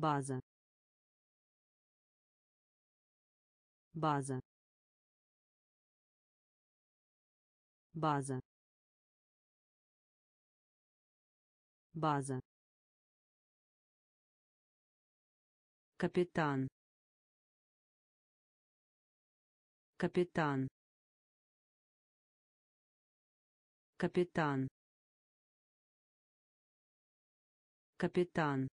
база. База. База. База. Капитан. Капитан. Капитан. Капитан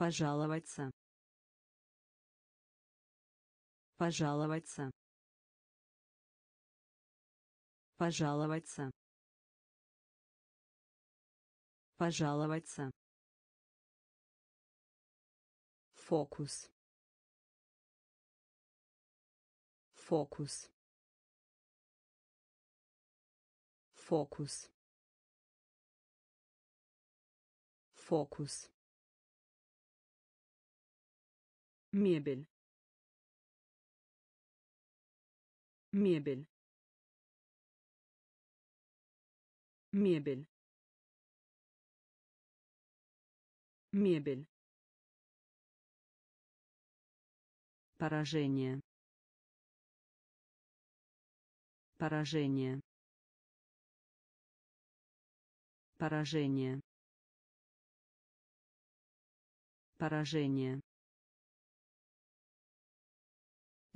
пожаловаться. Пожаловаться. Пожаловаться. Пожаловаться. Фокус. Фокус. Фокус. Фокус мебель. Мебель. Мебель. Мебель. Поражение. Поражение. Поражение. Поражение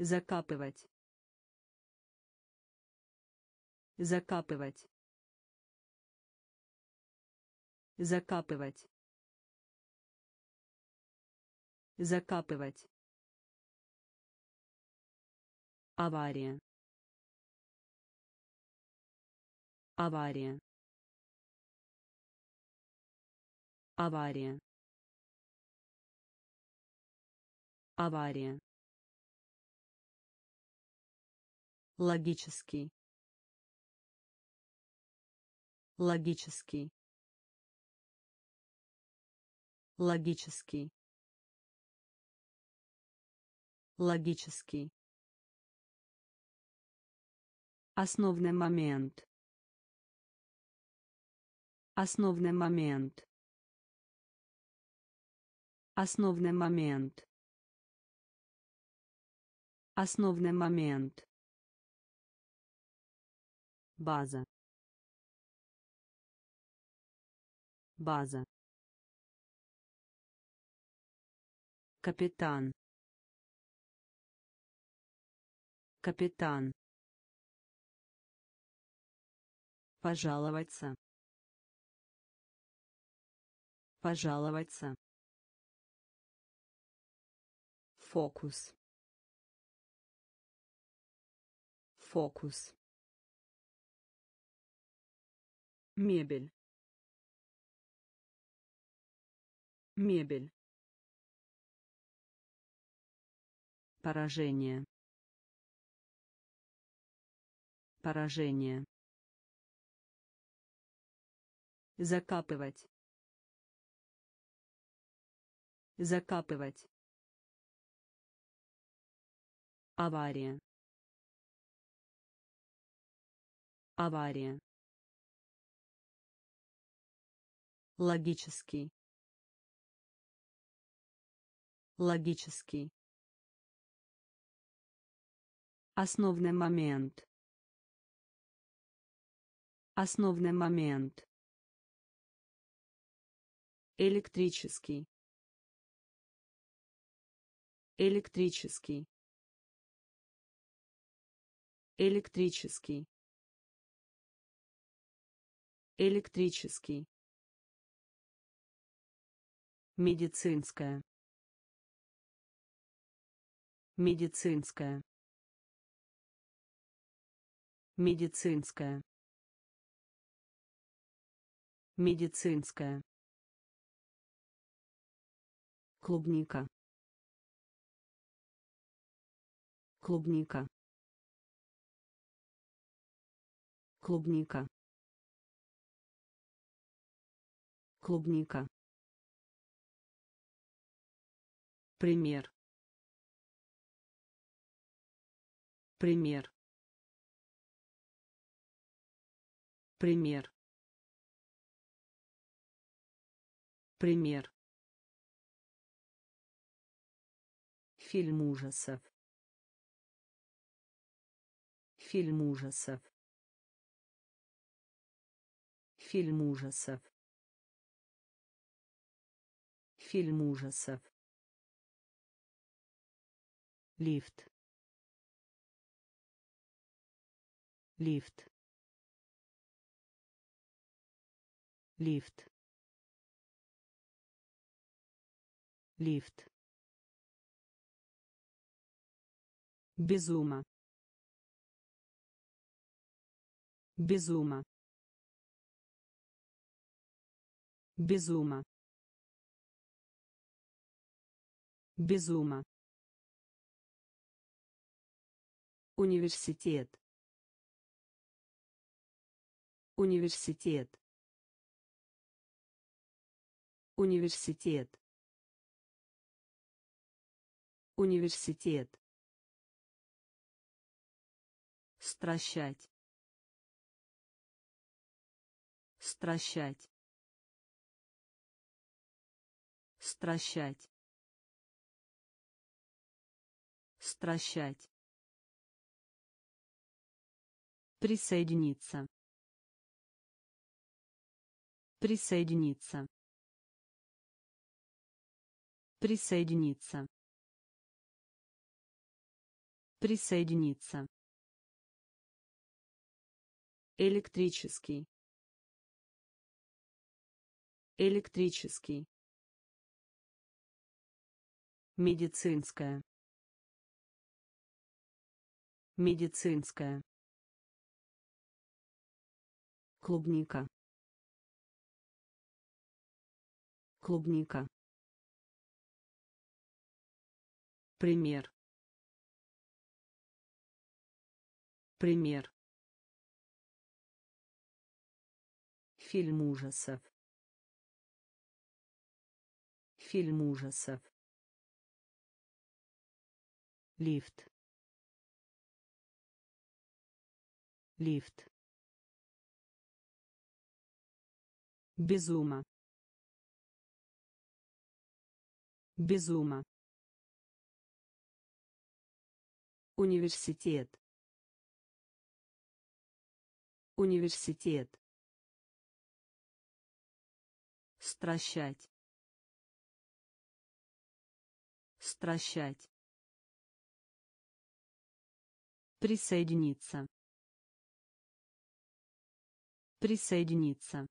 закапывать. Закапывать. Закапывать. Закапывать. Авария. Авария. Авария. Авария логический. Логический. Логический. Логический. Основный момент. Основный момент. Основный момент. Основный момент база. База. Капитан. Капитан. Пожаловаться. Пожаловаться. Фокус. Фокус мебель. Мебель. Поражение. Поражение. Закапывать. Закапывать. Авария. Авария логический. Логический. Основный момент. Основный момент. Электрический. Электрический. Электрический. Электрический медицинская. Медицинская. Медицинская. Медицинская. Клубника. Клубника. Клубника. Клубника пример пример пример Пример. Фильм ужасов. Фильм ужасов. Фильм ужасов. Фильм ужасов. Лифт. Лифт. Лифт. Лифт. Безума. Безума. Безума. Безума. Университет. Университет. Университет. Университет. Стращать. Стращать. Стращать. Стращать. Присоединиться. Присоединиться. Присоединиться. Присоединиться. Электрический. Электрический. Медицинская. Медицинская. Клубника. Клубника. Пример. Пример. Фильм ужасов. Фильм ужасов. Лифт. Лифт. Безума. Безума. Университет. Университет. Стращать. Стращать. Присоединиться. Присоединиться.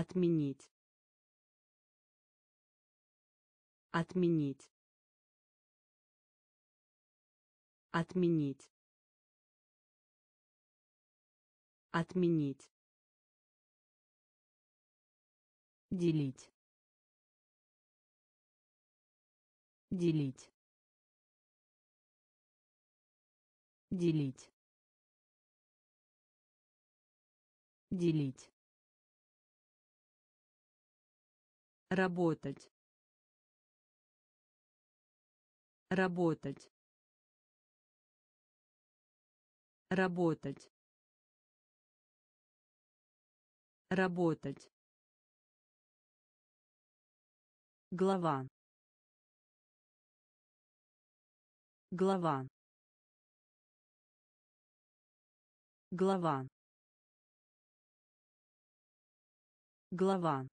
Отменить. Отменить. Отменить. Отменить. Делить. Делить. Делить. Делить. Работать. Работать. Работать. Работать. Глава. Глава. Глава. Глава.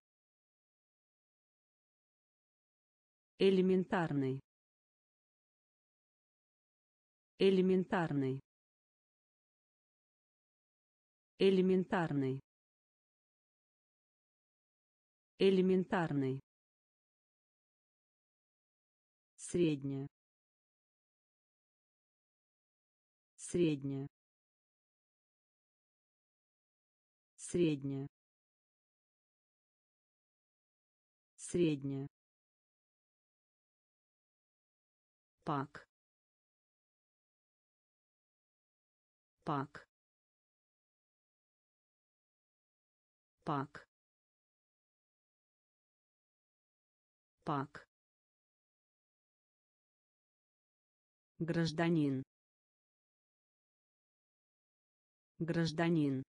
Элементарный. Элементарный. Элементарный. Элементарный. Средняя. Средняя. Средняя. Средняя. Пак. Пак. Пак. Пак. Гражданин. Гражданин.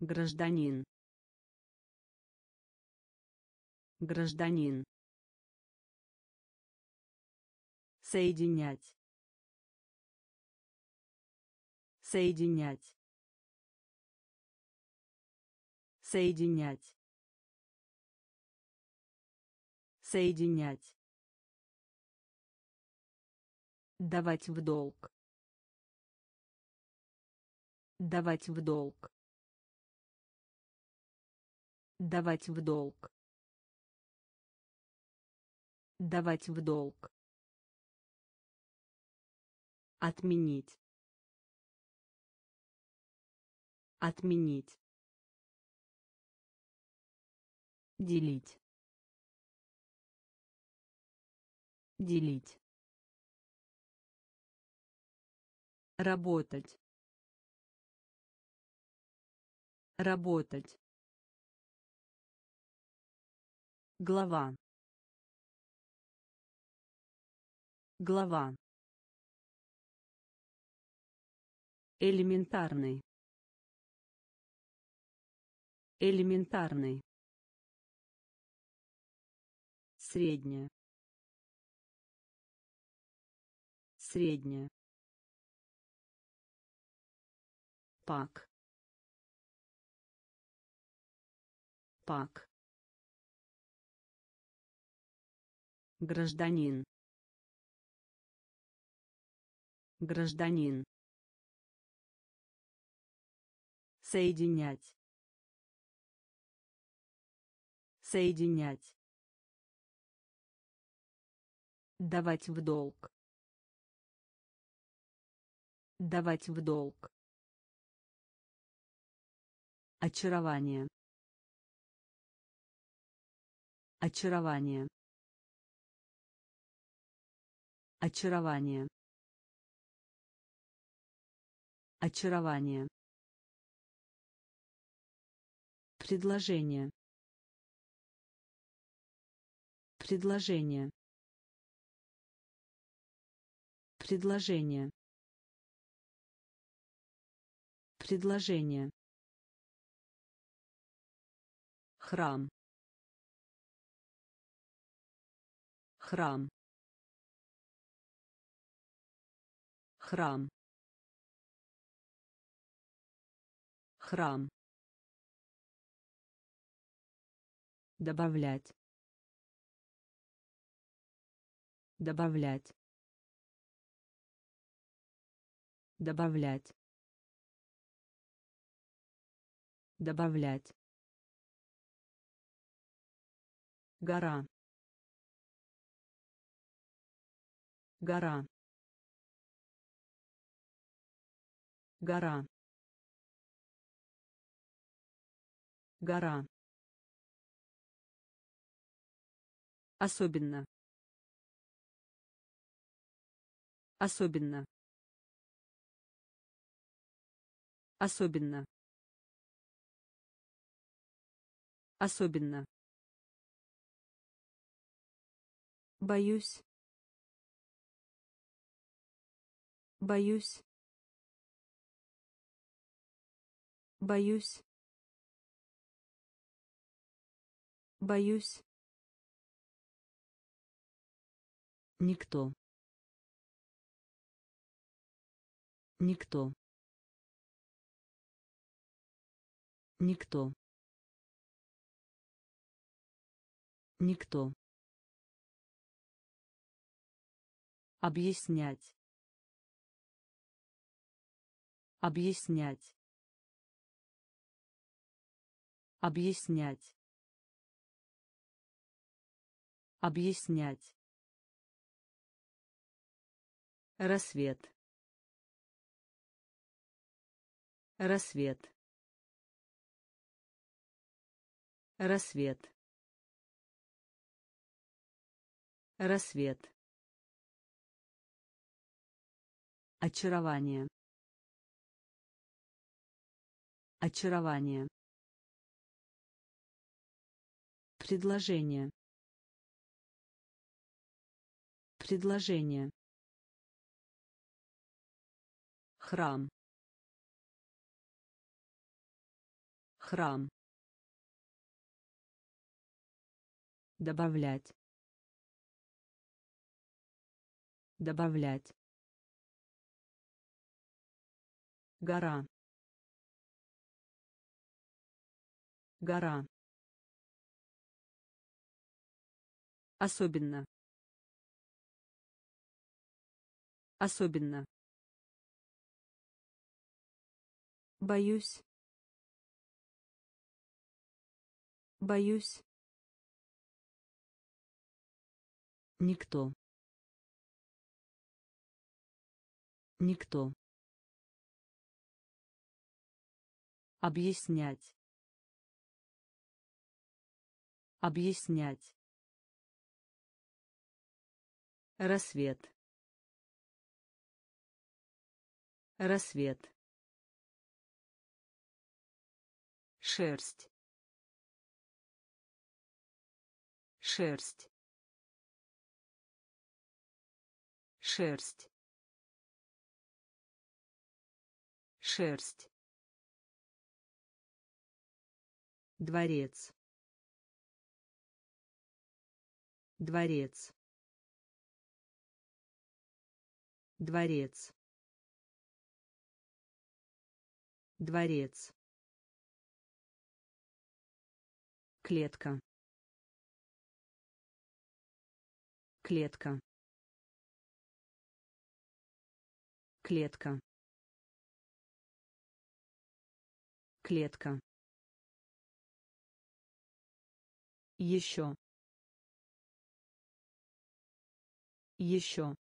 гражданин гражданин соединять. Соединять. Соединять. Соединять. Давать в долг. Давать в долг. Давать в долг. Давать в долг отменить. Отменить. Делить. Делить. Работать. Работать. Глава. Глава элементарный. Элементарный. Средняя. Средняя. Пак. Пак. Гражданин. Гражданин соединять. Соединять. Давать в долг. Давать в долг. Очарование. Очарование. Очарование. Очарование предложение. Предложение. Предложение. Предложение. Храм. Храм. Храм. Храм добавлять добавлять добавлять добавлять. Гора гора гора гора особенно. Особенно. Особенно. Особенно. Боюсь. Боюсь. Боюсь. Боюсь никто. Никто. Никто. Никто. Объяснять. Объяснять. Объяснять. Объяснять рассвет. Рассвет. Рассвет. Рассвет. Очарование. Очарование. Предложение. Предложение храм. Храм. Добавлять. Добавлять. Гора. Гора. Особенно. Особенно боюсь. Боюсь. Никто. Никто. Объяснять. Объяснять. Рассвет. Рассвет шерсть. Шерсть. Шерсть. Шерсть. Дворец. Дворец. Дворец. Дворец клетка. Клетка. Клетка. Клетка. Еще. Еще.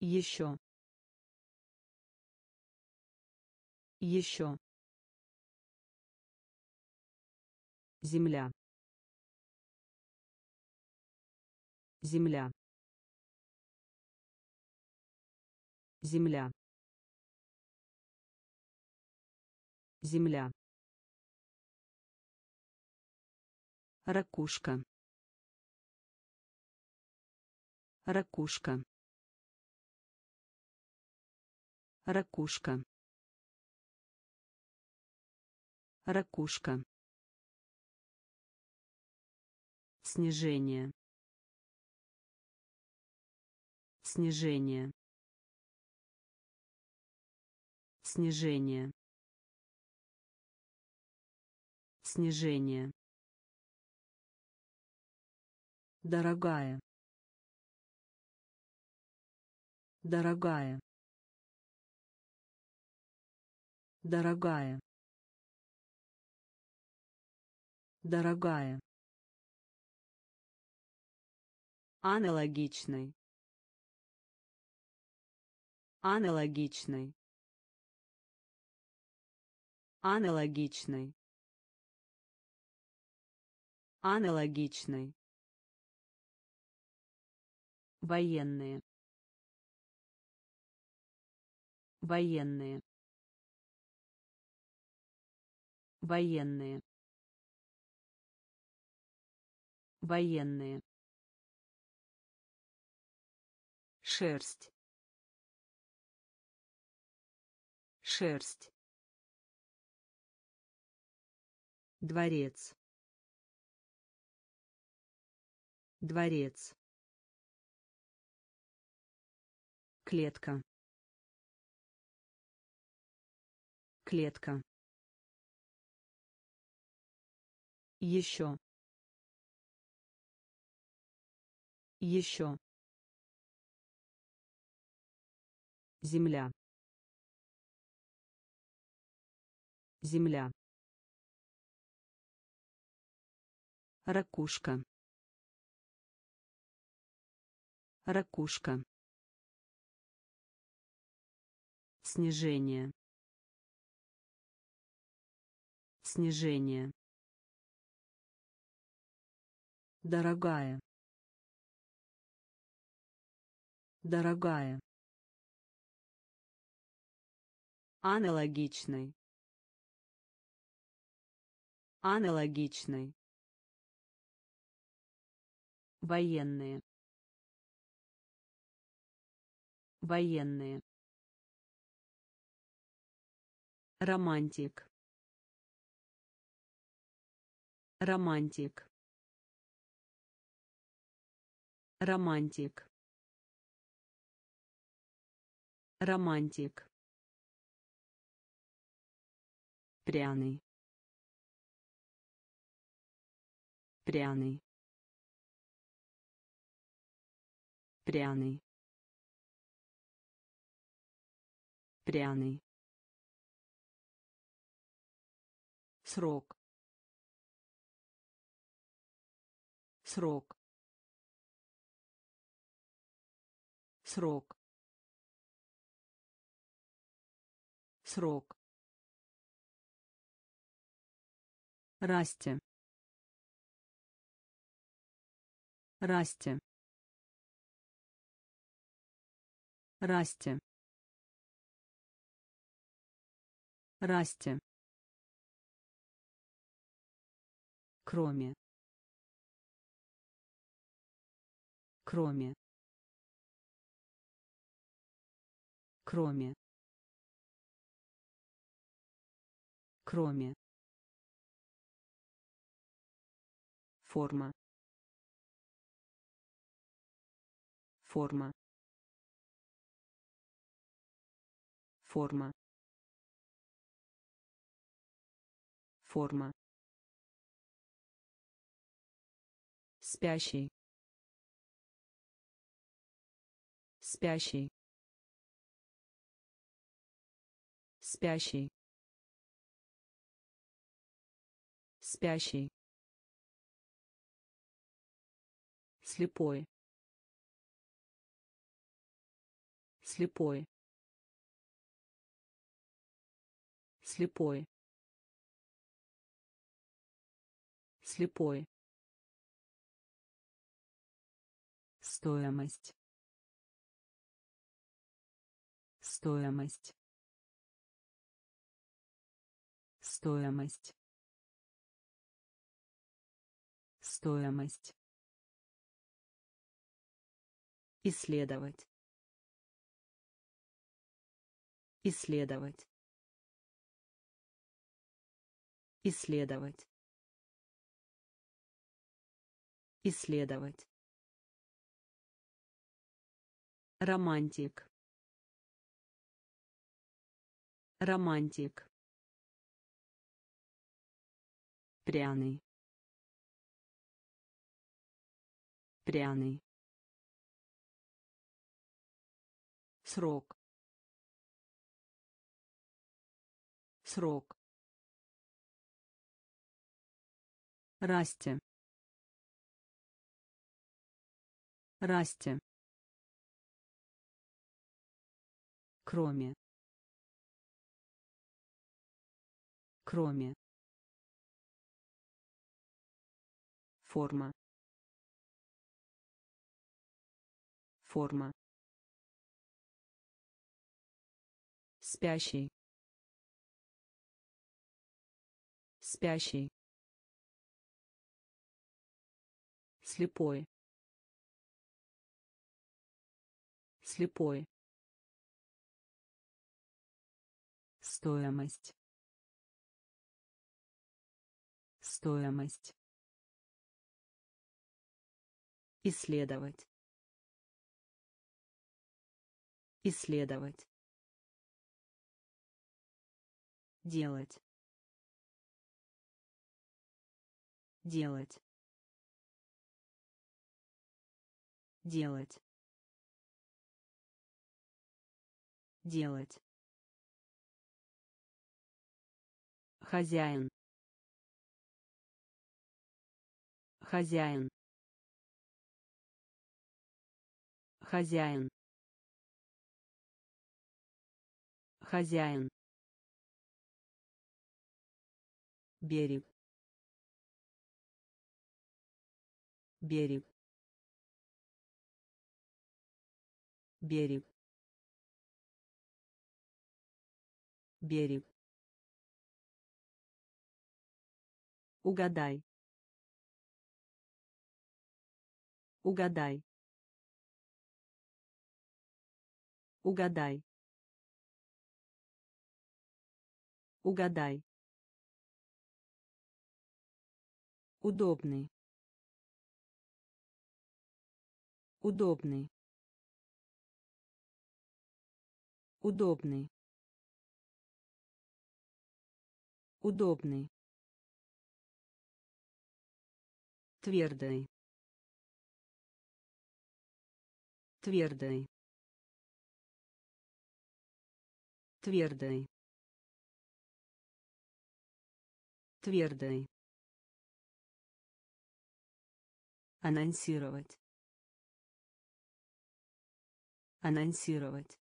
Еще. Еще земля. Земля. Земля. Земля. Ракушка. Ракушка. Ракушка. Ракушка снижение. Снижение. Снижение. Снижение. Дорогая. Дорогая. Дорогая. Дорогая аналогичный аналогичный аналогичный аналогичный военные. Военные. Военные. Военные шерсть. Шерсть. Дворец. Дворец. Клетка. Клетка. Еще. Еще земля. Земля. Ракушка. Ракушка. Снижение. Снижение. Дорогая. Дорогая аналогичный аналогичный военные. Военные. Романтик. Романтик. Романтик. Романтик пряный. Пряный. Пряный. Пряный. Срок. Срок. Срок. Срок Расти. Расти. Расти. Расти. Кроме. Кроме. Кроме. Кроме. Форма. Форма. Форма. Форма. Спящий. Спящий. Спящий. Спящий слепой. Слепой. Слепой. Слепой. Стоимость. Стоимость. Стоимость. Стоимость Исследовать. Исследовать. Исследовать. Исследовать. Романтик. Романтик. Пряный. Пряный. Срок. Срок. Расти расти кроме. Кроме. Форма. Форма спящий. Спящий. Слепой. Слепой. Стоимость. Стоимость. Исследовать. Исследовать делать. Делать. Делать. Делать. Хозяин. Хозяин. Хозяин. Хозяин берег. Берег. Берег. Берег. Угадай. Угадай. Угадай. Угадай. Удобный. Удобный. Удобный. Удобный. Твердый. Твердый. Твердый. Твердый. Анонсировать. Анонсировать.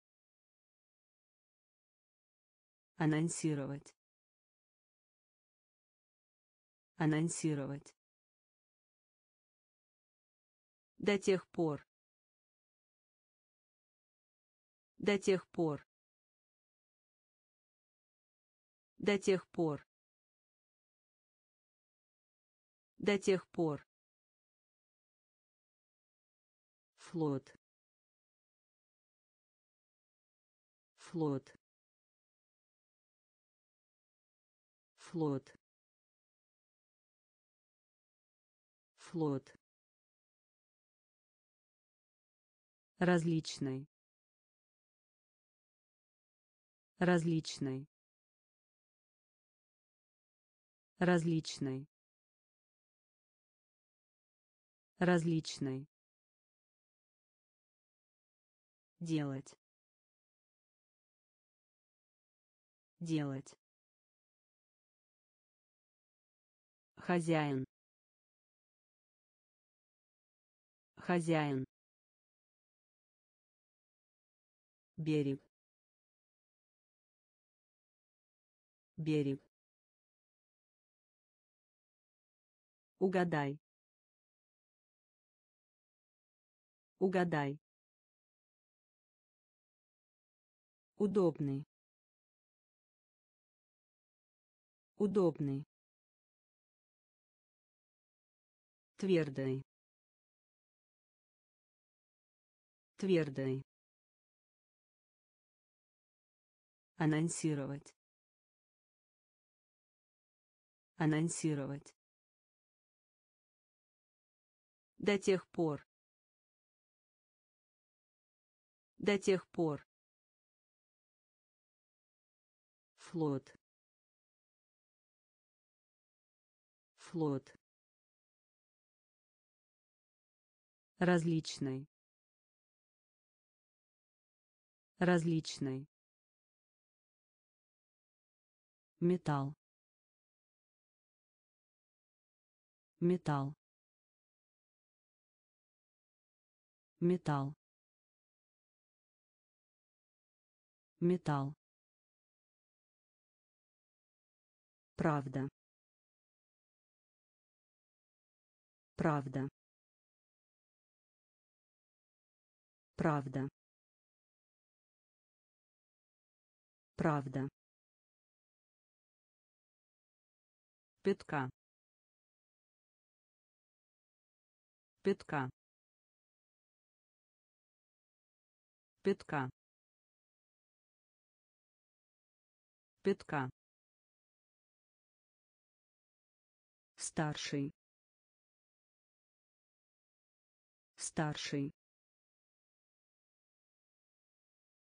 Анонсировать. Анонсировать. До тех пор. До тех пор. До тех пор. До тех пор. Флот. Флот. Флот. Флот. Различный. Различный. Различный. Различный. Делать. Делать. Хозяин. Хозяин. берег берег угадай угадай удобный удобный твердый твердый Анонсировать. Анонсировать. До тех пор. До тех пор. Флот. Флот. Различный. Различный. металл металл металл металл правда. Правда. Правда. Правда. Пятка. Пятка. Пятка. Пятка старший. Старший.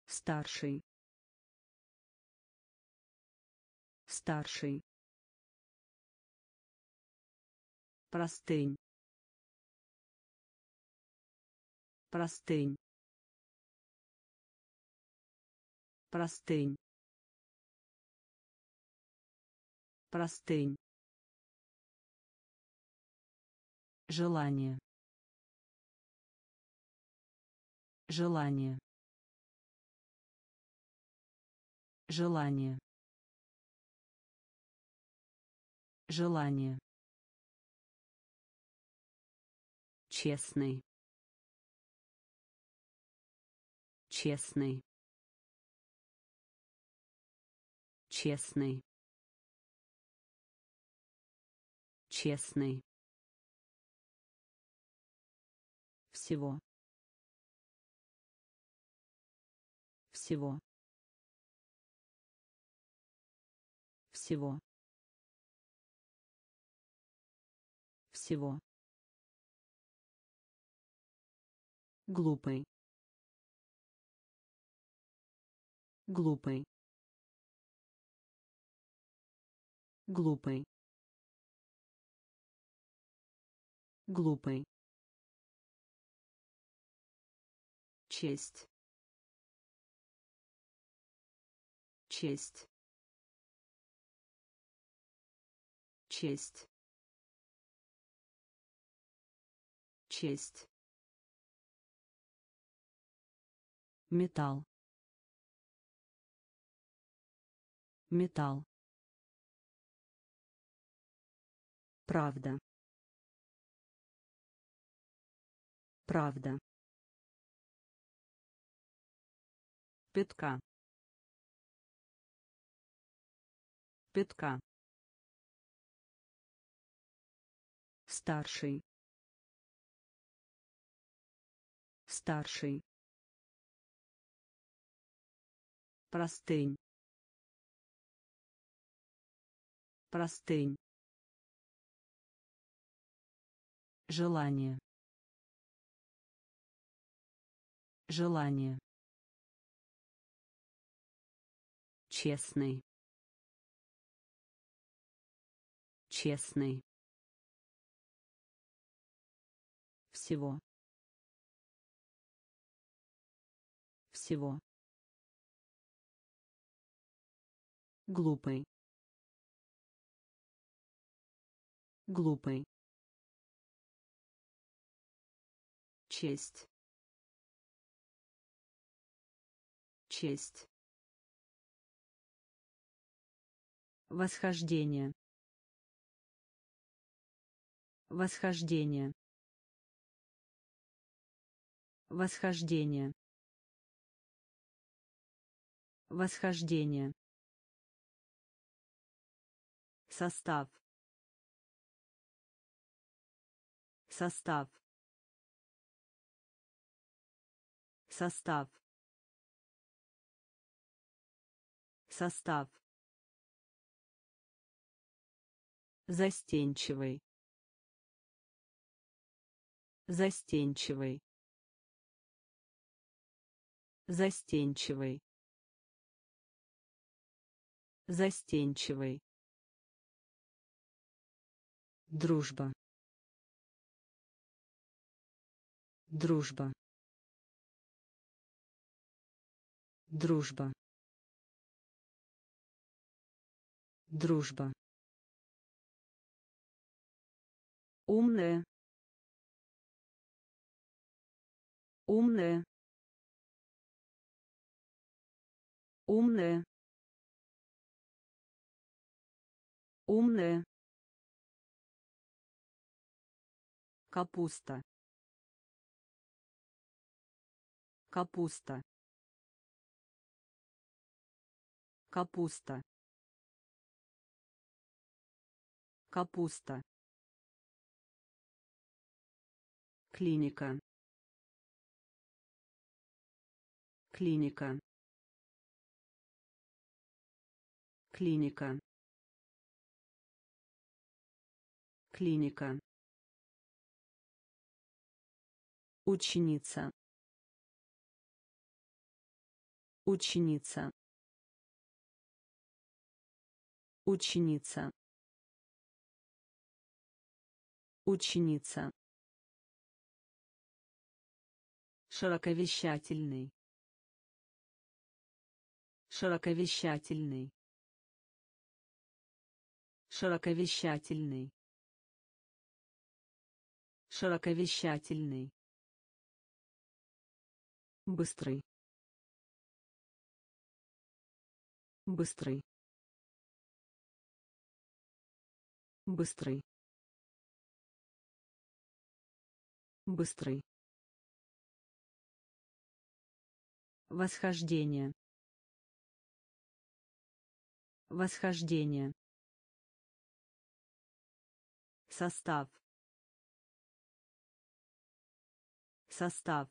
Старший. Старший. Простынь. Простынь. Простынь. Простынь желание. Желание. Желание. Желание. Честный. Честный. Честный. Честный всего всего Всего. Всего. Глупый. Глупый. Глупый. Глупый. Честь. Честь. Честь. Честь. Металл. Металл. Правда. Правда. Пятка. Пятка. Старший. Старший. Простынь. Простынь. Желание. Желание. Честный. Честный. Всего. Всего. Глупый. Глупый. Честь. Честь. Восхождение. Восхождение. Восхождение. Восхождение. Состав. Состав. Состав. Состав. Застенчивый. Застенчивый. Застенчивый. Застенчивый. Дружба. Дружба. Дружба. Дружба. Умная. Умная. Умная. Умная. Капуста. Капуста. Капуста. Капуста. Клиника. Клиника. Клиника. Клиника. Ученица. Ученица. Ученица. Ученица. Широковещательный. Широковещательный. Широковещательный. Широковещательный. Быстрый. Быстрый. Быстрый. Быстрый. Восхождение. Восхождение. Состав. Состав.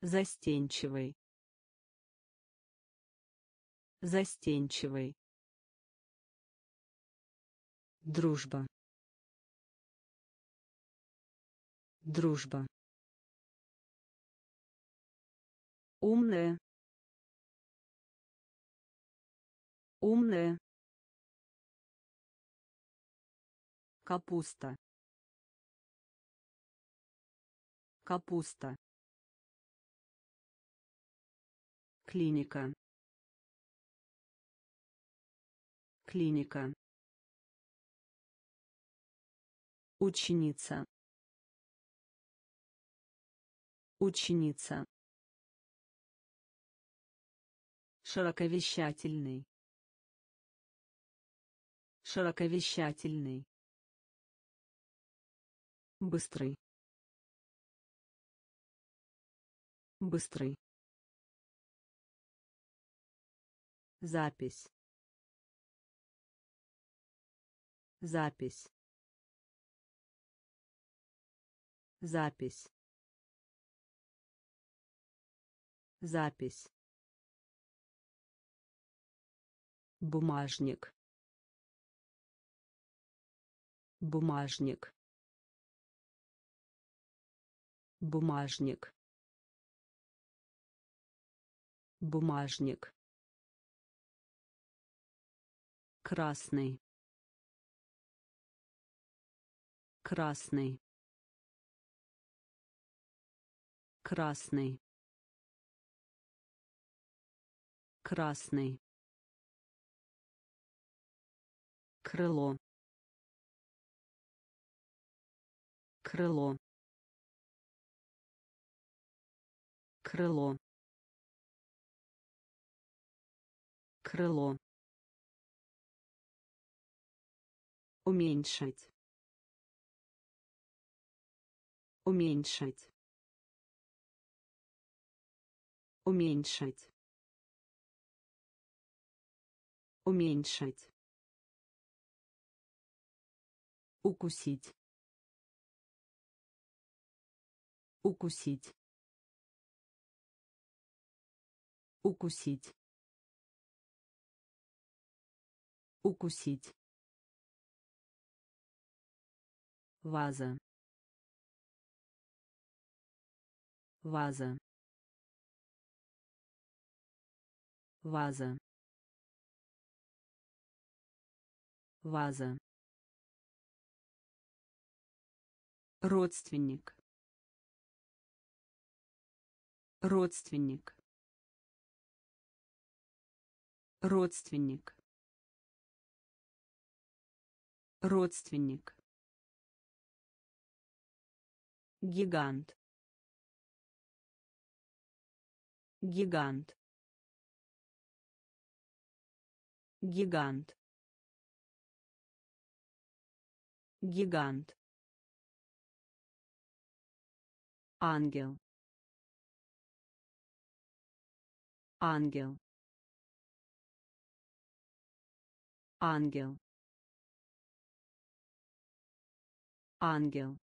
Застенчивый. Застенчивый. Дружба. Дружба. Умная. Умная. Капуста. Капуста. Клиника. Клиника. Ученица. Ученица. Широковещательный. Широковещательный. Быстрый. Быстрый. Запись. Запись. Запись. Запись. Бумажник. Бумажник. Бумажник. Бумажник. Красный. Красный. Красный. Красный. Крыло. Крыло. Крыло. Крыло. Уменьшить. Уменьшить. Уменьшить. Уменьшить. Укусить. Укусить. Укусить. Укусить. Ваза. Ваза. Ваза. Ваза. Родственник. Родственник. Родственник. Родственник. Гигант. Гигант. Гигант. Гигант. Ангел. Ангел. Ангел. Ангел.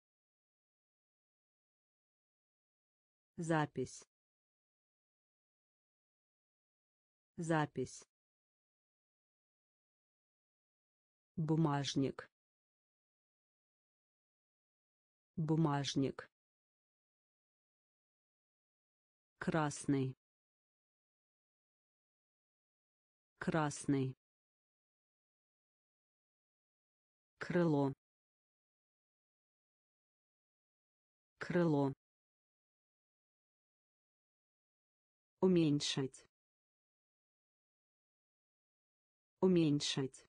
Запись. Запись. Бумажник. Бумажник. Красный. Красный. Крыло. Крыло. Уменьшить. Уменьшить.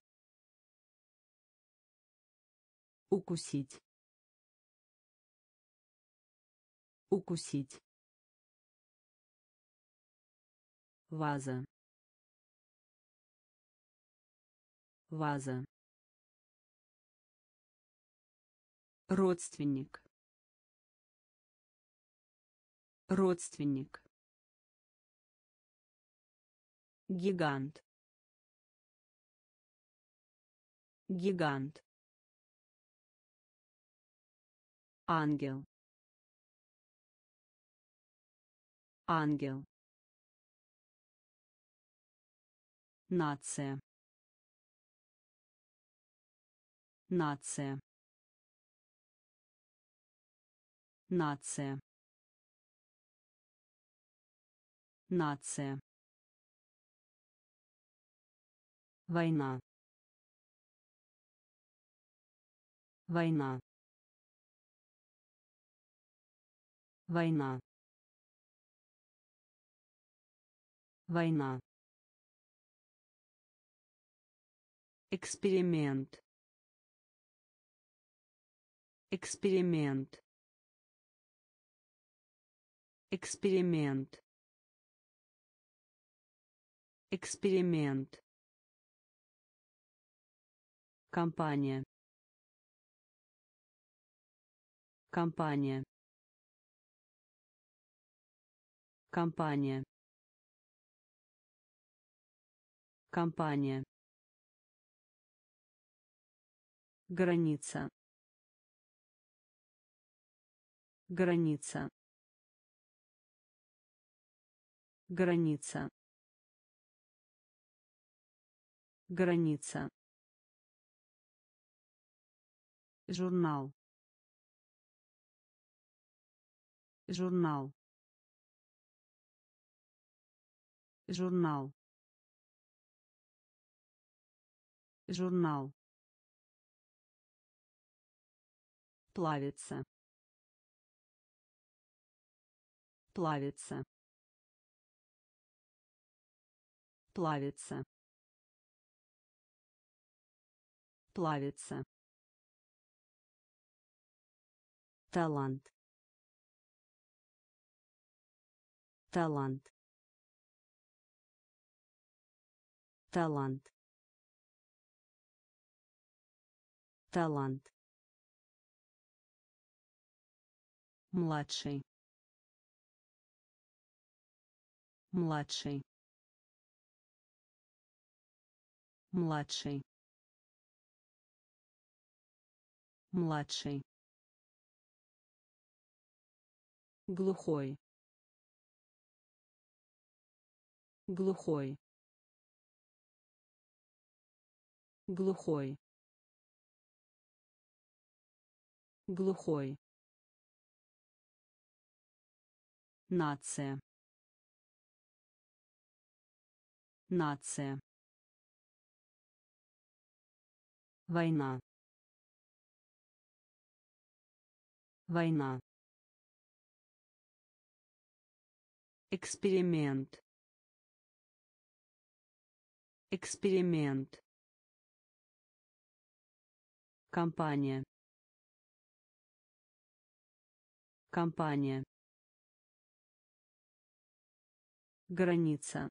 Укусить. Укусить. Ваза. Ваза. Родственник. Родственник. Гигант. Гигант. Ангел. Ангел. Нация. Нация. Нация. Нация. Война. Война. Война. Война эксперимент. Эксперимент. Эксперимент. Эксперимент. Компания. Компания. Компания. Компания граница. Граница. Граница. Граница. Журнал. Журнал. Журнал. Журнал плавится. Плавится. Плавится. Плавится. Талант. Талант. Талант. Талант младший. Младший. Младший. Младший. Глухой. Глухой. Глухой. Глухой нация. Нация. Война. Война. Эксперимент. Эксперимент. Компания. Компания граница.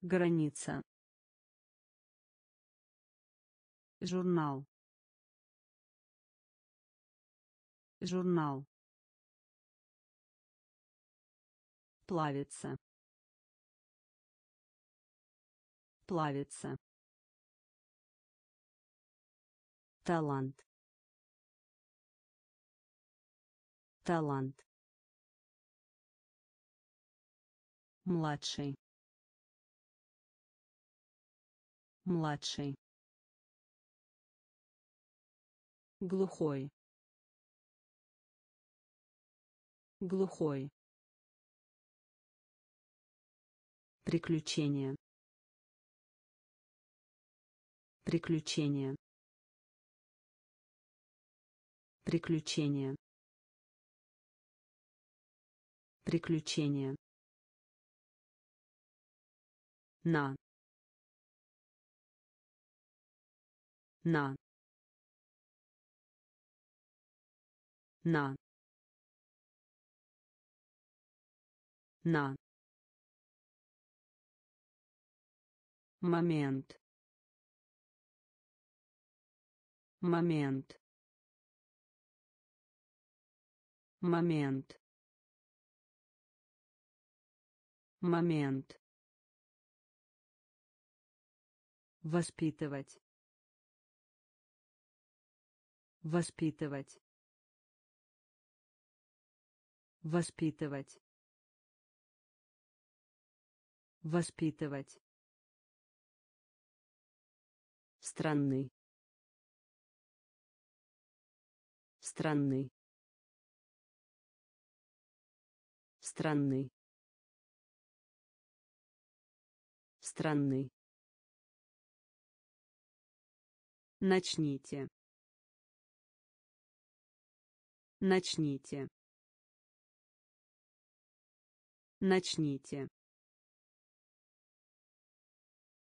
Граница. Журнал. Журнал. Плавится. Плавится. Талант. Талант младший. Младший. Глухой. Глухой. Приключения. Приключения. Приключения. Приключения на. На. На. На. Момент. Момент. Момент. Момент воспитывать воспитывать воспитывать Воспитывать. Странный. Странный. Странный. Странный. Начните. Начните. Начните.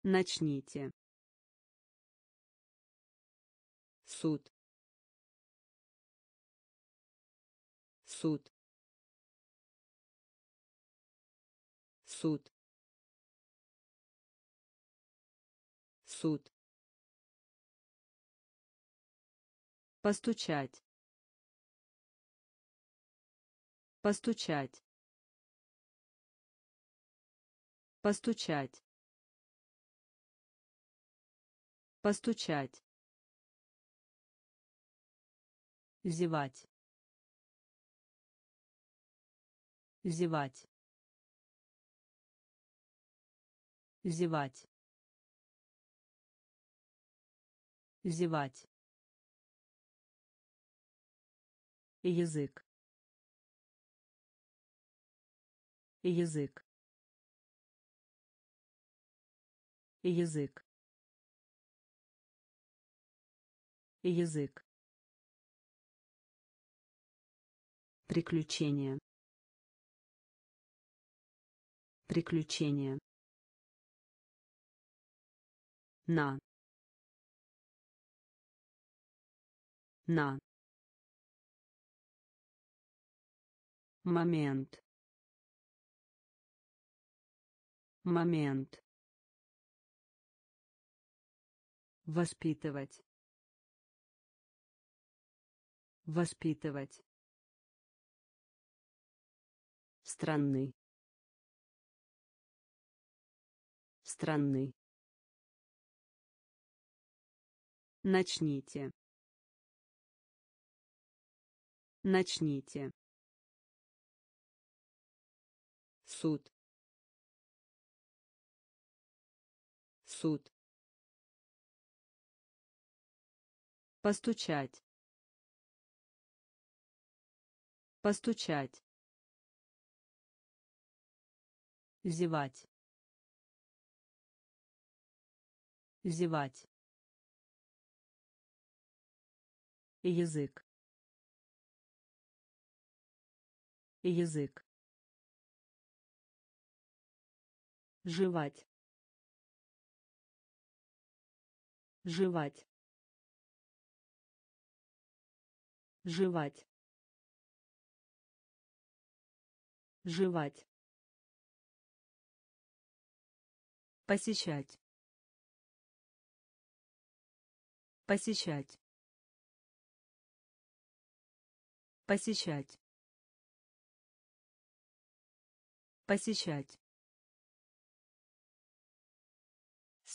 Начните. суд суд суд суд постучать постучать постучать постучать зевать зевать зевать зевать язык язык язык язык Приключения. Приключения. На. На. Момент. Момент. Воспитывать. Воспитывать. Странный. Странный. Начните. Начните. Суд. Суд. Постучать. Постучать. зевать зевать язык язык жевать жевать жевать жевать Посещать. Посещать. Посещать. Посещать.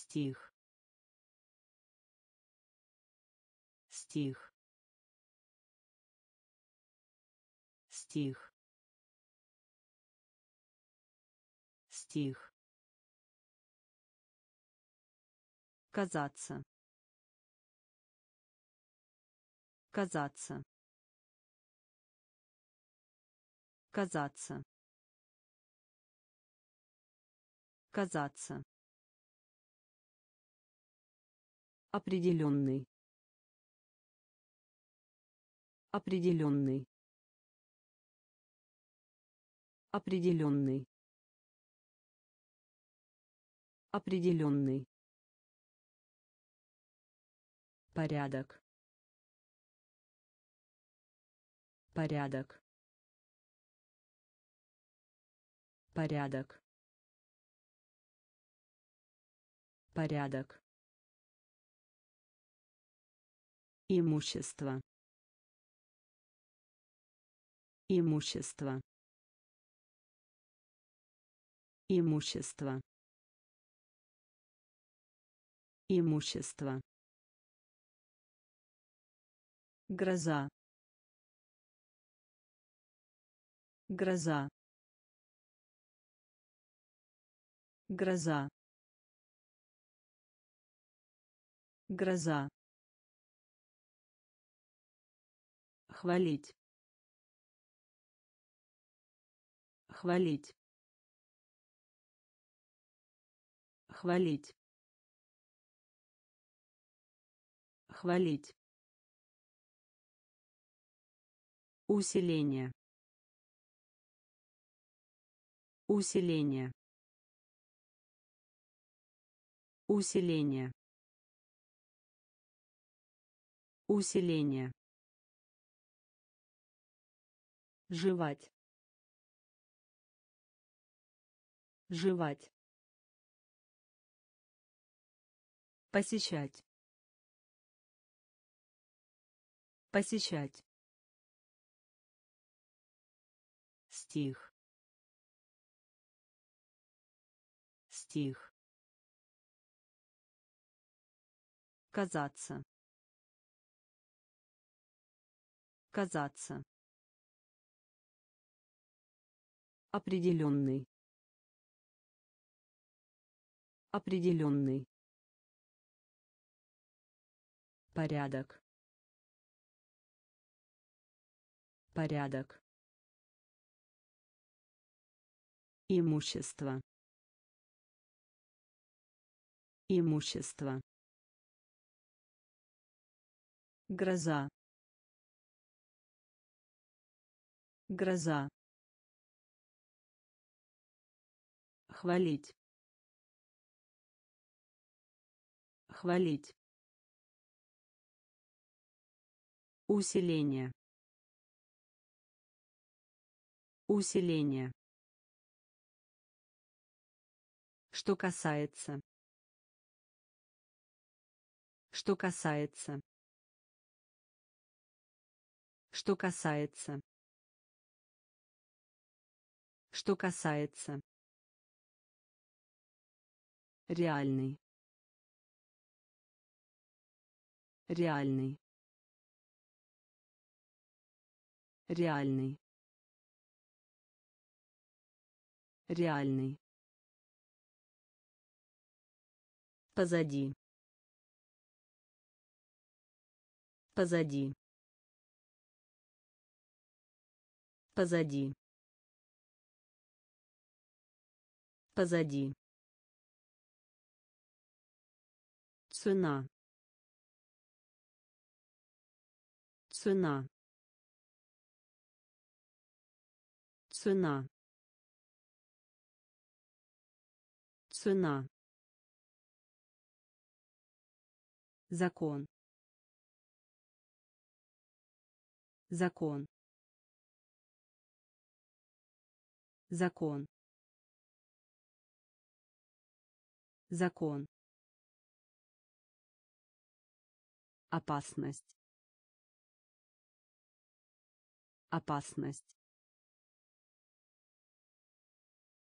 Стих. Стих. Стих. Стих. казаться казаться казаться казаться определенный. Определенный. Определенный. Определенный. Порядок. Порядок. Порядок. Порядок имущество имущество имущество имущество Гроза. Гроза. Гроза. Гроза. Хвалить. Хвалить. Хвалить. Хвалить. Усиление. Усиление. Усиление. Усиление. Жевать. Жевать. Посещать. Посещать. Стих. Стих. Казаться. Казаться определенный определенный порядок. Порядок. Имущество. Имущество. Гроза. Гроза хвалить. Хвалить. Усиление. Усиление. Что касается. Что касается. Что касается. Что касается реальный. Реальный. Реальный. Реальный. Позади. Позади. Позади. Позади цена. Цена. Цена. Цена. Закон. Закон. Закон. Закон опасность. Опасность.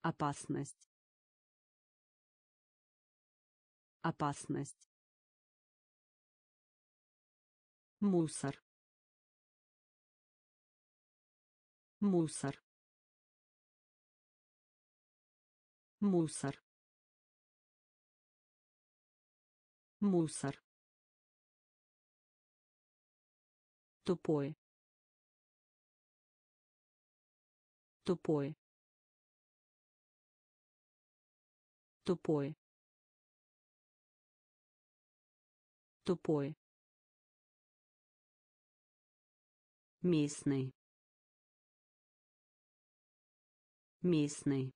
Опасность. Опасность. Мусор. Мусор. Мусор. Мусор тупой. Тупой. Тупой. Тупой. Местный. Местный.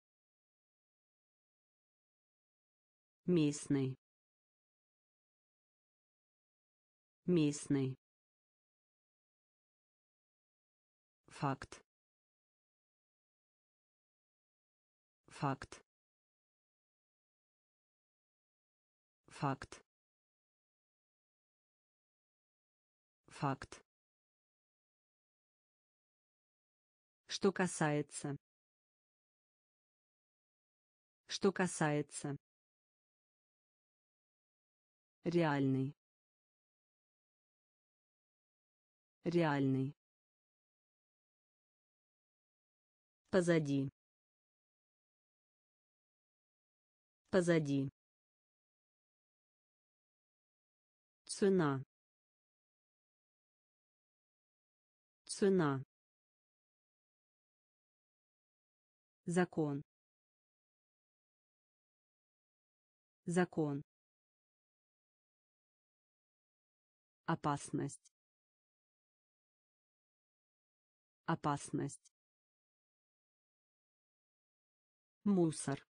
Местный. Местный факт. Факт. Факт. Факт. Что касается. Что касается. Реальный. Реальный позади Позади. Цена. Цена. Закон. Закон. Опасность. Опасность. Мусор.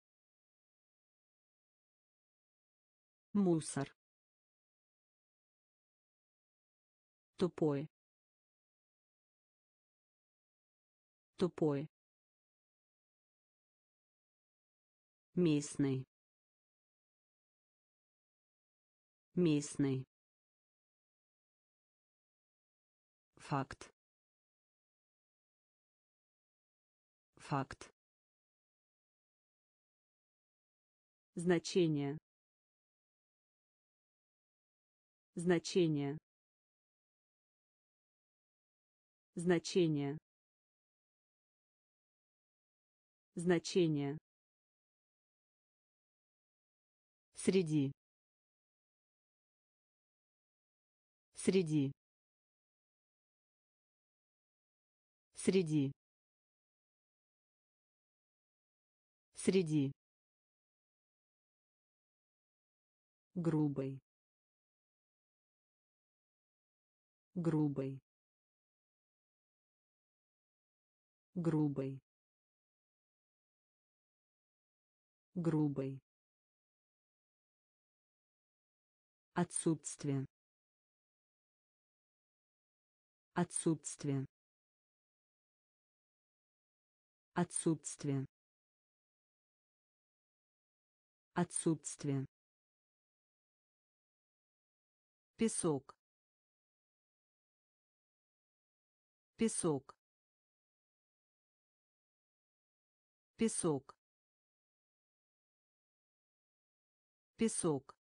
Мусор. Тупой. Тупой. Местный. Местный. Факт. Факт. Значение. Значение. Значение. Значение. Среди. Среди. Среди. Среди. Грубый грубый грубый грубый отсутствие. Отсутствие. Отсутствие. Отсутствие песок. Песок. Песок. Песок.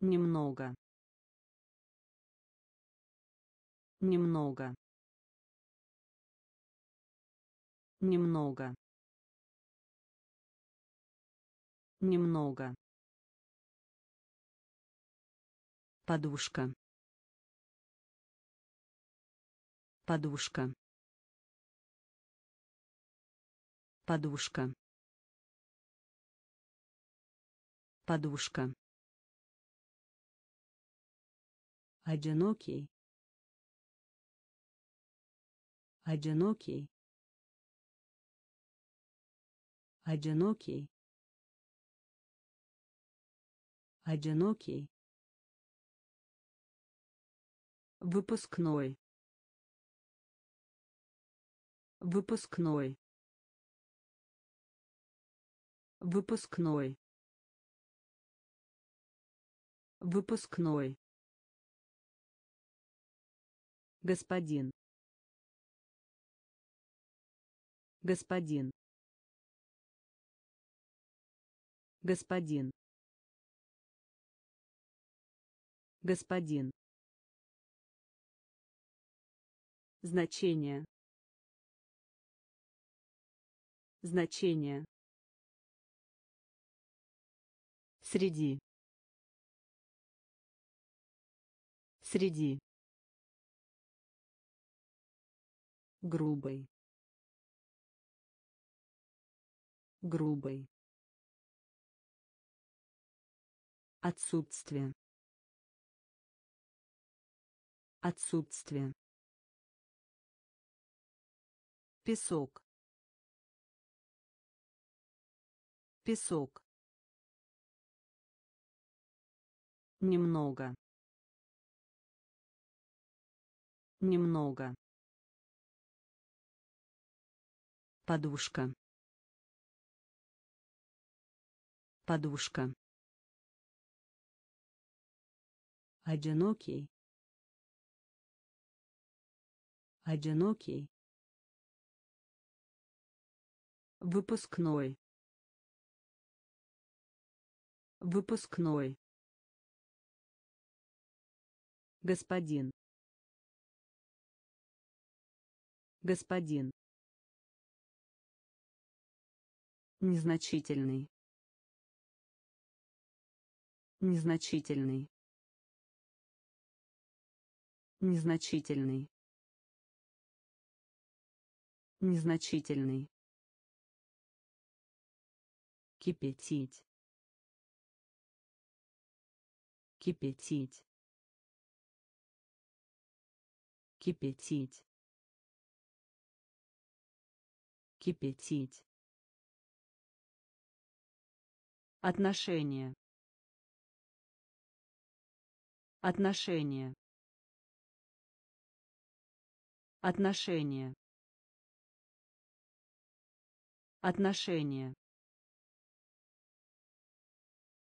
Немного. Немного. Немного. Немного подушка. Подушка. Подушка. Подушка. Одинокий. Одинокий. Одинокий. Одинокий выпускной. Выпускной. Выпускной. Выпускной. Господин. Господин. Господин. Господин Значение. Значение. Среди. Среди. грубый грубый отсутствие отсутствие песок. Песок. Немного. Немного. Подушка. Подушка. Одинокий. Одинокий выпускной выпускной господин господин Незначительный. Незначительный. Незначительный. Незначительный. Кипятить. Кипятить. Кипятить. Кипятить. Отношения. Отношения. Отношения. Отношения.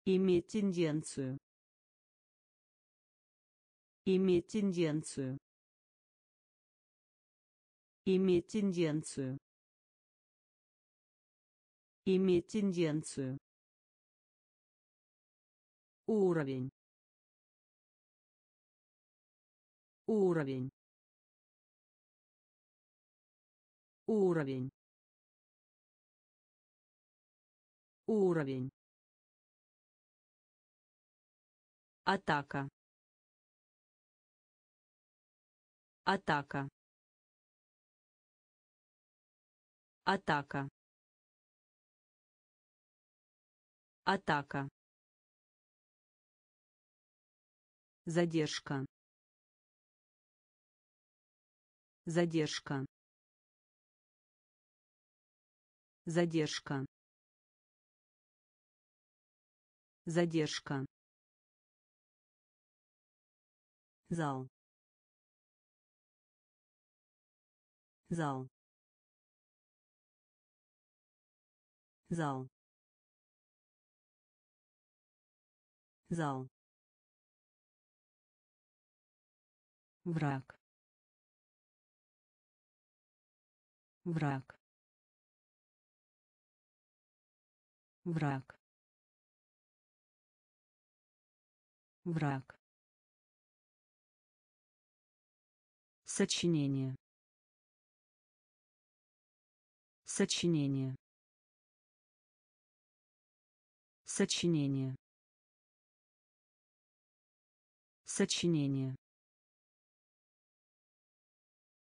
Иметь тенденцию. Иметь тенденцию. Иметь тенденцию. Иметь тенденцию. Уровень. Уровень. Уровень. Уровень. Атака. Атака. Атака. Атака. Задержка. Задержка. Задержка. Задержка. Зал. Зал. Зал. Зал. Враг. Враг. Враг. Враг Сочинение. Сочинение. Сочинение. Сочинение.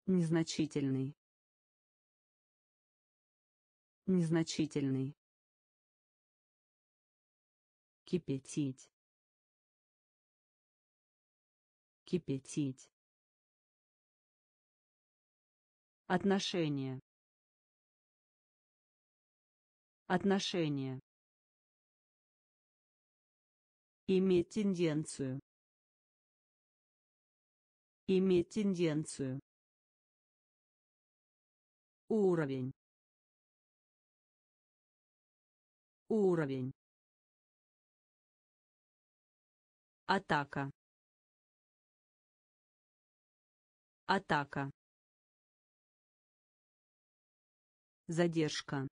Незначительный. Незначительный. Кипятить. Кипятить. Отношения. Отношения. Иметь тенденцию. Иметь тенденцию. Уровень. Уровень. Атака. Атака. Задержка.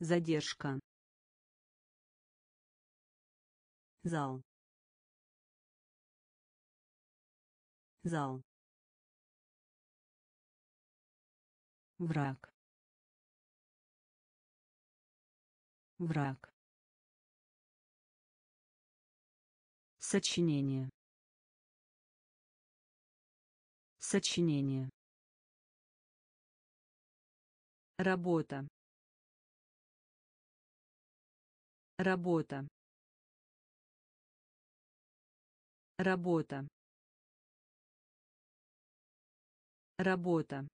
Задержка. Зал. Зал. Враг. Враг. Сочинение. Сочинение. Работа. Работа. Работа. Работа.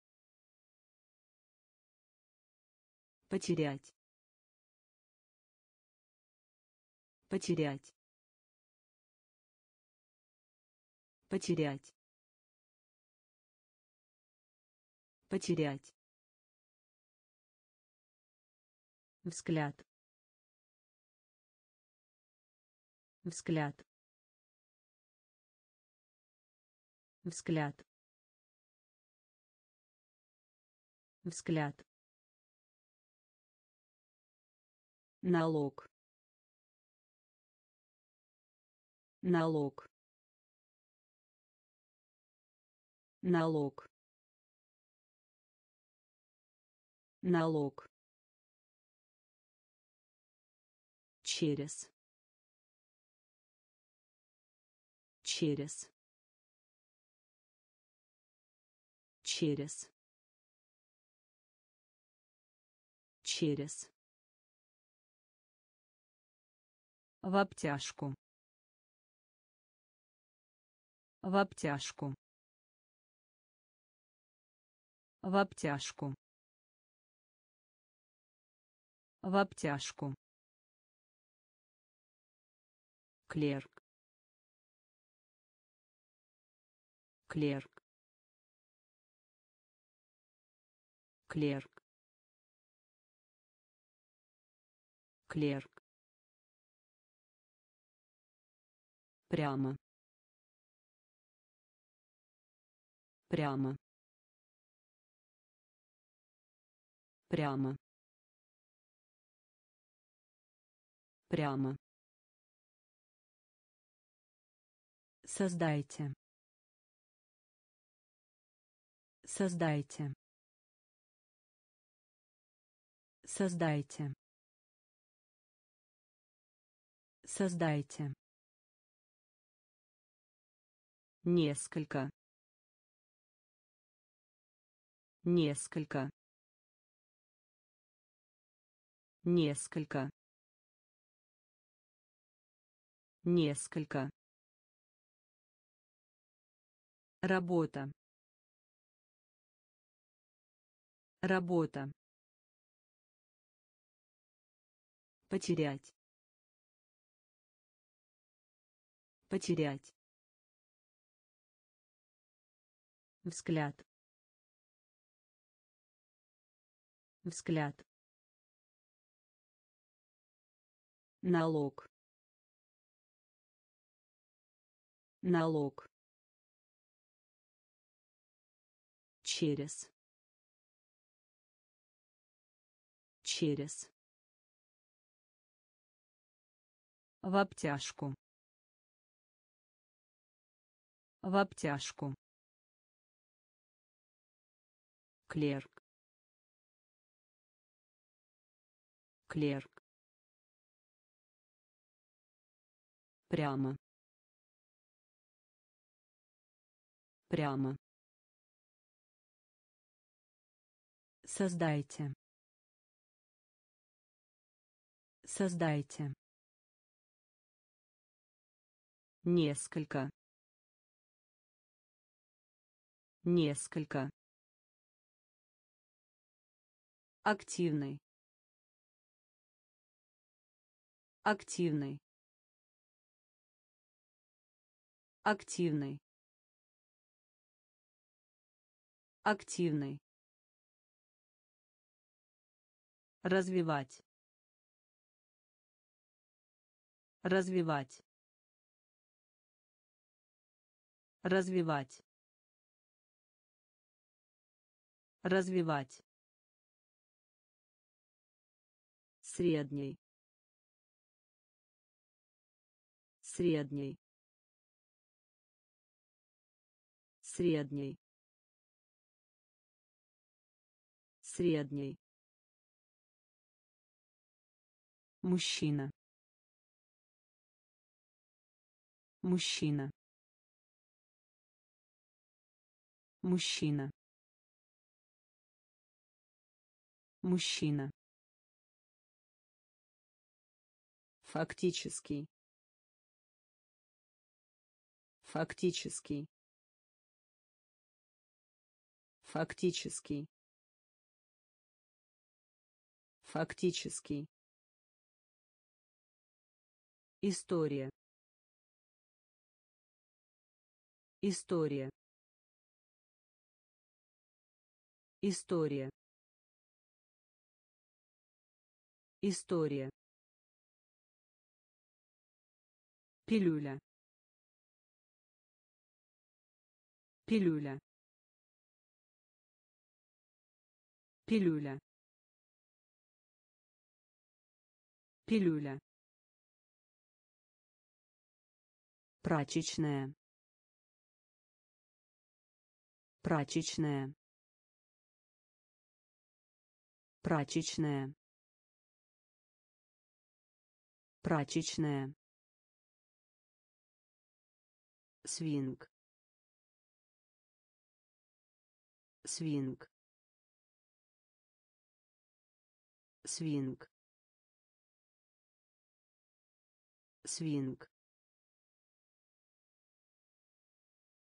Потерять. Потерять. Потерять. Потерять. Взгляд. Взгляд. Взгляд. Взгляд. Налог. Налог. Налог. Налог через. Через. Через. Через. В обтяжку. В обтяжку. В обтяжку. В обтяжку клерк. Клерк. Клерк. Клерк. Прямо. Прямо. Прямо. Прямо создайте. Создайте. Создайте. Создайте. Несколько. Несколько. Несколько. Несколько работа. Работа. Потерять. Потерять. Взгляд. Взгляд. Налог. Налог через. Через. В обтяжку. В обтяжку. Клерк. Клерк. Прямо. Прямо создайте. Создайте. Несколько. Несколько. Активный. Активный. Активный. Активный развивать. Развивать. Развивать. Развивать. Средний. Средний. Средний. Средний мужчина. Мужчина. Мужчина. Мужчина. Фактический. Фактический. Фактический. Фактический история. История. История. История. Пилюля. Пилюля. Пилюля. Пилюля прачечная. Прачечная. Прачечная. Прачечная. Свинг. Свинг. Свинг. Свинг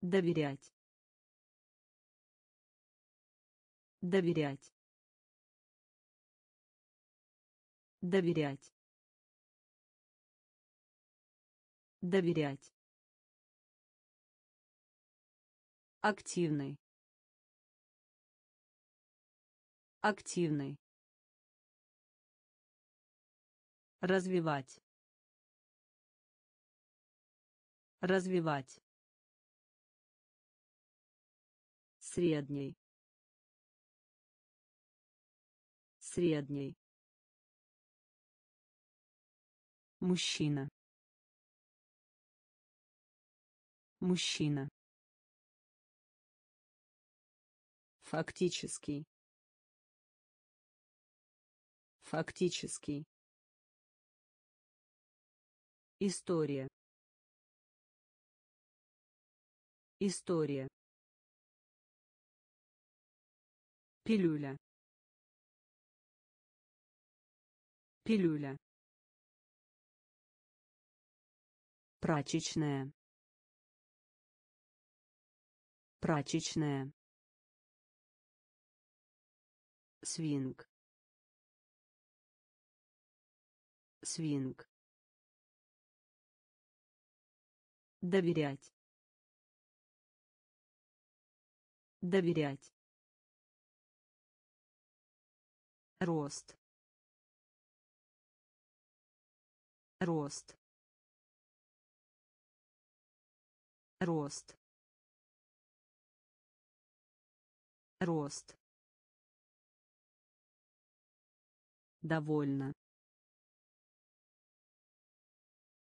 доверять. Доверять. Доверять. Доверять. Активный. Активный. Развивать. Развивать средний средний мужчина. Мужчина. Фактический. Фактический. История. История пилюля. Пилюля. Прачечная. Прачечная. Свинг. Свинг. Доверять. Доверять рост рост рост рост. Довольно.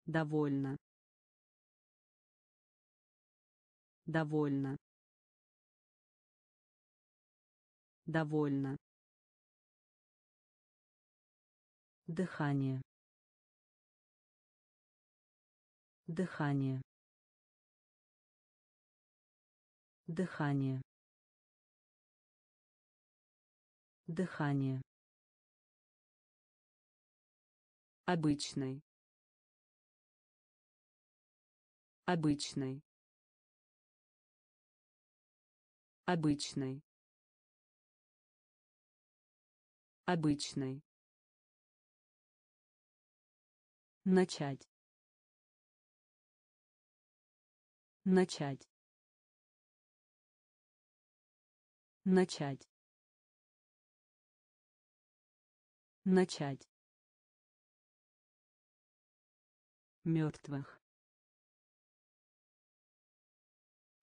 Довольно. Довольно. Довольно дыхание. Дыхание. Дыхание. Дыхание. Обычный. Обычный. Обычный. Обычный начать. Начать. Начать. Начать. Мертвых.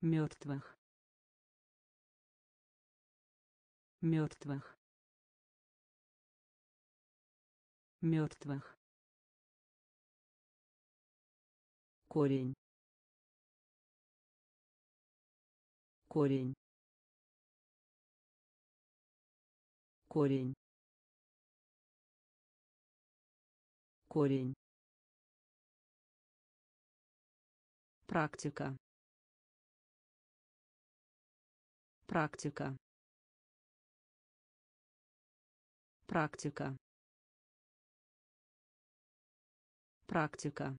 Мертвых. Мертвых. Мертвых корень. Корень. Корень. Корень. Практика. Практика. Практика. Практика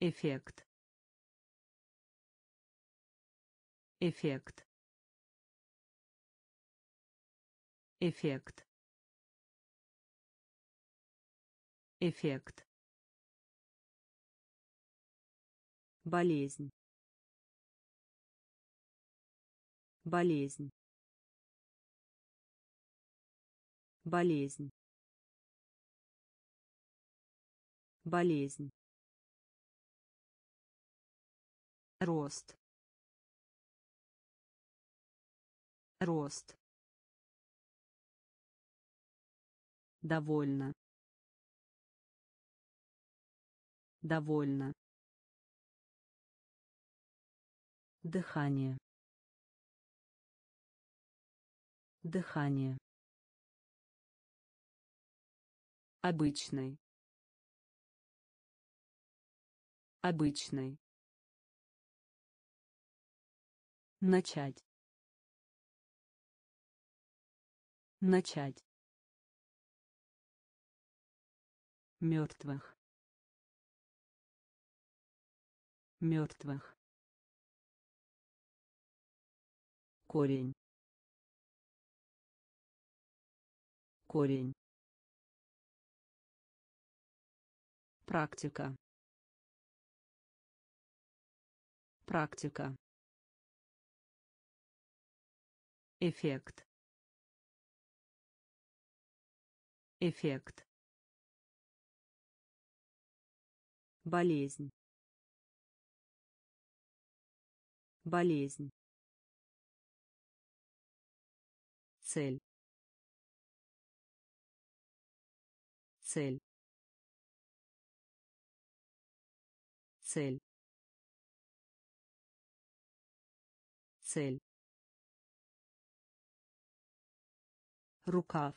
эффект. Эффект. Эффект. Эффект. Болезнь. Болезнь. Болезнь. Болезнь рост рост довольно довольно дыхание Дыхание. Обычный. Обычный. Начать. Начать. Мертвых. Мертвых. Корень. Корень. Практика. Практика. Эффект. Эффект. Болезнь. Болезнь. Цель. Цель. Цель. Цель. Рукав.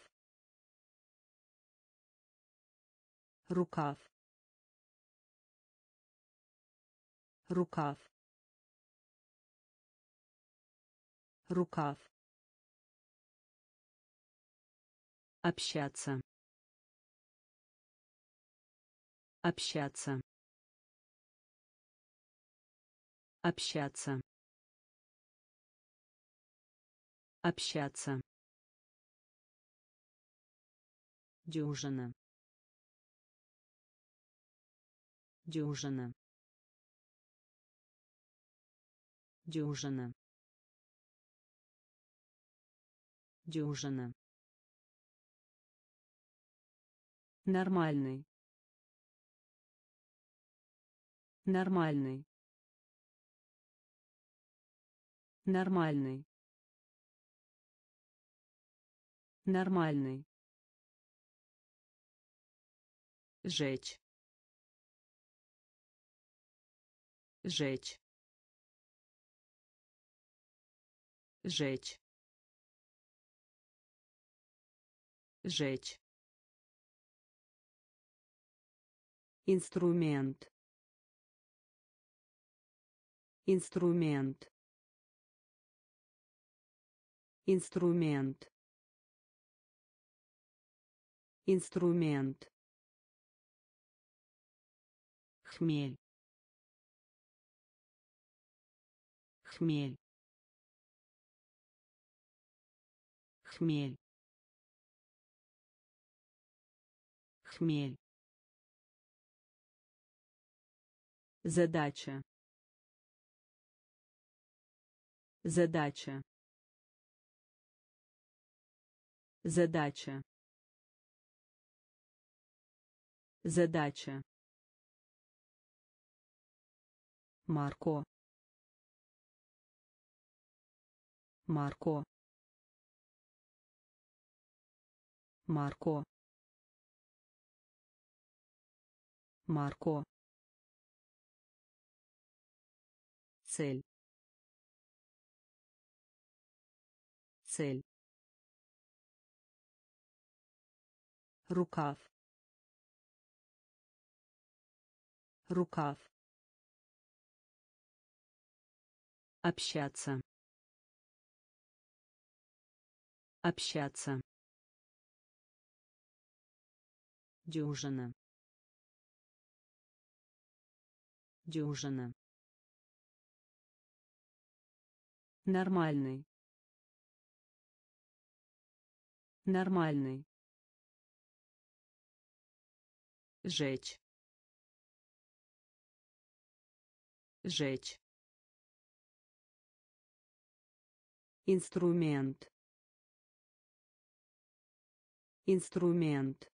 Рукав. Рукав. Рукав. Общаться. Общаться. Общаться. Общаться дюжина. Дюжина. Дюжина. Дюжина. Нормальный. Нормальный. Нормальный. Нормальный жечь. Жечь. Жечь. Жечь. Инструмент. Инструмент. Инструмент. Инструмент хмель. Хмель. Хмель. Хмель. Задача. Задача. Задача. Задача Марко. Марко. Марко. Марко. Цель. Цель. Рукав. Рукав. Общаться. Общаться. Дюжина. Дюжина. Нормальный. Нормальный. Жечь. Жечь. Инструмент. Инструмент.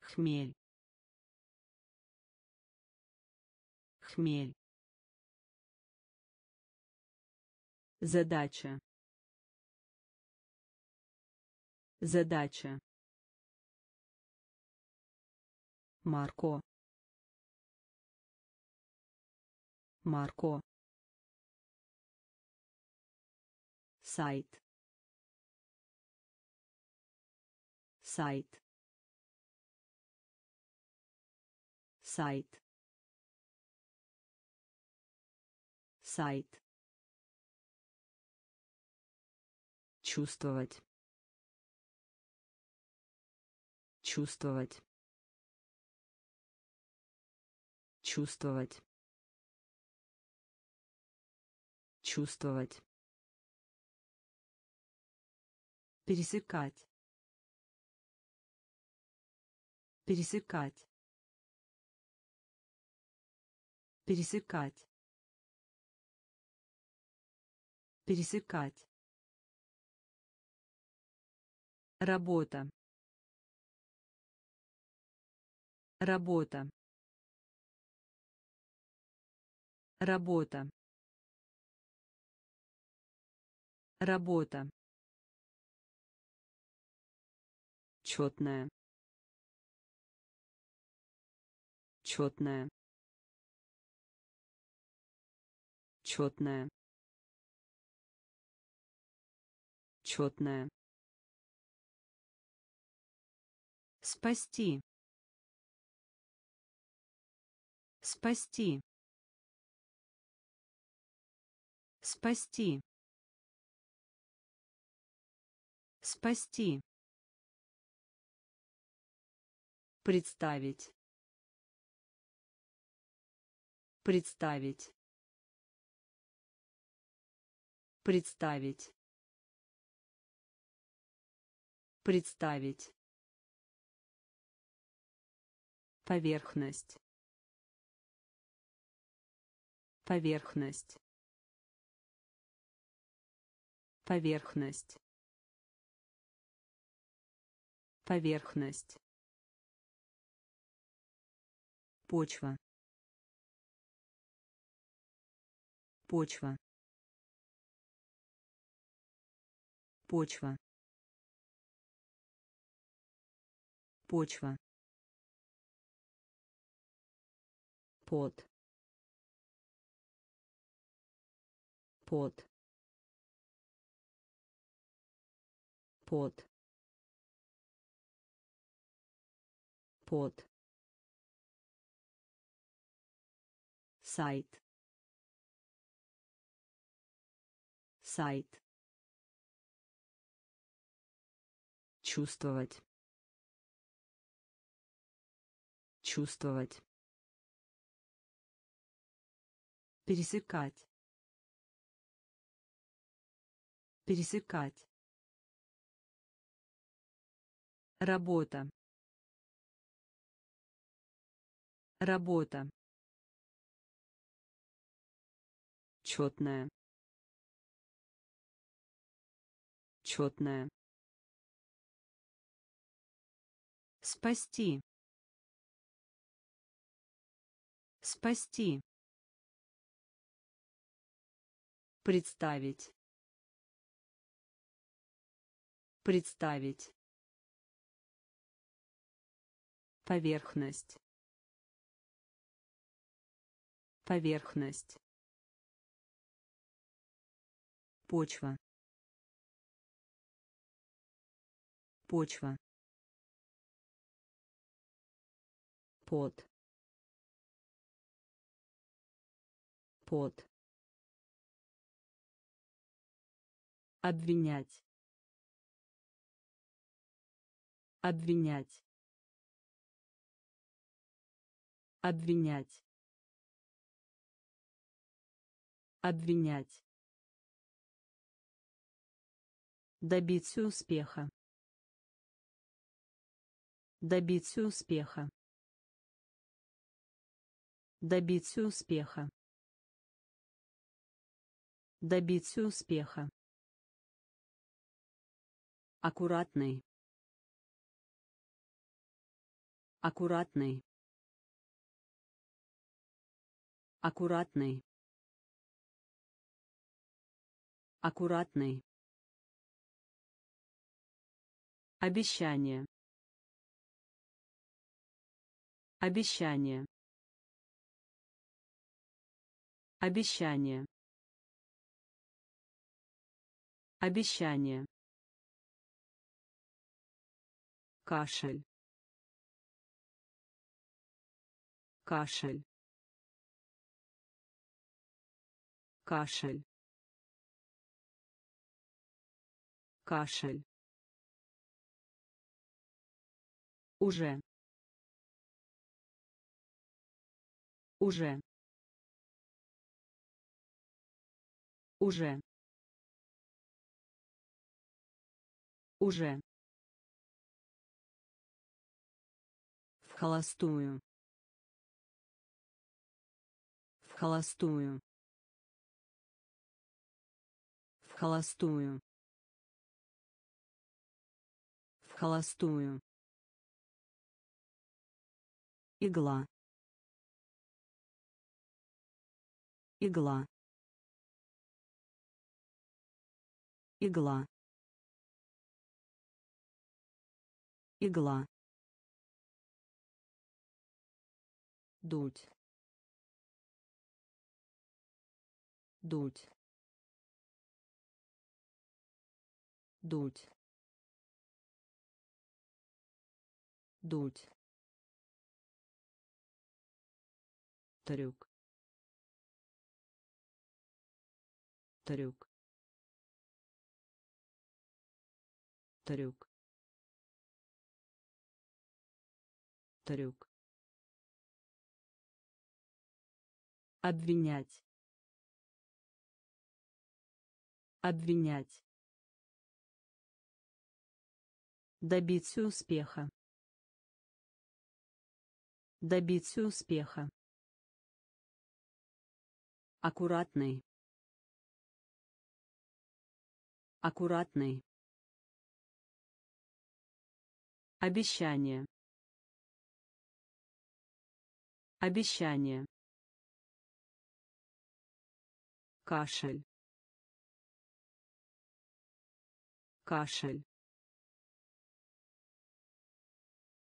Хмель. Хмель. Задача. Задача. Марко. Марко сайт. Сайт. Сайт. Сайт. Чувствовать. Чувствовать. Чувствовать. Чувствовать пересекать. Пересекать. Пересекать. Пересекать. Работа. Работа. Работа. Работа четная четная четная четная спасти. Спасти. Спасти. Спасти представить. Представить. Представить. Представить. Поверхность. Поверхность. Поверхность. Поверхность почва. Почва. Почва. Почва. Пот. Пот. Пот. Пот сайт. Сайт. Чувствовать. Чувствовать. Пересекать. Пересекать. Работа. Работа четная четная спасти. Спасти. Представить. Представить. Поверхность. Поверхность почва. Почва. Пот. Пот. Обвинять. Обвинять. Обвинять. Обвинять добиться успеха. Добиться успеха. Добиться успеха. Добиться успеха. Аккуратный. Аккуратный. Аккуратный. Аккуратный обещание обещание обещание Обещание. Кашель. Кашель. Кашель. Кашель. Уже. Уже. Уже. Уже. В холостую. В холостую. В холостую. В холостую. Игла. Игла. Игла. Игла. дуть дуть дуть дуть трюк трюк трюк трюк обвинять. Обвинять. Добиться успеха. Добиться успеха аккуратный. Аккуратный. Обещание. Обещание. Кашель. Кашель.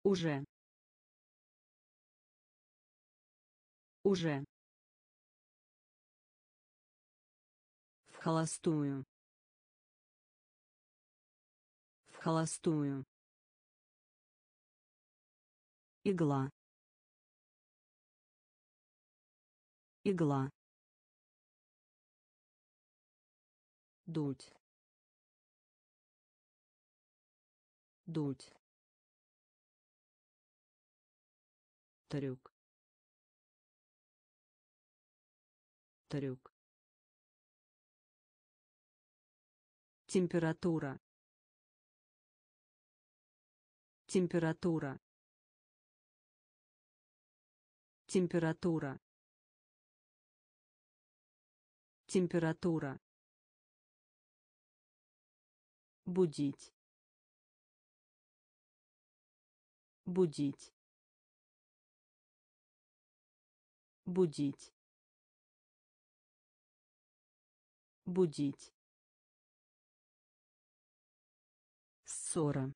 Уже. Уже холостую. В холостую. Игла. Игла. Дуть. Дуть. Трюк. Трюк температура. Температура. Температура. Температура. Будить. Будить. Будить. Будить ссора.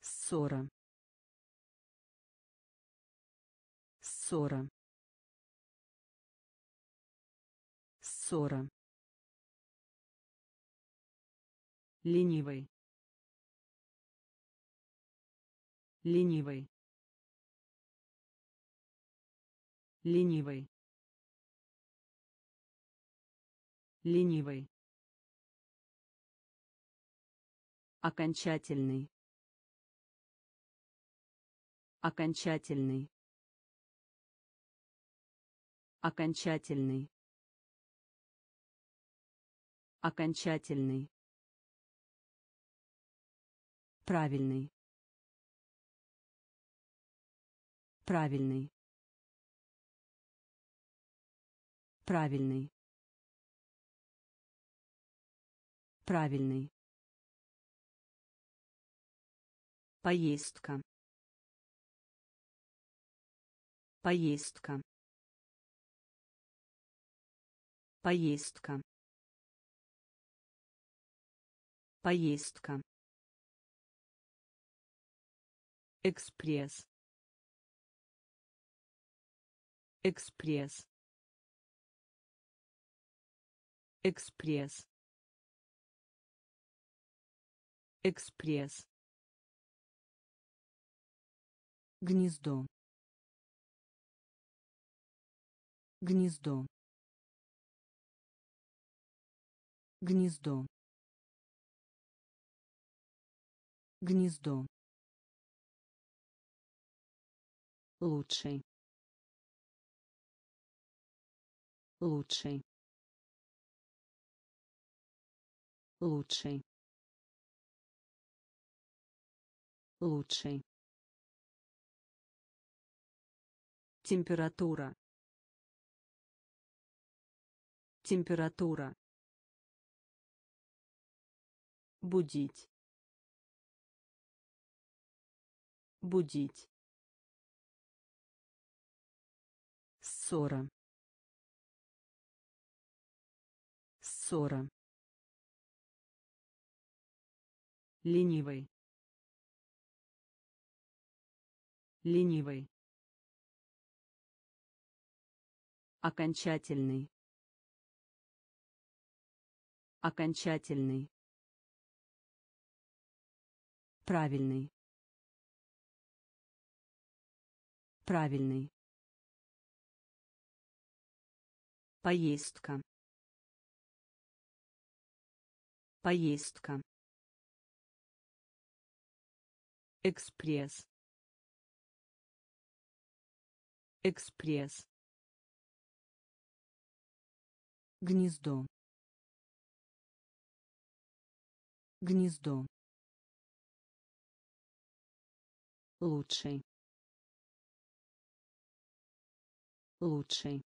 Ссора. Ссора. Ссора. Ленивый. Ленивый. Ленивый. Ленивый окончательный. Окончательный. Окончательный. Окончательный. Правильный. Правильный. Правильный. Правильный поездка. Поездка. Поездка. Поездка. Экспресс. Экспресс. Экспресс. Экспресс гнездо. Гнездо. Гнездо. Гнездо. Лучший. Лучший. Лучший. Лучший температура. Температура. Будить. Будить. Ссора. Ссора. Ленивый. Ленивый окончательный. Окончательный. Правильный. Правильный. Поездка. Поездка. Экспресс. Экспресс гнездо. Гнездо. Лучший. Лучший.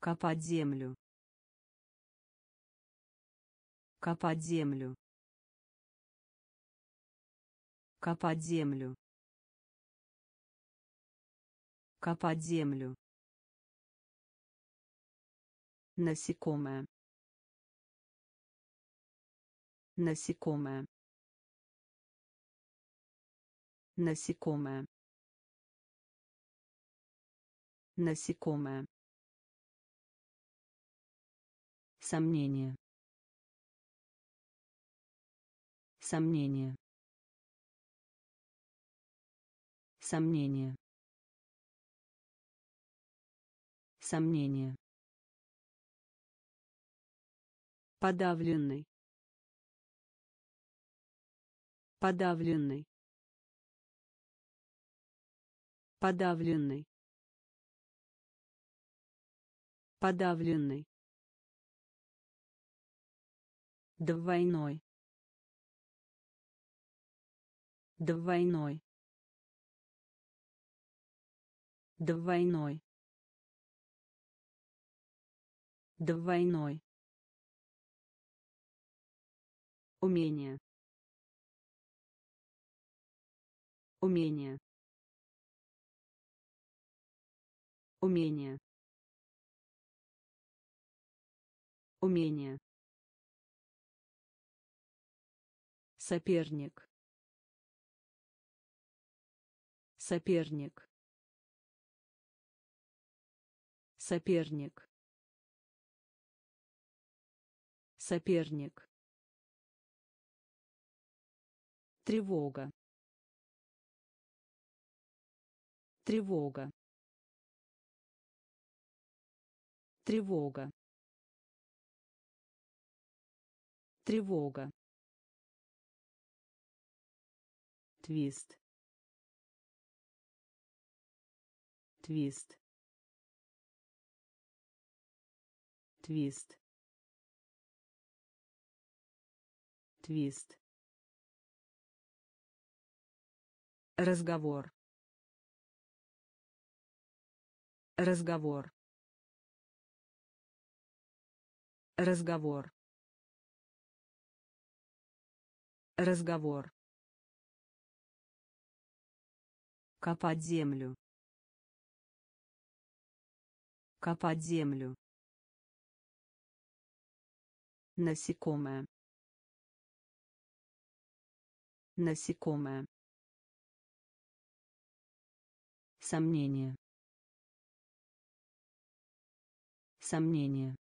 Копать землю. Копать землю. Копать землю. Копать землю насекомое. Насекомое. Насекомое. Насекомое. Сомнение. Сомнение. Сомнение. Сомнение подавленный. Подавленный. Подавленный. Подавленный. Двойной. Двойной. Двойной. Двойной умение умение умение умение соперник. Соперник. Соперник. Соперник тревога. Тревога. Тревога. Тревога. Твист. Твист. Твист. Твист разговор. Разговор. Разговор. Разговор. Копать землю. Копать землю. Насекомое. Насекомое сомнение Сомнение.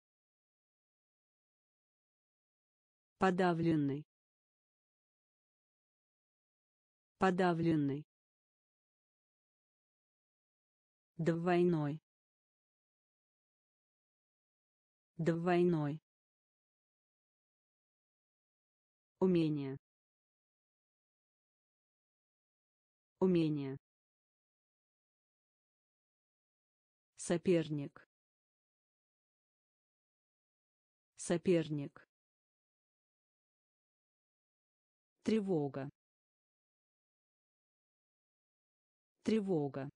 Подавленный. Подавленный. Двойной. Двойной. Умение. Умение. Соперник. Соперник. Тревога. Тревога.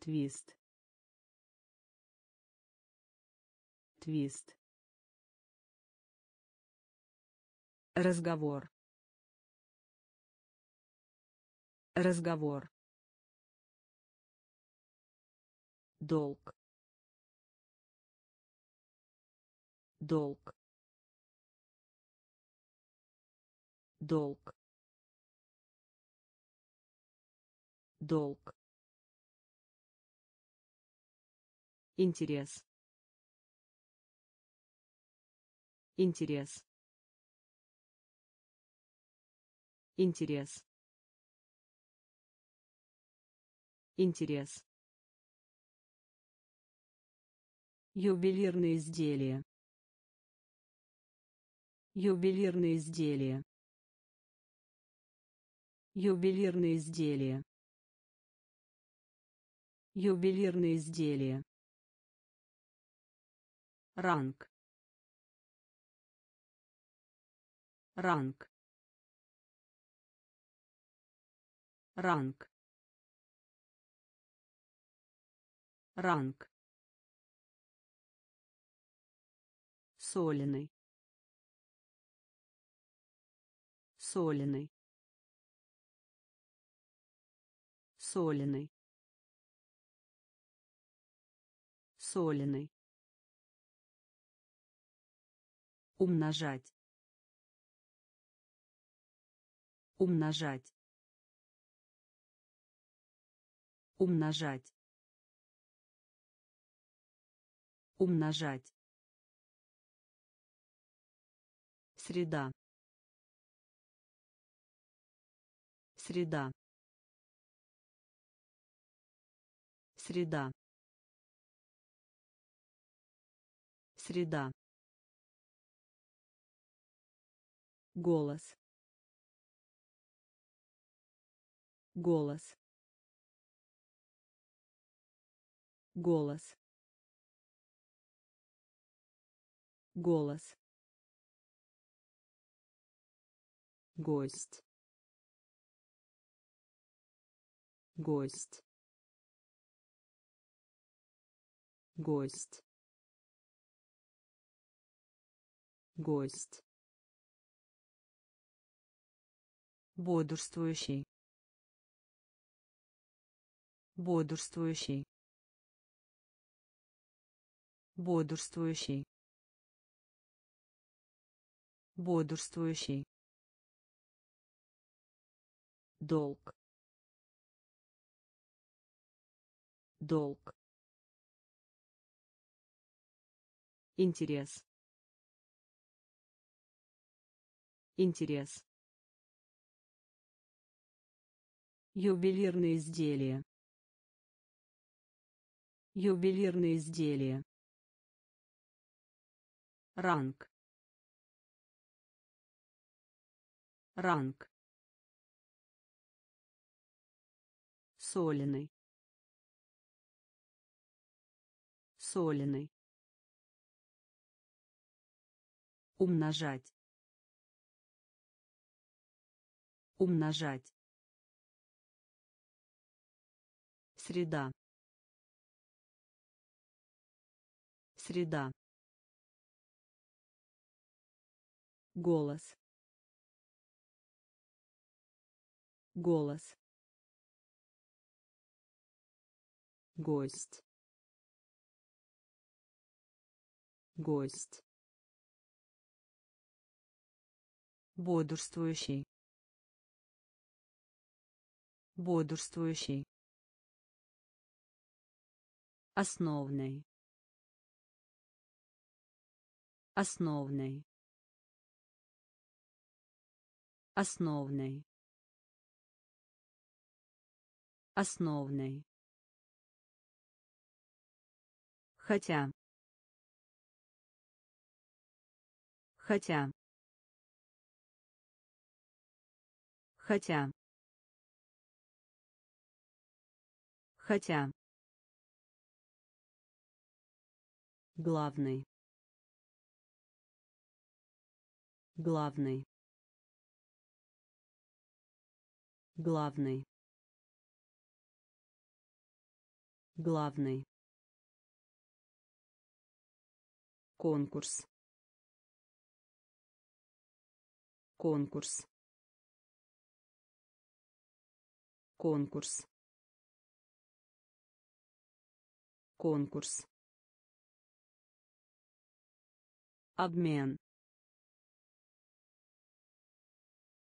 Твист. Твист. Разговор. Разговор. Долг. Долг. Долг. Долг. Интерес. Интерес. Интерес. Интерес. Ювелирные изделия. Ювелирные изделия. Ювелирные изделия. Ювелирные изделия. Ранг. Ранг. Ранг. Ранг. Соленый. Соленый. Соленый. Соленый. Умножать. Умножать. Умножать. Умножать. Среда. Среда. Среда. Среда. Голос. Голос. Голос. Голос. Гость. Гость. Гость. Гость. бодрствующий бодрствующий бодрствующий бодрствующий долг долг интерес интерес Ювелирные изделия. Ювелирные изделия. Ранг. Ранг. Соленый. Соленый. Умножать. Умножать. Среда. Среда. Голос. Голос. Гость. Гость. бодрствующий. Бодрствующий. Основной основной основной основной хотя. Хотя. Хотя. Хотя. Главный. Главный. Главный. Главный конкурс. Конкурс. Конкурс. Конкурс. Обмен.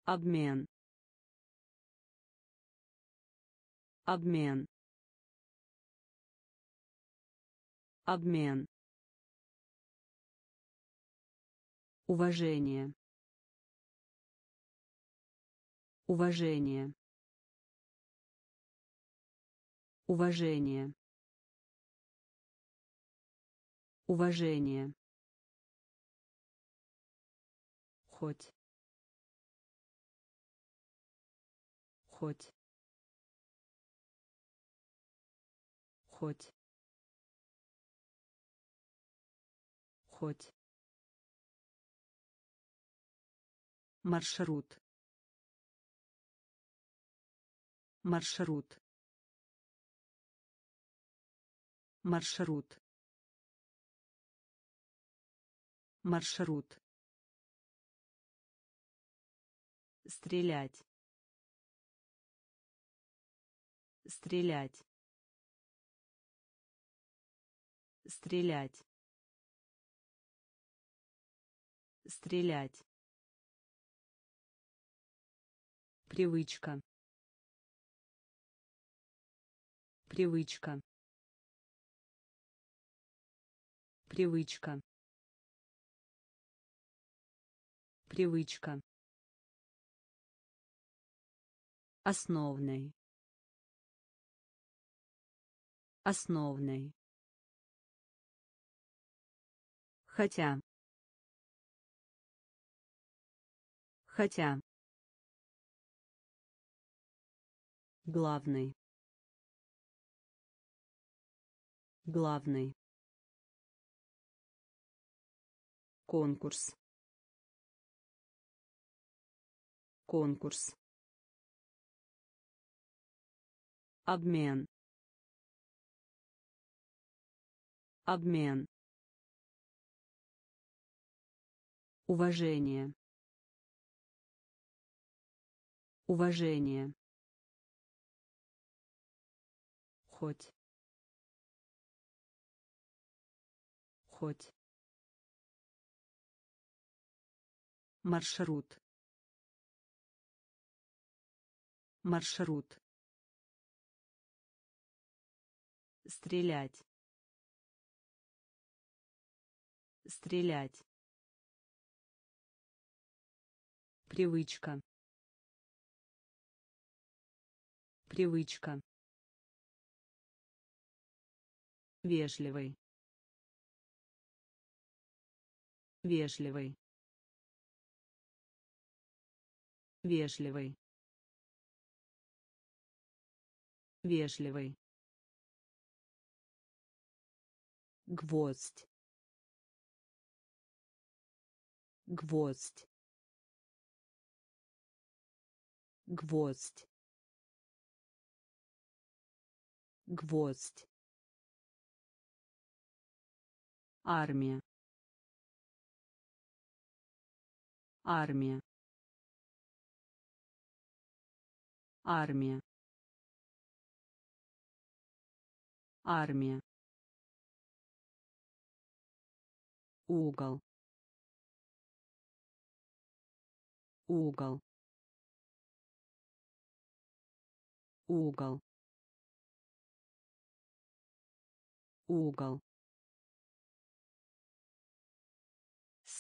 Обмен. Обмен. Обмен уважение. Уважение. Уважение. Уважение. Хоть. Хоть. Хоть. Хоть маршрут маршрут маршрут маршрут стрелять стрелять стрелять стрелять привычка. Привычка. Привычка. Привычка. Основной. Основной. Хотя. Хотя главный. Главный. Конкурс. Конкурс. Обмен. Обмен. Уважение. Уважение хоть. Хоть. Маршрут. Маршрут. Стрелять. Стрелять. Привычка. Привычка вежливый. Вежливый. Вежливый. Вежливый. Гвоздь. Гвоздь. Гвоздь. Гвоздь армия. Армия. Армия. Армия. Угол. Угол. Угол. Угол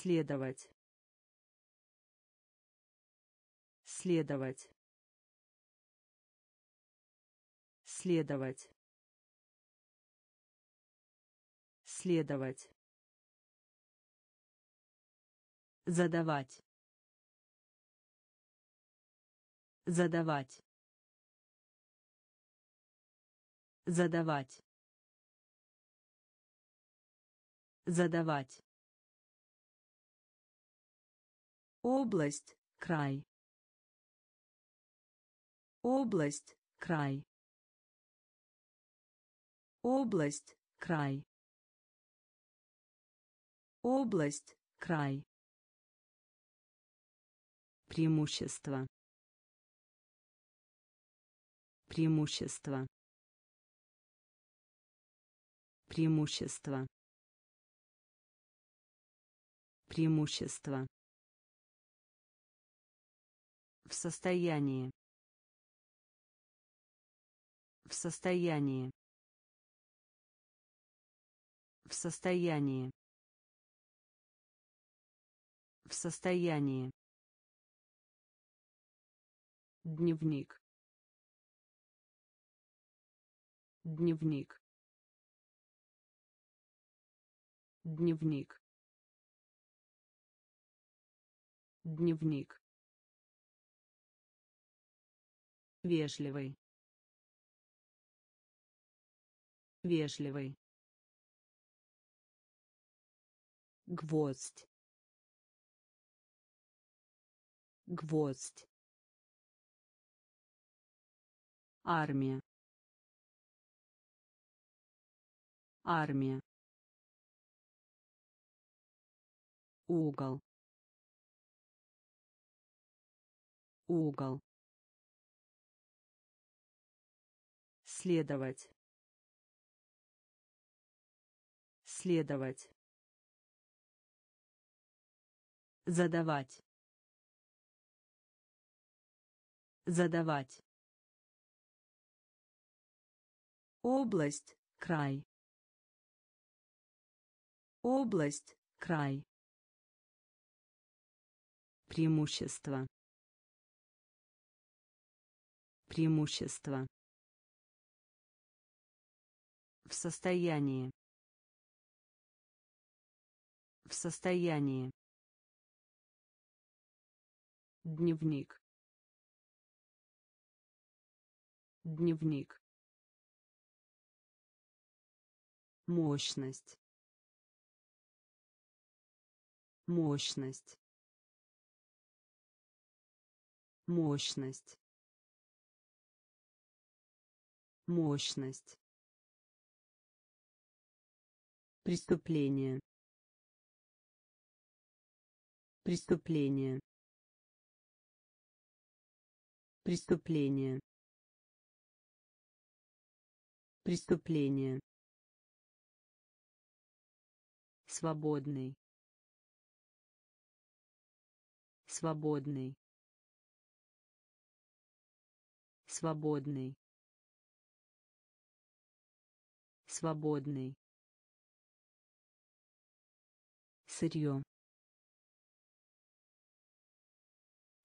следовать. Следовать. Следовать. Следовать. Задавать. Задавать. Задавать. Задавать область край. Область край. Область край. Область край. Преимущество. Преимущество. Преимущество. Преимущество в состоянии. В состоянии. В состоянии. В состоянии. Дневник. Дневник. Дневник. Дневник вежливый. Вежливый. Гвоздь. Гвоздь. Армия. Армия. Угол. Угол следовать. Следовать. Задавать. Задавать. Область край. Область край. Преимущество. Преимущество в состоянии. В состоянии. Дневник. Дневник. Мощность. Мощность. Мощность. Мощность преступление. Преступление. Преступление. Преступление. Свободный. Свободный. Свободный. Свободный сырье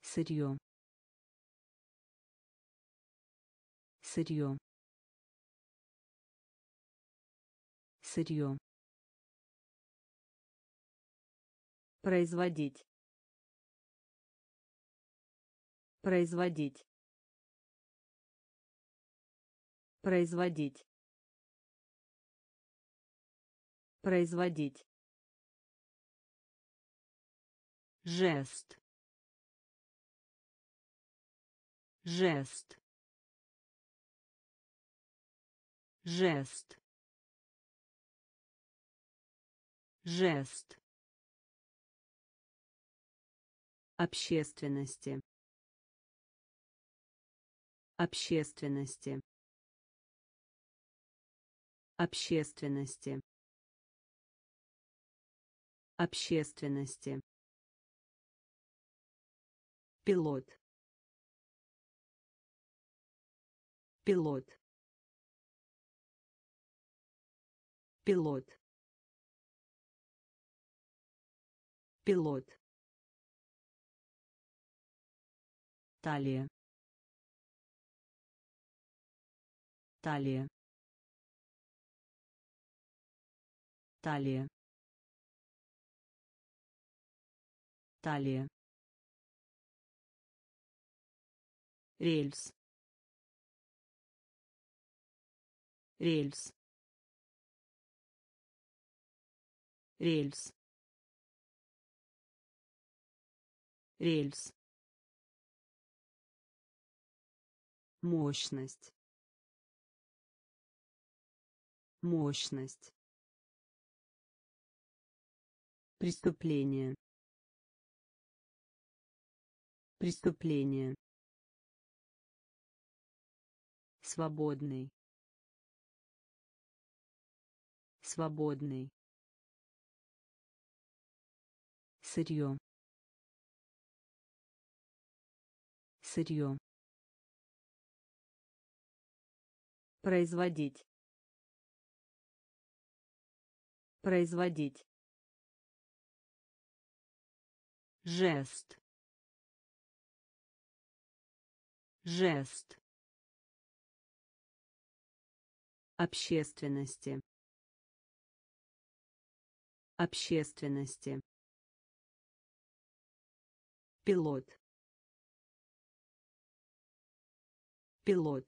сырье сырье сырье производить. Производить. Производить. Производить жест. Жест. Жест. Жест. Общественности. Общественности. Общественности. Общественности пилот. Пилот. Пилот. Пилот. Талия. Талия. Талия. Талия рельс. Рельс. Рельс. Рельс. Мощность. Мощность. Преступление. Преступление свободный. Свободный. Сырье сырье производить. Производить. Жест. Жест общественности. Общественности. Пилот. Пилот.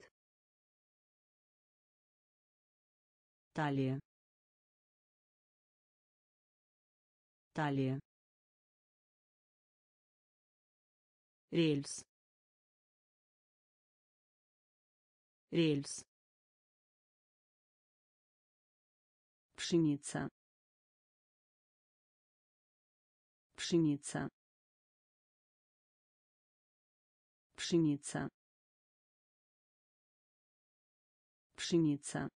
Талия. Талия. Рельс. Рельс пшеница. Пшеница. Пшеница. Пшеница.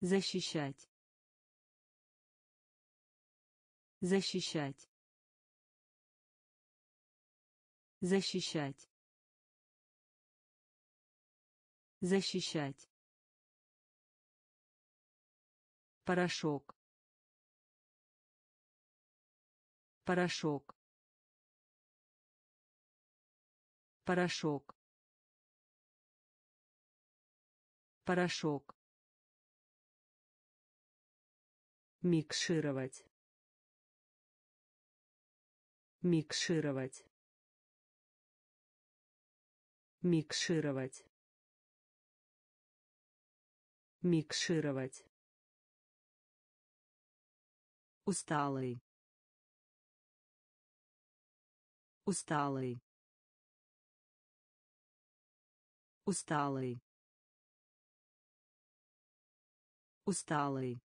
Защищать. Защищать. Защищать. Защищать порошок. Порошок. Порошок. Порошок. Микшировать. Микшировать. Микшировать. Микшировать усталый усталый усталый усталый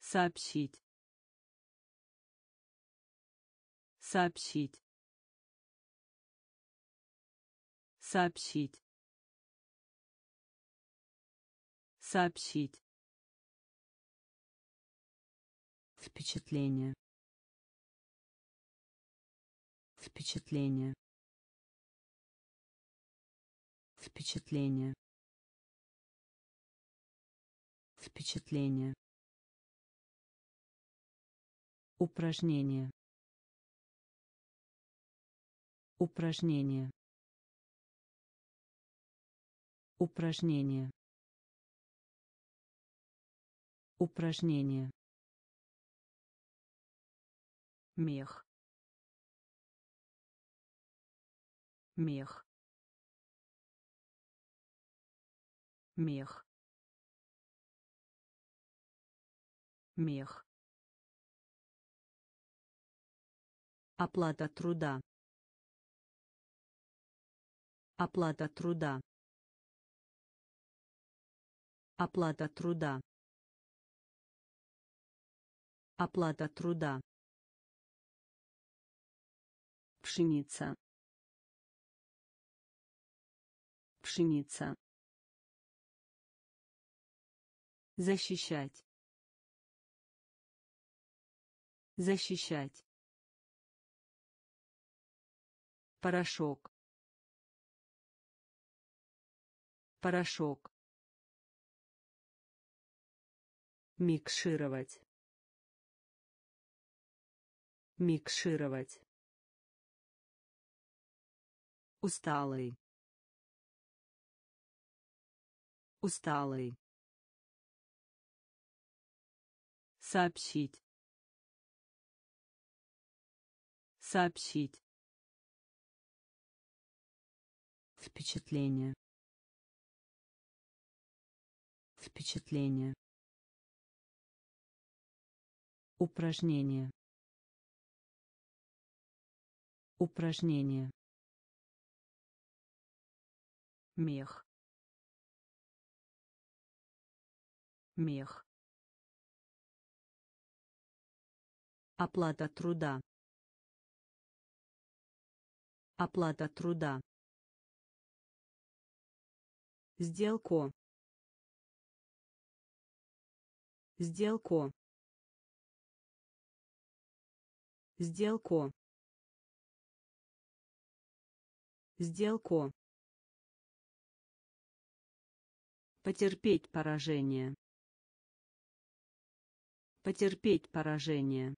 сообщить. Сообщить. Сообщить. Сообщить впечатление. Впечатление. Впечатление. Впечатление. Упражнение. Упражнение. Упражнение. Упражнение мех. Мех. Мех. Мех. Оплата труда. Оплата труда. Оплата труда. Оплата труда пшеница пшеница защищать защищать порошок Порошок. Микшировать. Микшировать. Усталый. Усталый. Сообщить. Сообщить. Впечатление. Впечатление. Упражнение. Упражнение. Мех. Мех. Оплата труда. Оплата труда. Сделку. Сделку. Сделку. Сделку. Потерпеть поражение. Потерпеть поражение.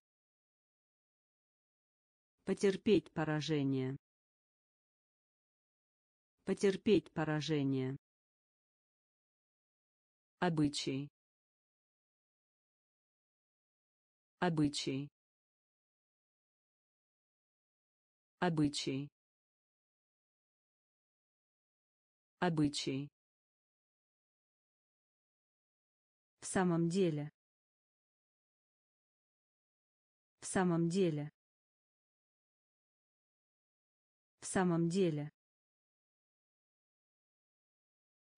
Потерпеть поражение. Потерпеть поражение. Обычай. Обычай. Обычай. Обычай. В самом деле. В самом деле. В самом деле.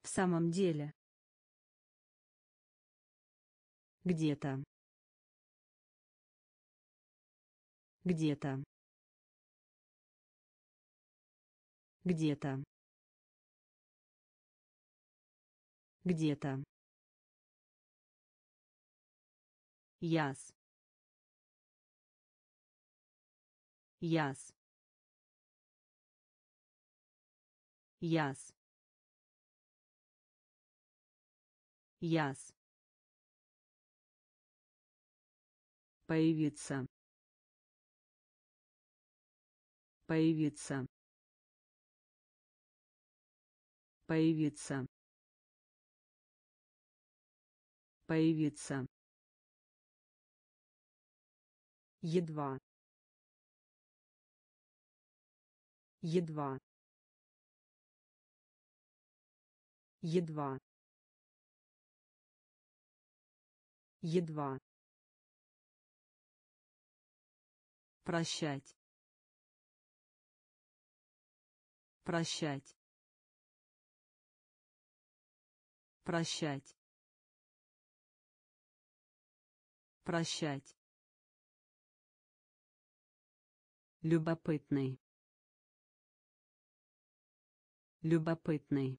В самом деле. Где-то. Где-то. Где-то. Где-то. Яс. Яс. Яс. Яс. Появиться. Появиться. Появиться. Появиться. Едва. Едва. Едва. Едва. Прощать. Прощать. Прощать. Прощать. Любопытный. Любопытный.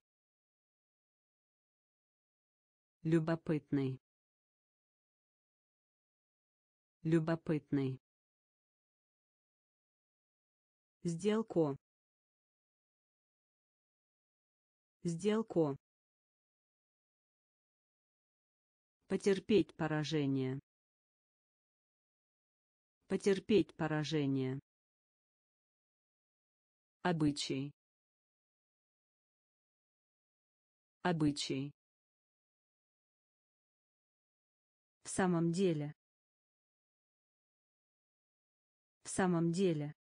Любопытный. Любопытный. Сделку. Сделку. Потерпеть поражение. Потерпеть поражение. Обычай. Обычай. В самом деле. В самом деле.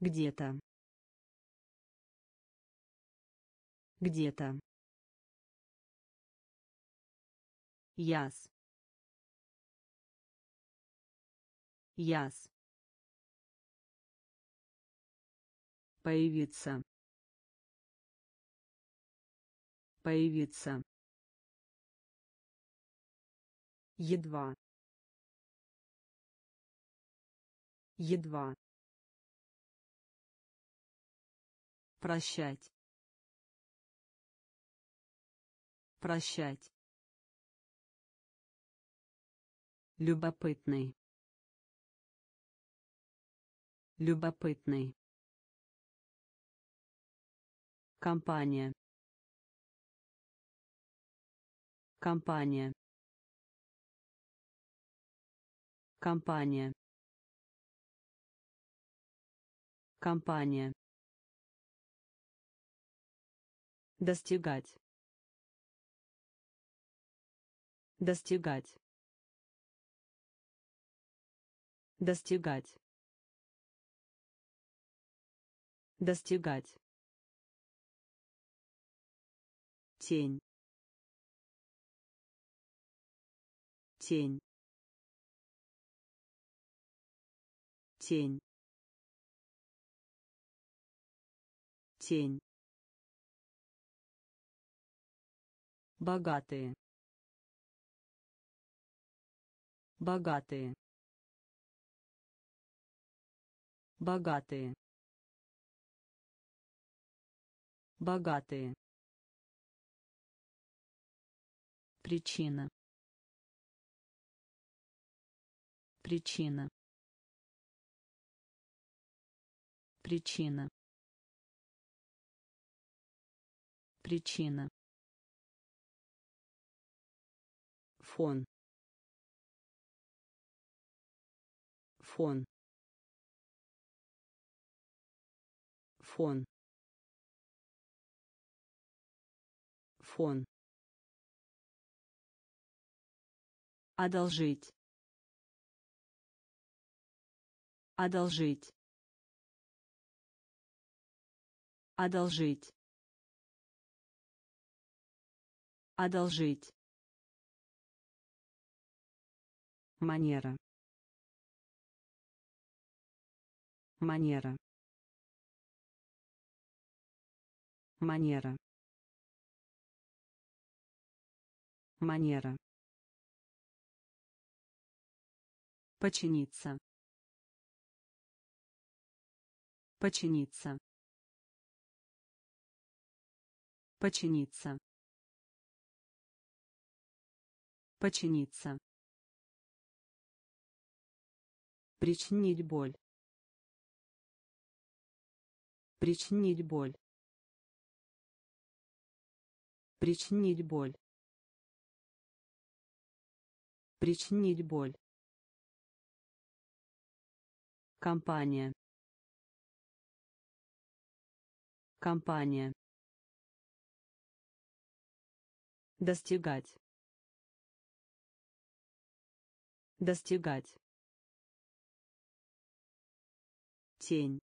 Где-то. Где-то. Яс. Яс. Появиться. Появиться. Едва. Едва. Прощать. Прощать. Любопытный. Любопытный. Компания. Компания. Компания. Компания. Достигать. Достигать. Достигать. Достигать. Тень. Тень. Тень. Тень. Богатые. Богатые. Богатые. Богатые. Причина. Причина. Причина. Причина. фон фон фон фон одолжить. Одолжить. Одолжить. Одолжить. Манера. Манера. Манера. Манера Починиться. Починиться. Починиться. Починиться. Причинить боль. Причинить боль. Причинить боль. Причинить боль. Компания. Компания. Достигать. Достигать. Тень.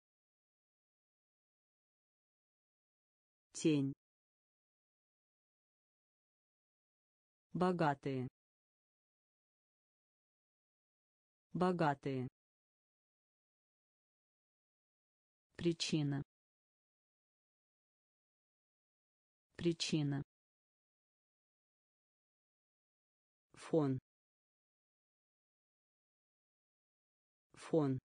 Тень. Богатые. Богатые. Причина. Причина. Фон. Фон.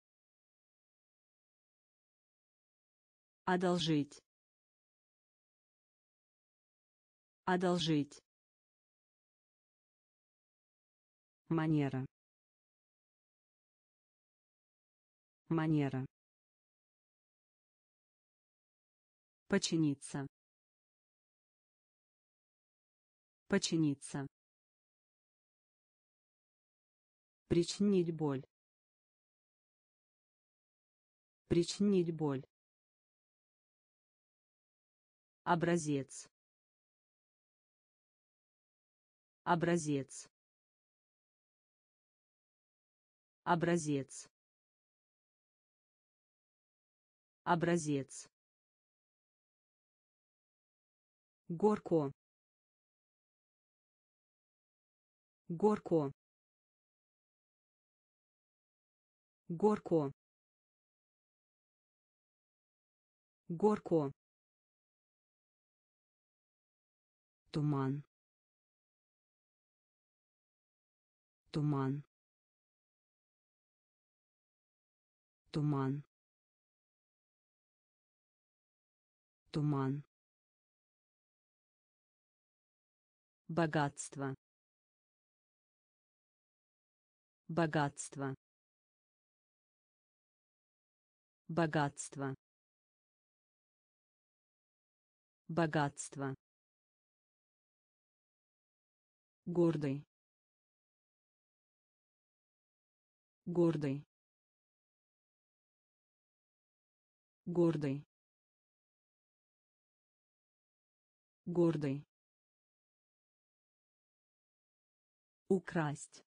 Одолжить. Одолжить. Манера. Манера. Починиться. Починиться. Причинить боль. Причинить боль. Образец. Образец. Образец. Образец. Горко. Горко. Горко. Горко. Туман. Туман. Туман. Туман. Богатство. Богатство. Богатство. Богатство. Гордый. Гордый. Гордый. Гордый. Украсть.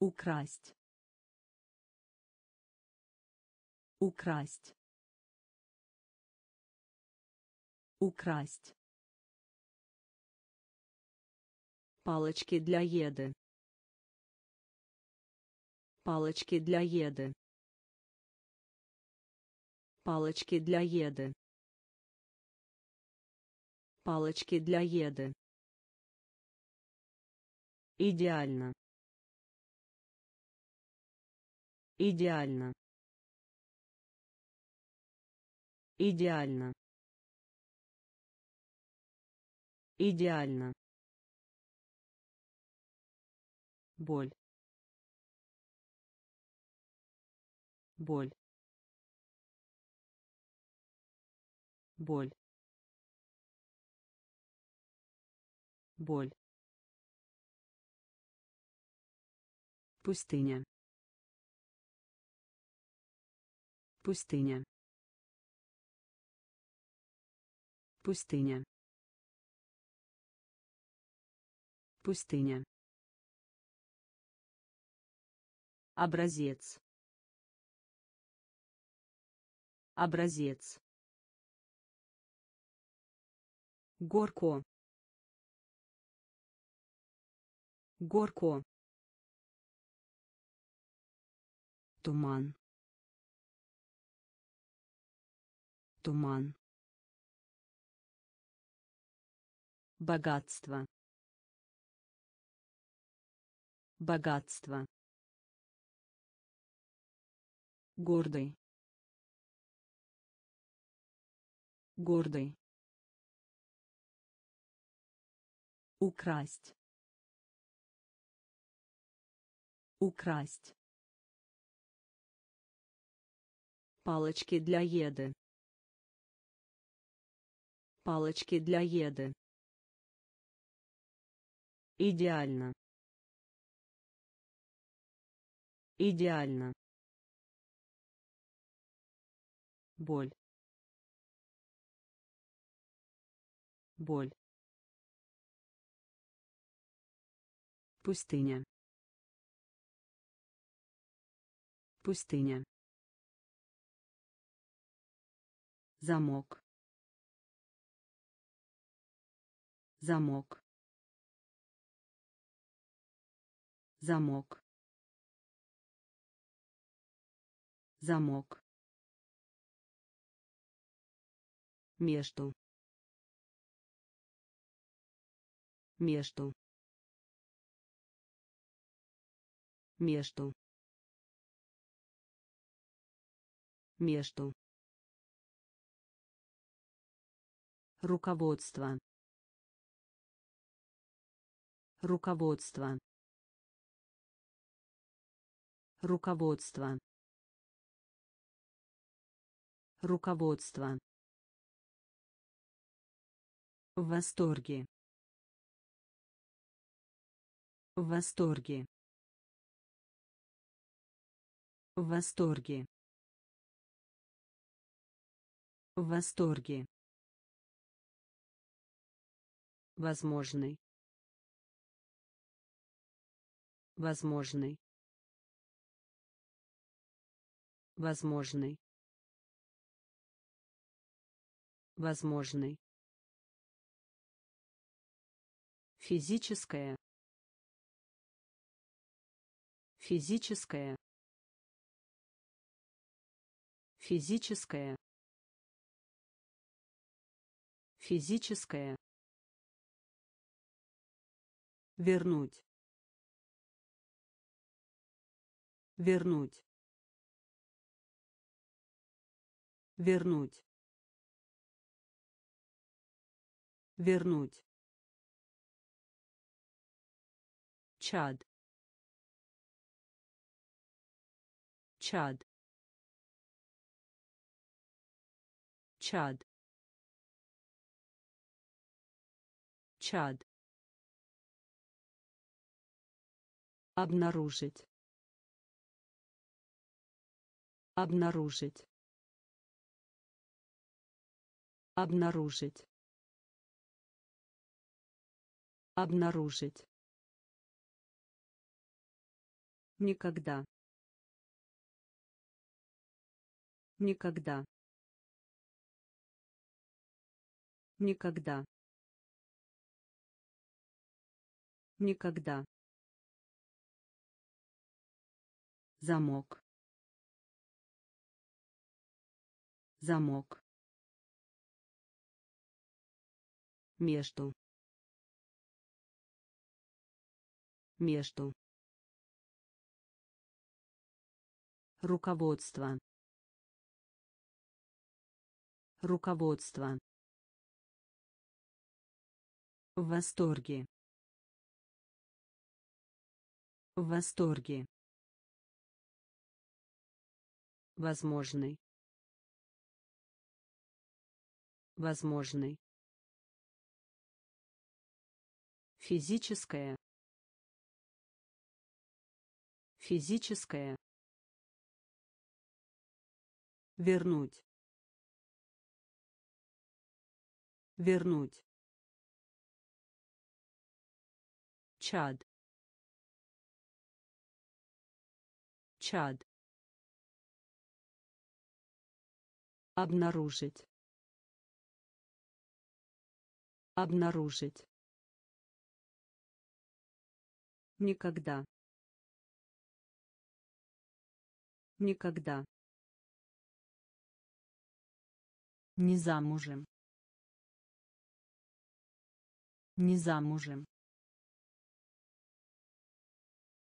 Украсть. Украсть. Украсть. Палочки для еды. Палочки для еды. Палочки для еды. Палочки для еды. Идеально. Идеально. Идеально. Идеально. Боль. Боль. Боль. Боль. Пустыня. Пустыня. Пустыня. Пустыня. Образец. Образец. Горко. Горко. Туман. Туман. Богатство. Богатство. Гордый. Гордый. Украсть. Украсть. Палочки для еды. Палочки для еды. Идеально. Идеально. Боль. Боль. Пустыня. Пустыня. Замок. Замок. Замок. Замок. Между. Между. Между. Между. Руководство. Руководство. Руководство. Руководство. В восторге. В восторге. В восторге. В восторге. Возможный. Возможный. Возможный. Возможный. Физическое. Физическое. Физическое. Физическое. Вернуть. Вернуть. Вернуть. Вернуть. Чад. Чад. чад чад обнаружить. Обнаружить. Обнаружить. Обнаружить. Никогда. Никогда. Никогда. Никогда замок. Замок. Между. Между. Руководство. Руководство. В восторге. В восторге возможный. Возможный. Физическое. Физическое. Вернуть. Вернуть. Чад. Чад обнаружить. Обнаружить. Никогда. Никогда. Не замужем. Не замужем.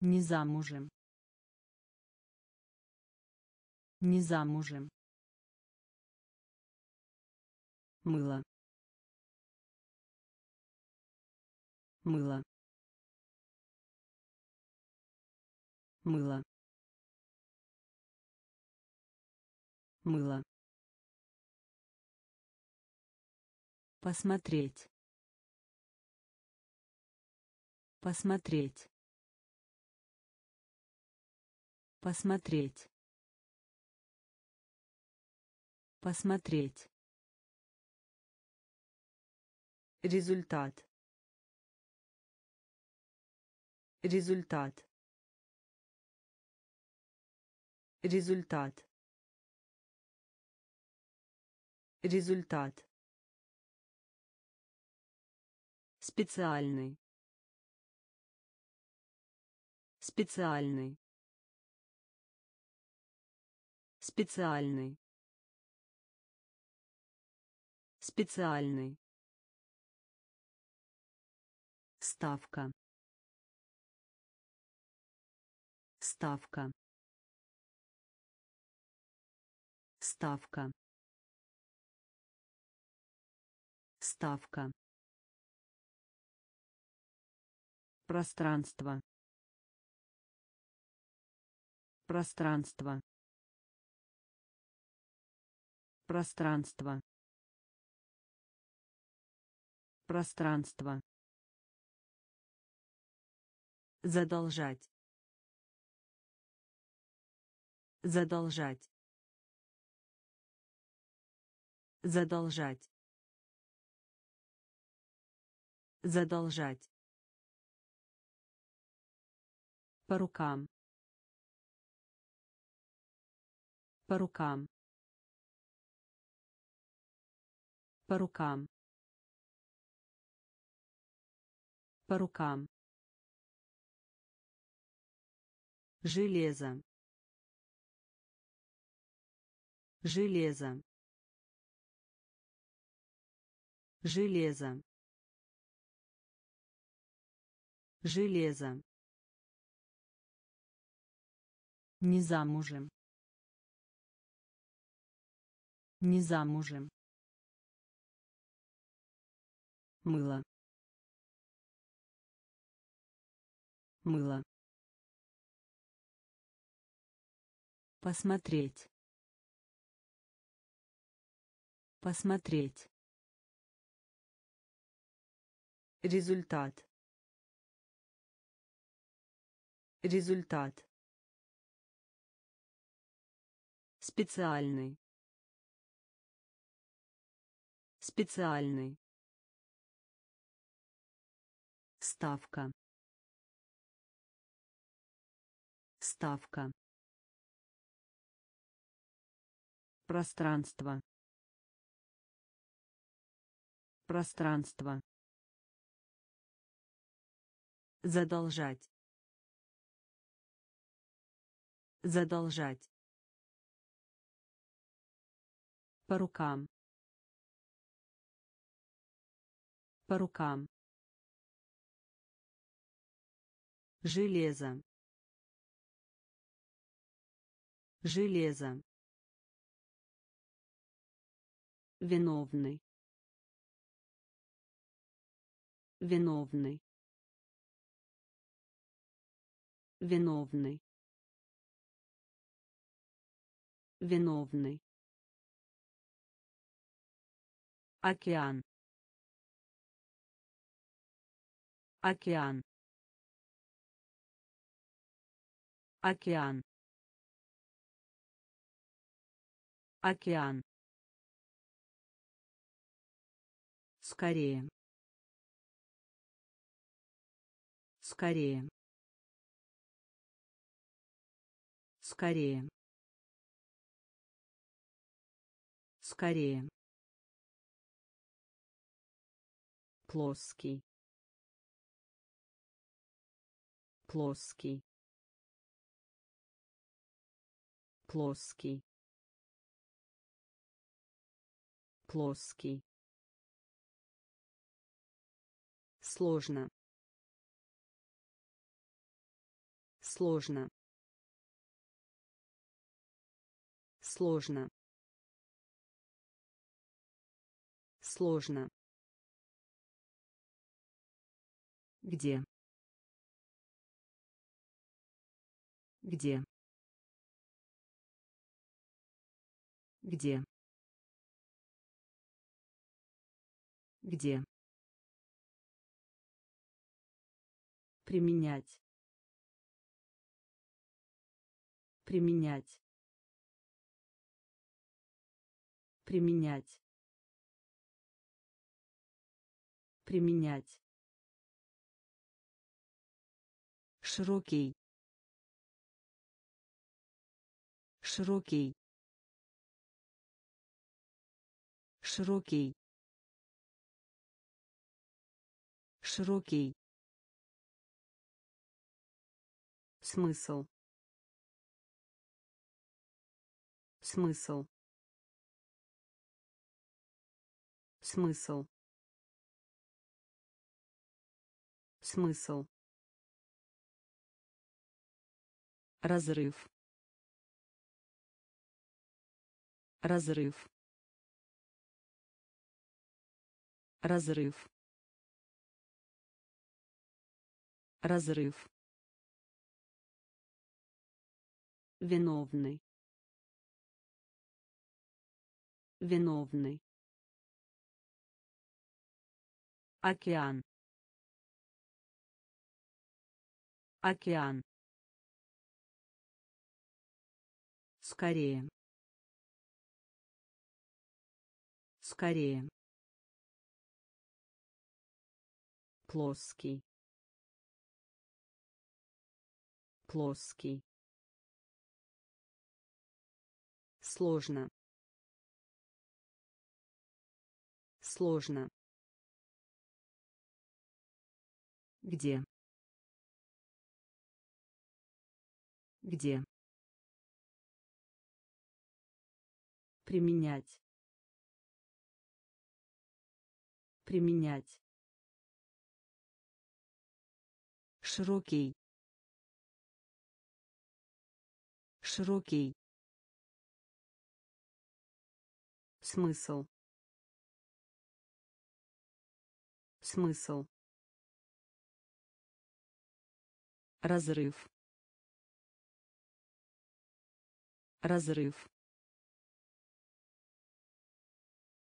Не замужем. Не замужем мыло. Мыло. Мыло. Мыло. Посмотреть. Посмотреть. Посмотреть. Посмотреть результат. Результат. Результат. Результат. Специальный. Специальный. Специальный. Специальный ставка. Ставка. Ставка. Ставка. Пространство. Пространство. Пространство. Пространство задолжать. Задолжать. Задолжать. Задолжать. По рукам. По рукам. По рукам. По рукам железо железо железо железо. Не замужем не замужем мыло. Мыло посмотреть Посмотреть. Результат. Результат. Специальный. Специальный. Ставка. Ставка. Пространство. Пространство. Задолжать. Задолжать. По рукам. По рукам. Железо. Железо. Виновный. Виновный. Виновный. Виновный. Океан. Океан. Океан. Океан. Скорее. Скорее. Скорее. Скорее. Плоский. Плоский. Плоский. Плоский. Сложно. Сложно. Сложно. Сложно. Где? Где? Где? Где? Применять. Применять. Применять. Применять. Широкий. Широкий. Широкий. Широкий. Смысл. Смысл. Смысл. Смысл. Разрыв. Разрыв. Разрыв. Разрыв. Виновный. Виновный. Океан. Океан. Скорее. Скорее. Плоский. Плоский. Сложно. Сложно. Где? Где? Применять. Применять. Широкий. Широкий. Смысл. Смысл. Разрыв. Разрыв.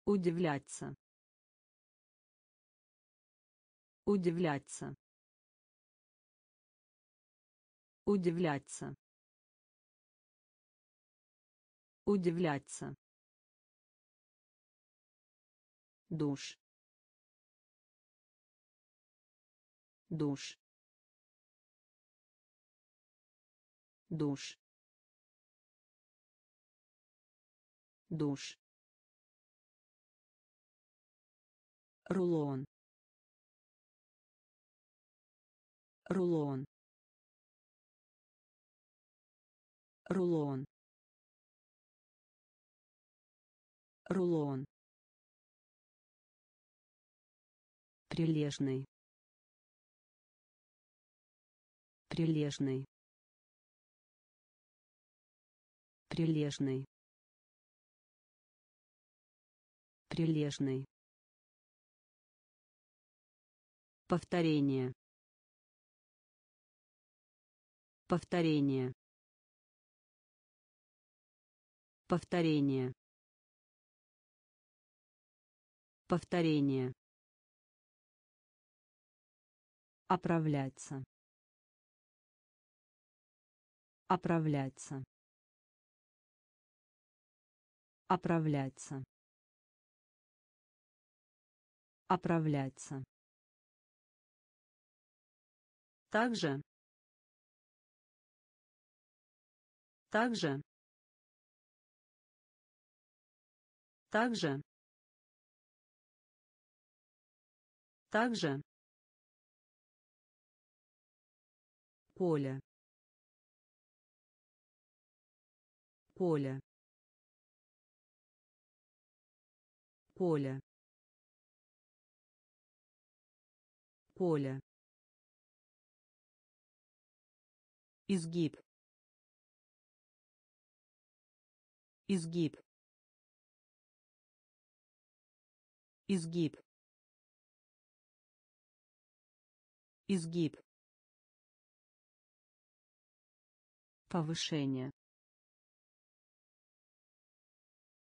Удивляться. Удивляться. Удивляться. Удивляться. Душ. Душ. Душ. Душ. Рулон. Рулон. Рулон. Рулон прилежный. Прилежный. Прилежный. Прилежный. Повторение. Повторение. Повторение. Повторение Оправляться. Оправляться. Оправляться. Оправляться. Также. Также. Также. Также. Поле поле поле поле. Изгиб изгиб изгиб. Изгиб Повышение.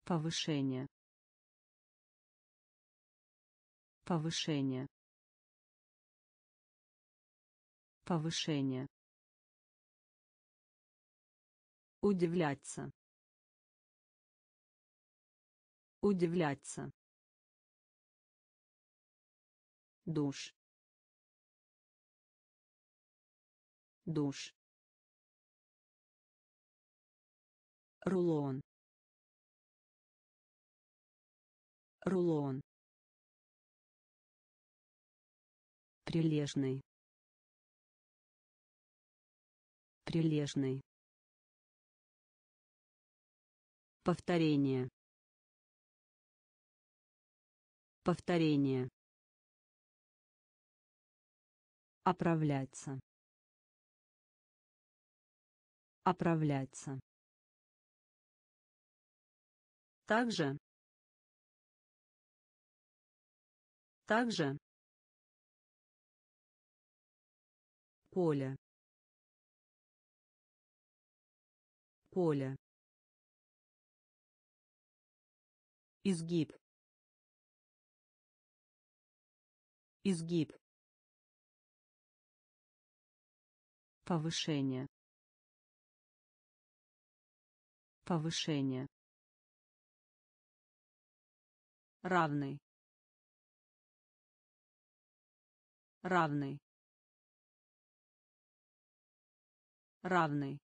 Повышение. Повышение. Повышение. Удивляться. Удивляться. Душ. Душ. Рулон. Рулон. Прилежный. Прилежный. Повторение. Повторение. Оправляться. Оправляться также. Также. Поле. Поле. Изгиб. Изгиб. Повышение. Повышение. Равный. Равный. Равный.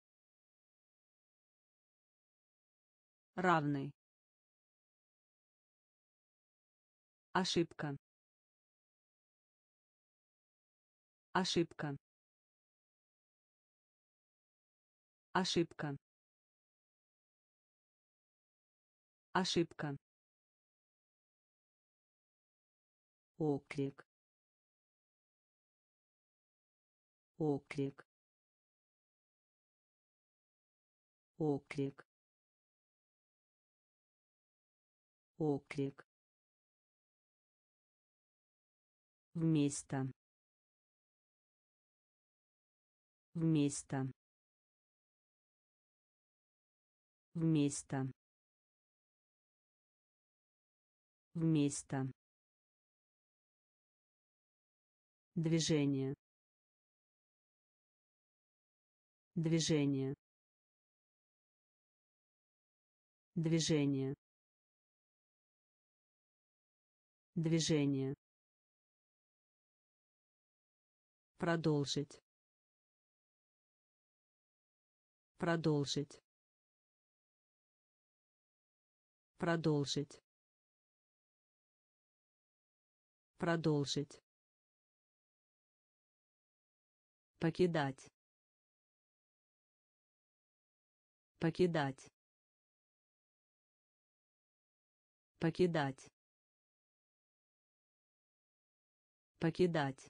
Равный. Ошибка. Ошибка. Ошибка. Ошибка оклик оклик оклик оклик вместо. Вместо. Вместо. Вместо. Движение. Движение. Движение. Движение. Продолжить. Продолжить. Продолжить. Продолжить. Покидать. Покидать. Покидать. Покидать.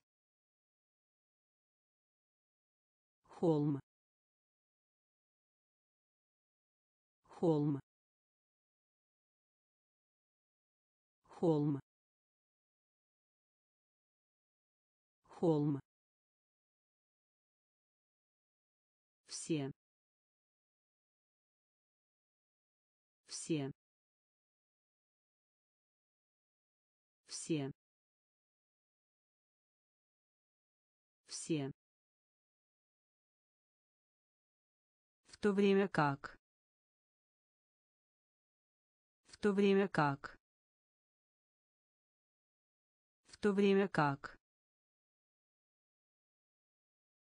Холм. Холм. Холм. Холм. Все. Все. Все. Все. В то время как. В то время как. В то время как.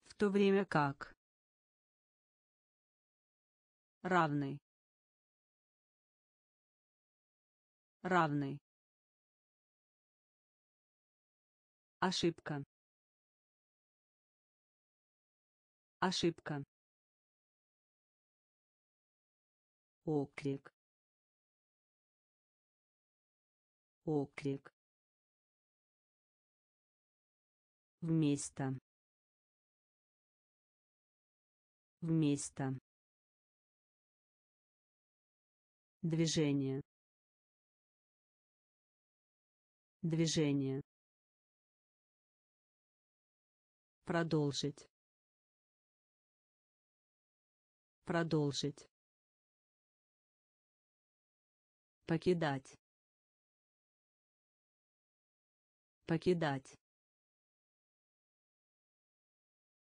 В то время как равный. Равный. Ошибка. Ошибка. Оклик оклик вместо. Вместо Движение. Движение. Продолжить. Продолжить. Покидать. Покидать.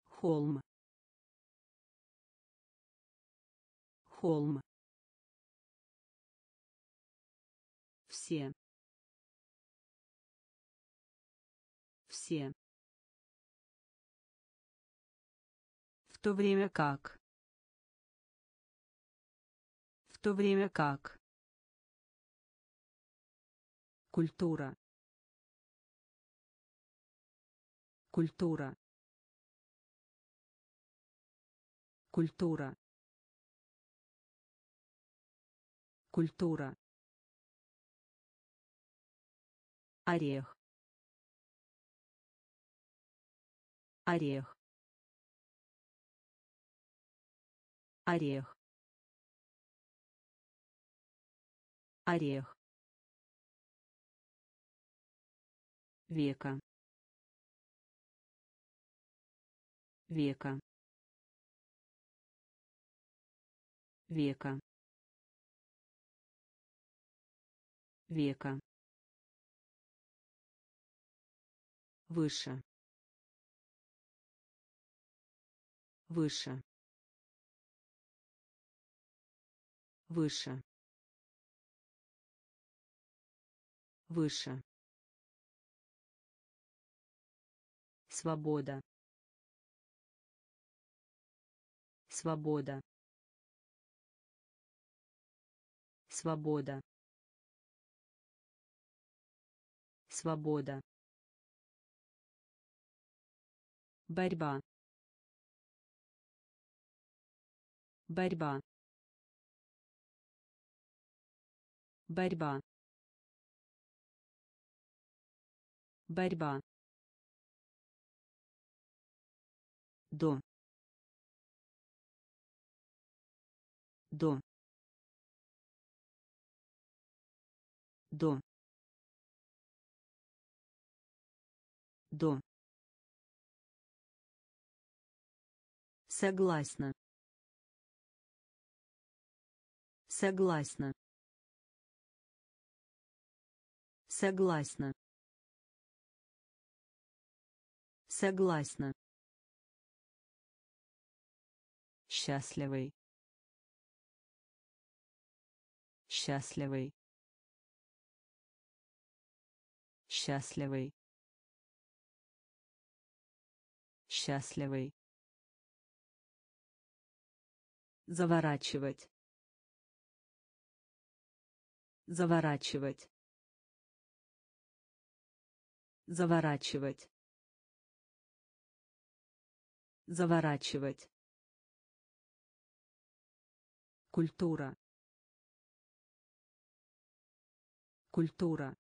Холм. Холм. Все. Все. В то время как. В то время как. Культура. Культура. Культура. Культура. Орех. Орех. Орех. Орех. Века. Века. Века. Века выше. Выше. Выше. Выше. Свобода. Свобода. Свобода. Свобода борьба. Борьба. Борьба. Борьба. До до до до Согласна. Согласна. Согласна. Согласна. Счастливый. Счастливый. Счастливый. Счастливый. Заворачивать. Заворачивать. Заворачивать. Заворачивать. Культура. Культура.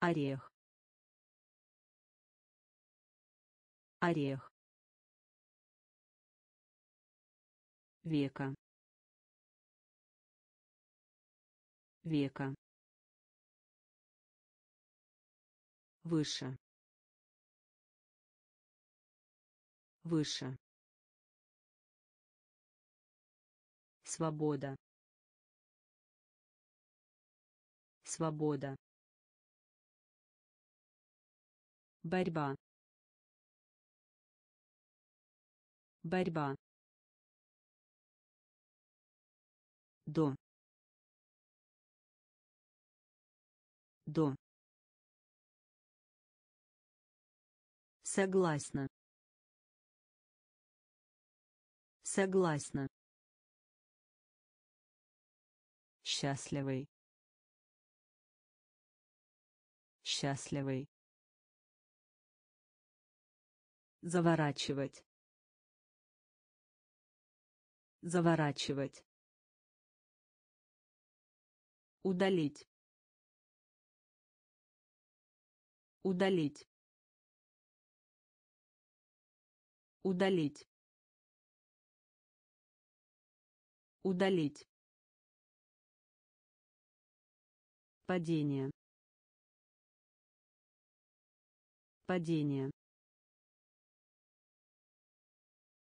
Орех. Орех. Века. Века. Выше. Выше. Свобода. Свобода. Борьба. Борьба дом. Дом. Согласна. Согласна. Счастливый. Счастливый. Заворачивать. Заворачивать удалить. Удалить. Удалить. Удалить. Падение. Падение.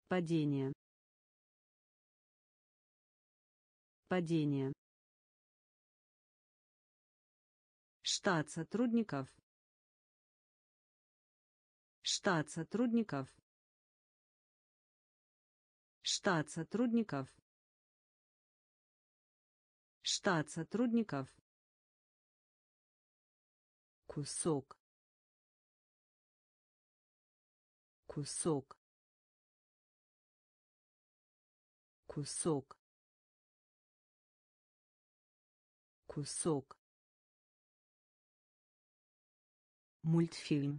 Падение. Падение штат сотрудников. Штат сотрудников. Штат сотрудников. Штат сотрудников. Кусок. Кусок. Кусок. Кусок мультфильм.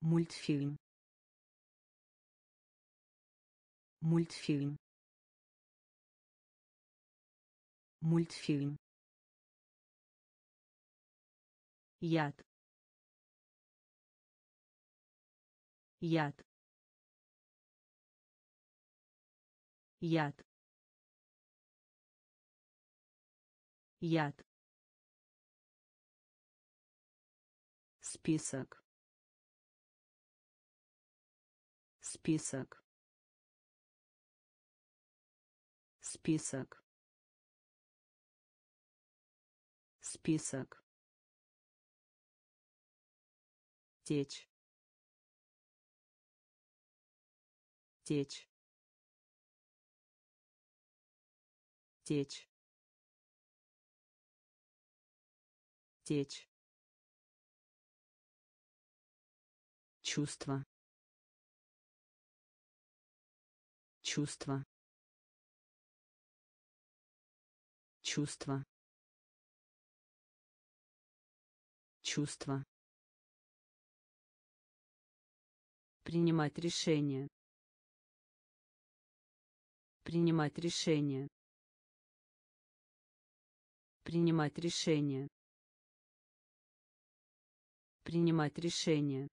Мультфильм. Мультфильм. Мультфильм. Яд. Яд. Яд. Яд список. Список. Список. Список. Течь. Течь. Течь. Течь чувство чувство чувство чувство принимать решение. Принимать решение. Принимать решение. Принимать решение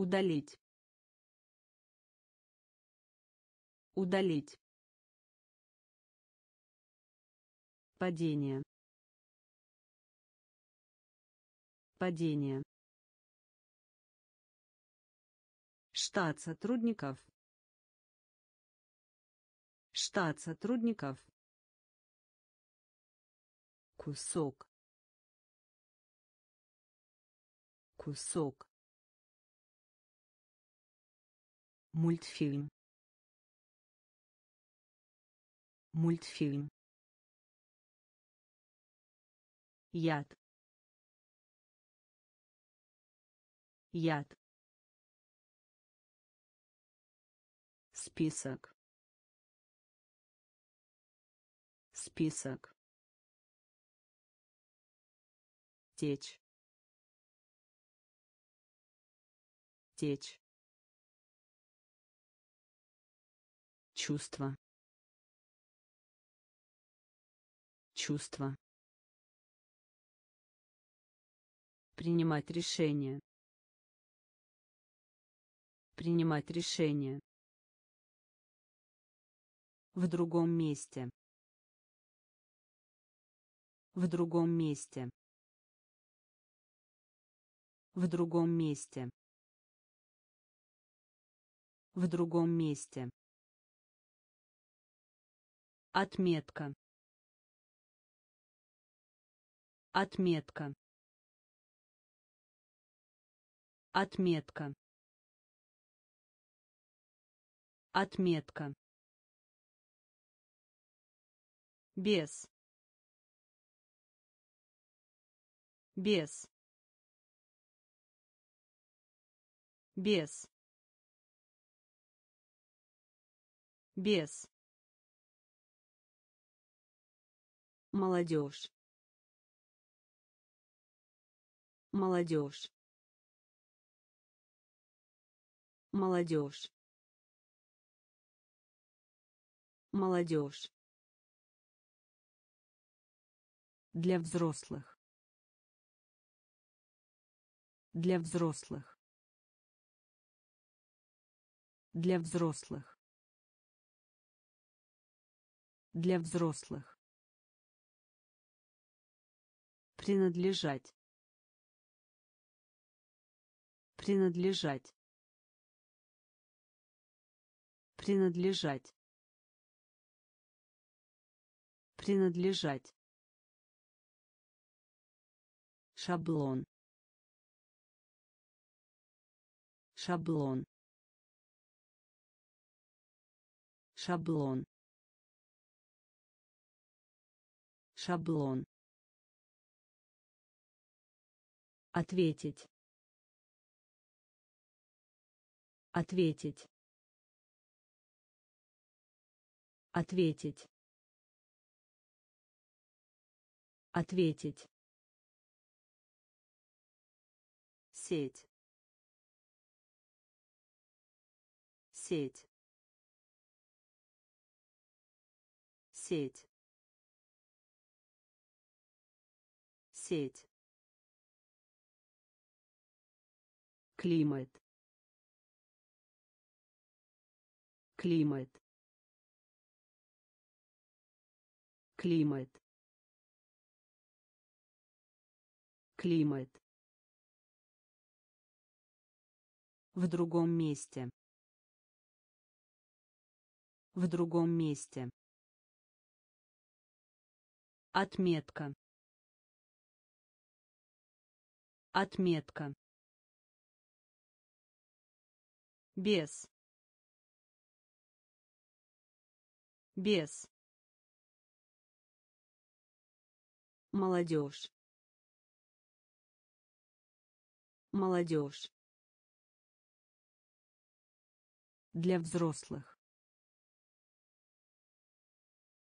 удалить удалить падение падение штат сотрудников Штат сотрудников. Кусок. Кусок. Мультфильм. Мультфильм. Яд. Яд. Список. Список. Течь. Течь. Чувство. Чувство. Принимать решение. Принимать решение. В другом месте. В другом месте. В другом месте. В другом месте. Отметка. Отметка. Отметка. Отметка. без без без без молодежь. Молодежь. Молодежь. Молодежь. Для взрослых. Для взрослых. Для взрослых. Для взрослых принадлежать. Принадлежать. Принадлежать. Принадлежать. Шаблон. Шаблон. Шаблон. Шаблон ответить. Ответить. Ответить. Ответить. Сеть. Сеть. Сеть. Сеть климат. Климат. Климат. Климат. В другом месте. В другом месте. Отметка. Отметка без. Без. Молодежь. Молодежь. Для взрослых.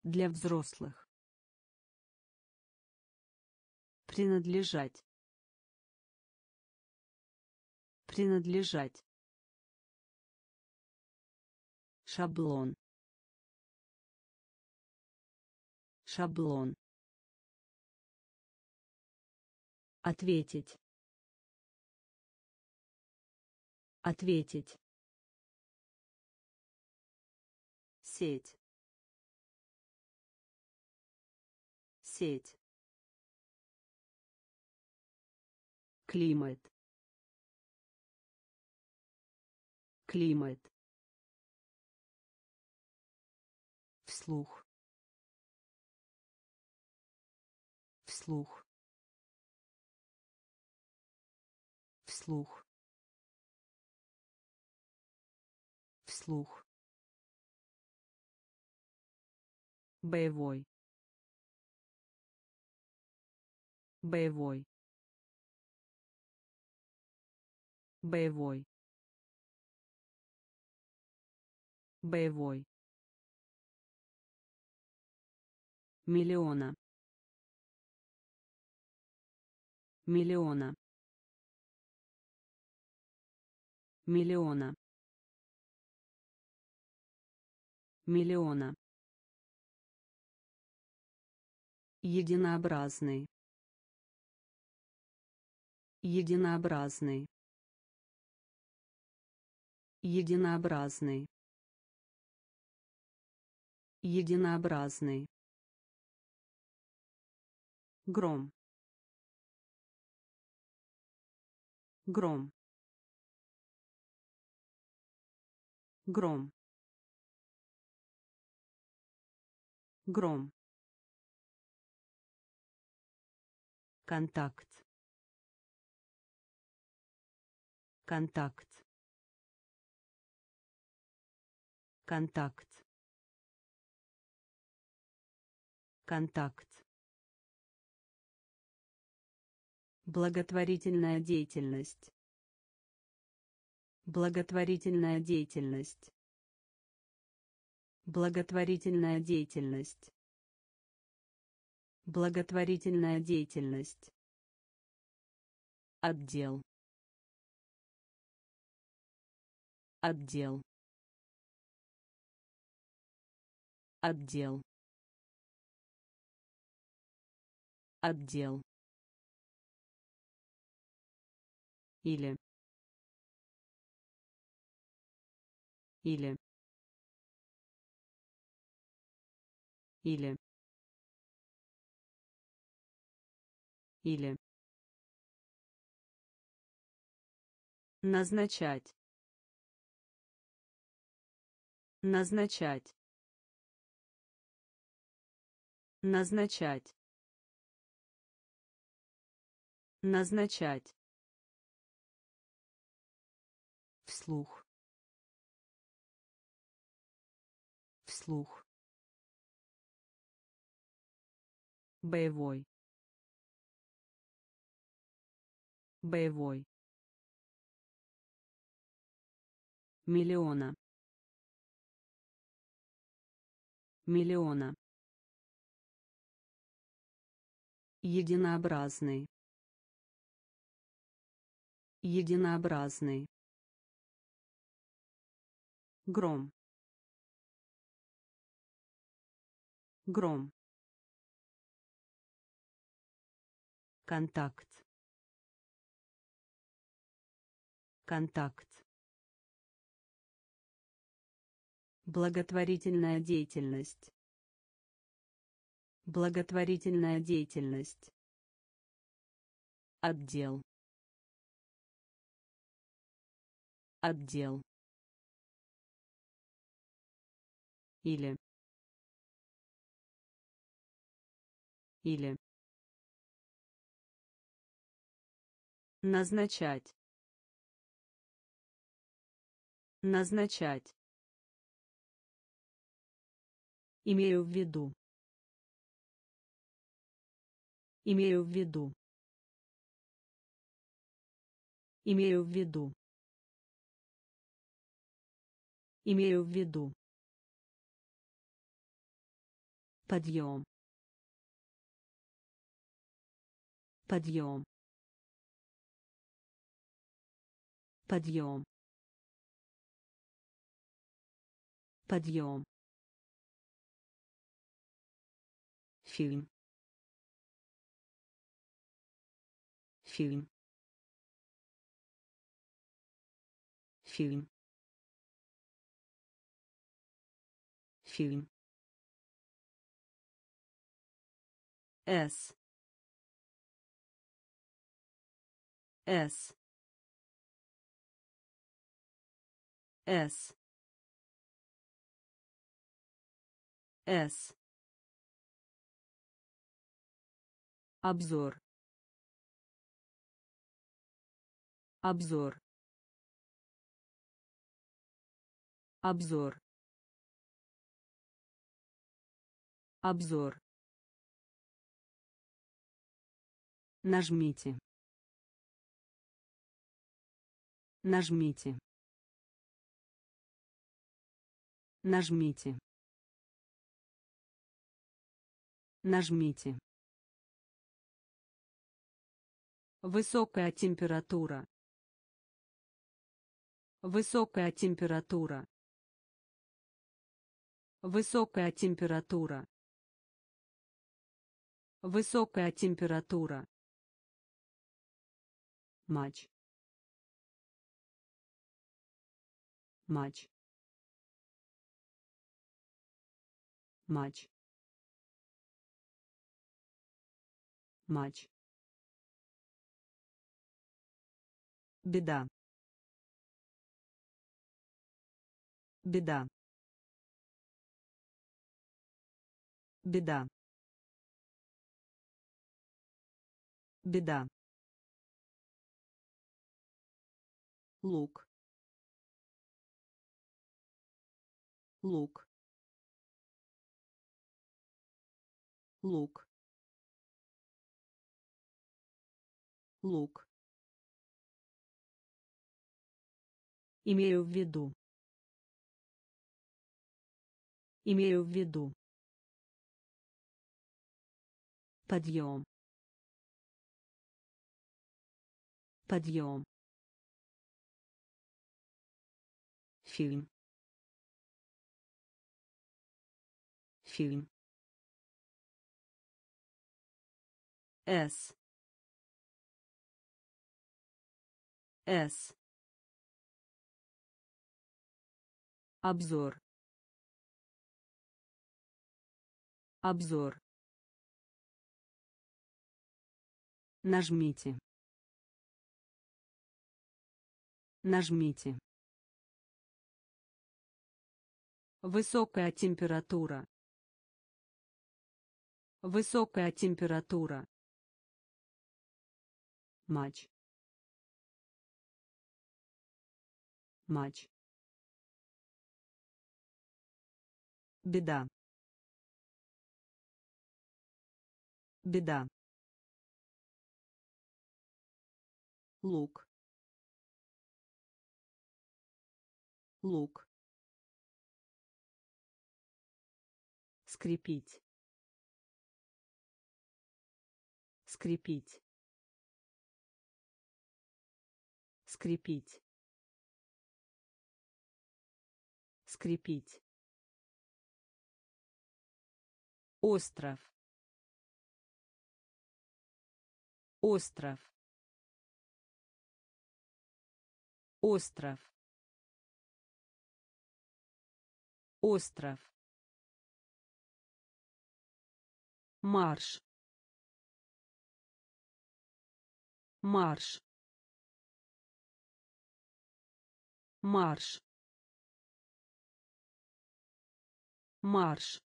Для взрослых. Принадлежать. Принадлежать шаблон. Шаблон. Ответить. Ответить. Сеть. Сеть. Климат. Климат вслух. Вслух. Вслух. Вслух. Боевой. Боевой. Боевой. Боевой миллиона. Миллиона. Миллиона. Миллиона. Единообразный. Единообразный. Единообразный. Единообразный гром. Гром. Гром. Гром. Контакт. Контакт. Контакт. Контакт благотворительная деятельность. Благотворительная деятельность. Благотворительная деятельность. Благотворительная деятельность. Отдел. Отдел. Отдел. Отдел или или или или. Назначать. Назначать. Назначать. Назначать вслух. Вслух. Боевой. Боевой. Миллиона. Миллиона. Единообразный. Единообразный гром. Гром. Контакт. Контакт. Благотворительная деятельность. Благотворительная деятельность. Отдел. Отдел или или назначать назначать имею в виду имею в виду имею в виду имею в виду подъем. Подъем. Подъем. Подъем. Фильм. Фильм. Фильм. Фильм С С С С. Обзор. Обзор. Обзор. Обзор. Нажмите. Нажмите. Нажмите. Нажмите. Высокая температура. Высокая температура. Высокая температура. Высокая температура. Матч. Матч. Матч. Матч. Беда. Беда. Беда. Беда. Лук. Лук. Лук. Лук. Имею в виду. Имею в виду. Подъем. Подъем фильм. Фильм. С. С. Обзор. Обзор. Нажмите. Нажмите Высокая температура. Высокая температура. Матч. Матч. Беда. Беда. Лук. Лук. Скрепить. Скрепить. Скрепить. Скрепить. Остров. Остров. Остров. Остров марш. Марш. Марш. Марш.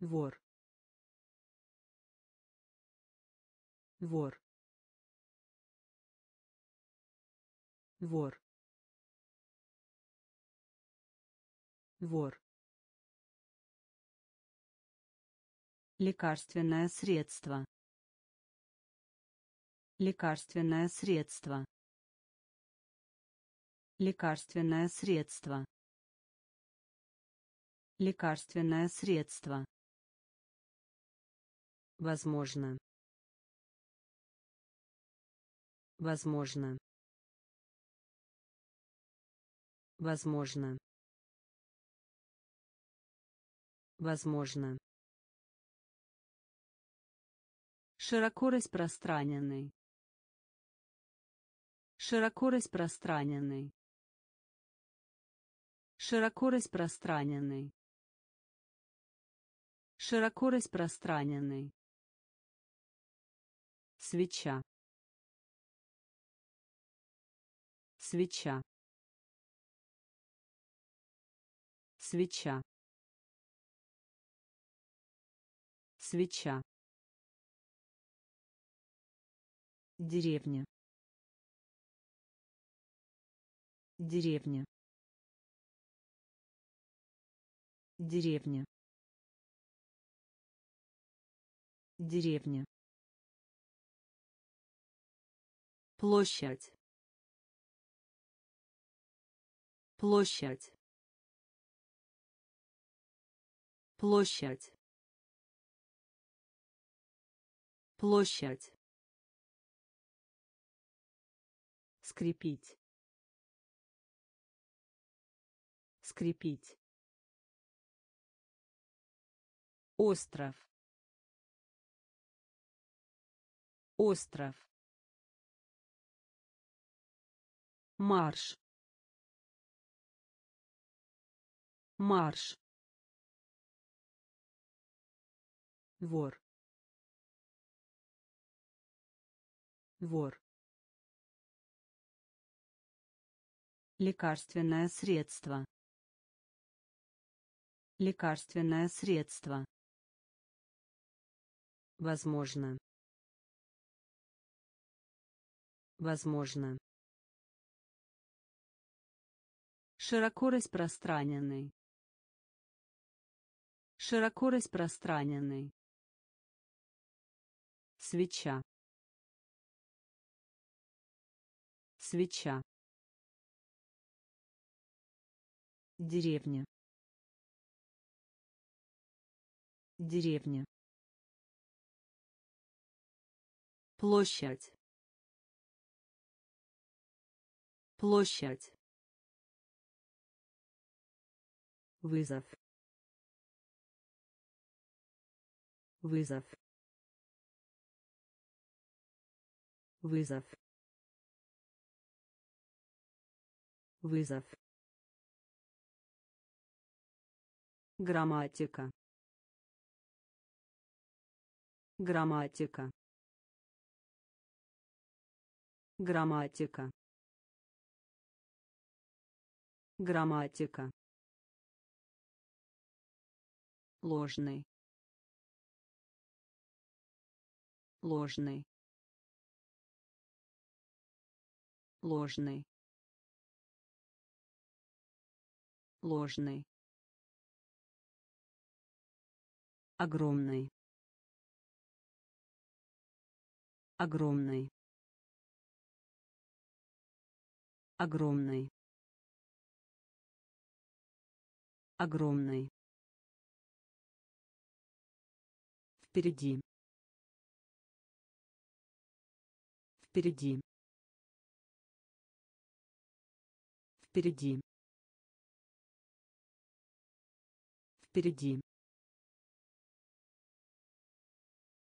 Вор. Вор. Вор. Вор Лекарственное средство. Лекарственное средство. Лекарственное средство. Лекарственное средство. Возможно. Возможно. Возможно. Возможно. Широко распространенный. Широко распространенный. Широко распространенный. Широко распространенный. Свеча. Свеча. свеча свеча деревня. Деревня. Деревня. Деревня. Площадь. Площадь. Площадь. Площадь скрепить. Скрепить. Остров. Остров. Марш. Марш. Вор. Вор лекарственное средство. Лекарственное средство. Возможно. Возможно. Широко распространенный. Широко распространенный. Свеча. Свеча деревня. Деревня. Площадь. Площадь. Вызов. Вызов. Вызов. Вызов грамматика. Грамматика. Грамматика. Грамматика. Ложный. Ложный. Ложный. Ложный огромный огромный огромный огромный. Впереди. Впереди. Впереди. Впереди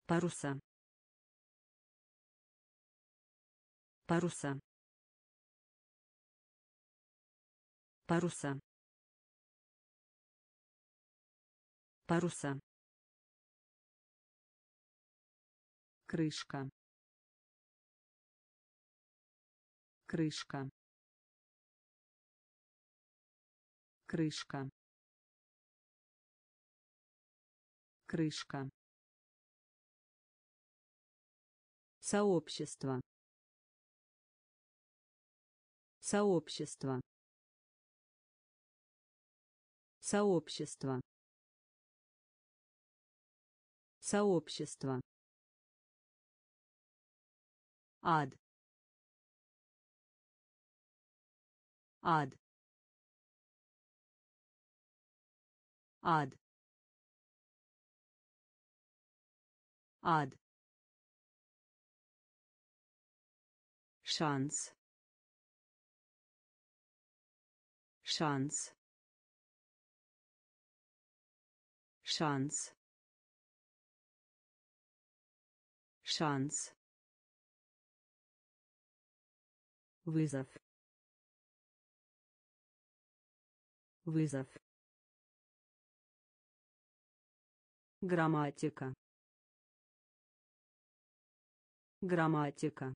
паруса. Паруса. Паруса. Паруса. Крышка. Крышка. Крышка. Крышка сообщество. Сообщество. Сообщество. Сообщество. Ад. Ад. Ад. Ад шанс. Шанс. Шанс. Шанс. Вызов. Вызов. Грамматика. Грамматика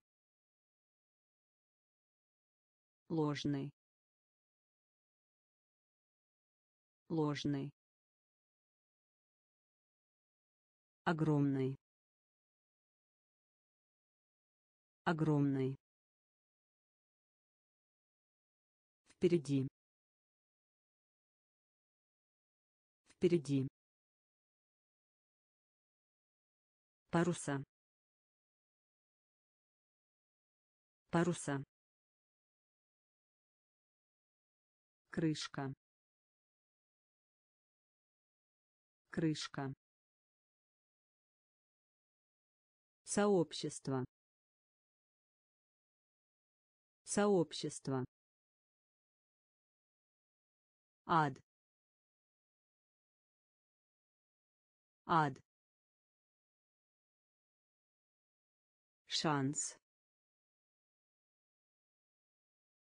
ложный. Ложный. Огромный. Огромный. Впереди. Впереди. Паруса. Паруса крышка. Крышка. Сообщество. Сообщество. Ад. Ад. Шанс.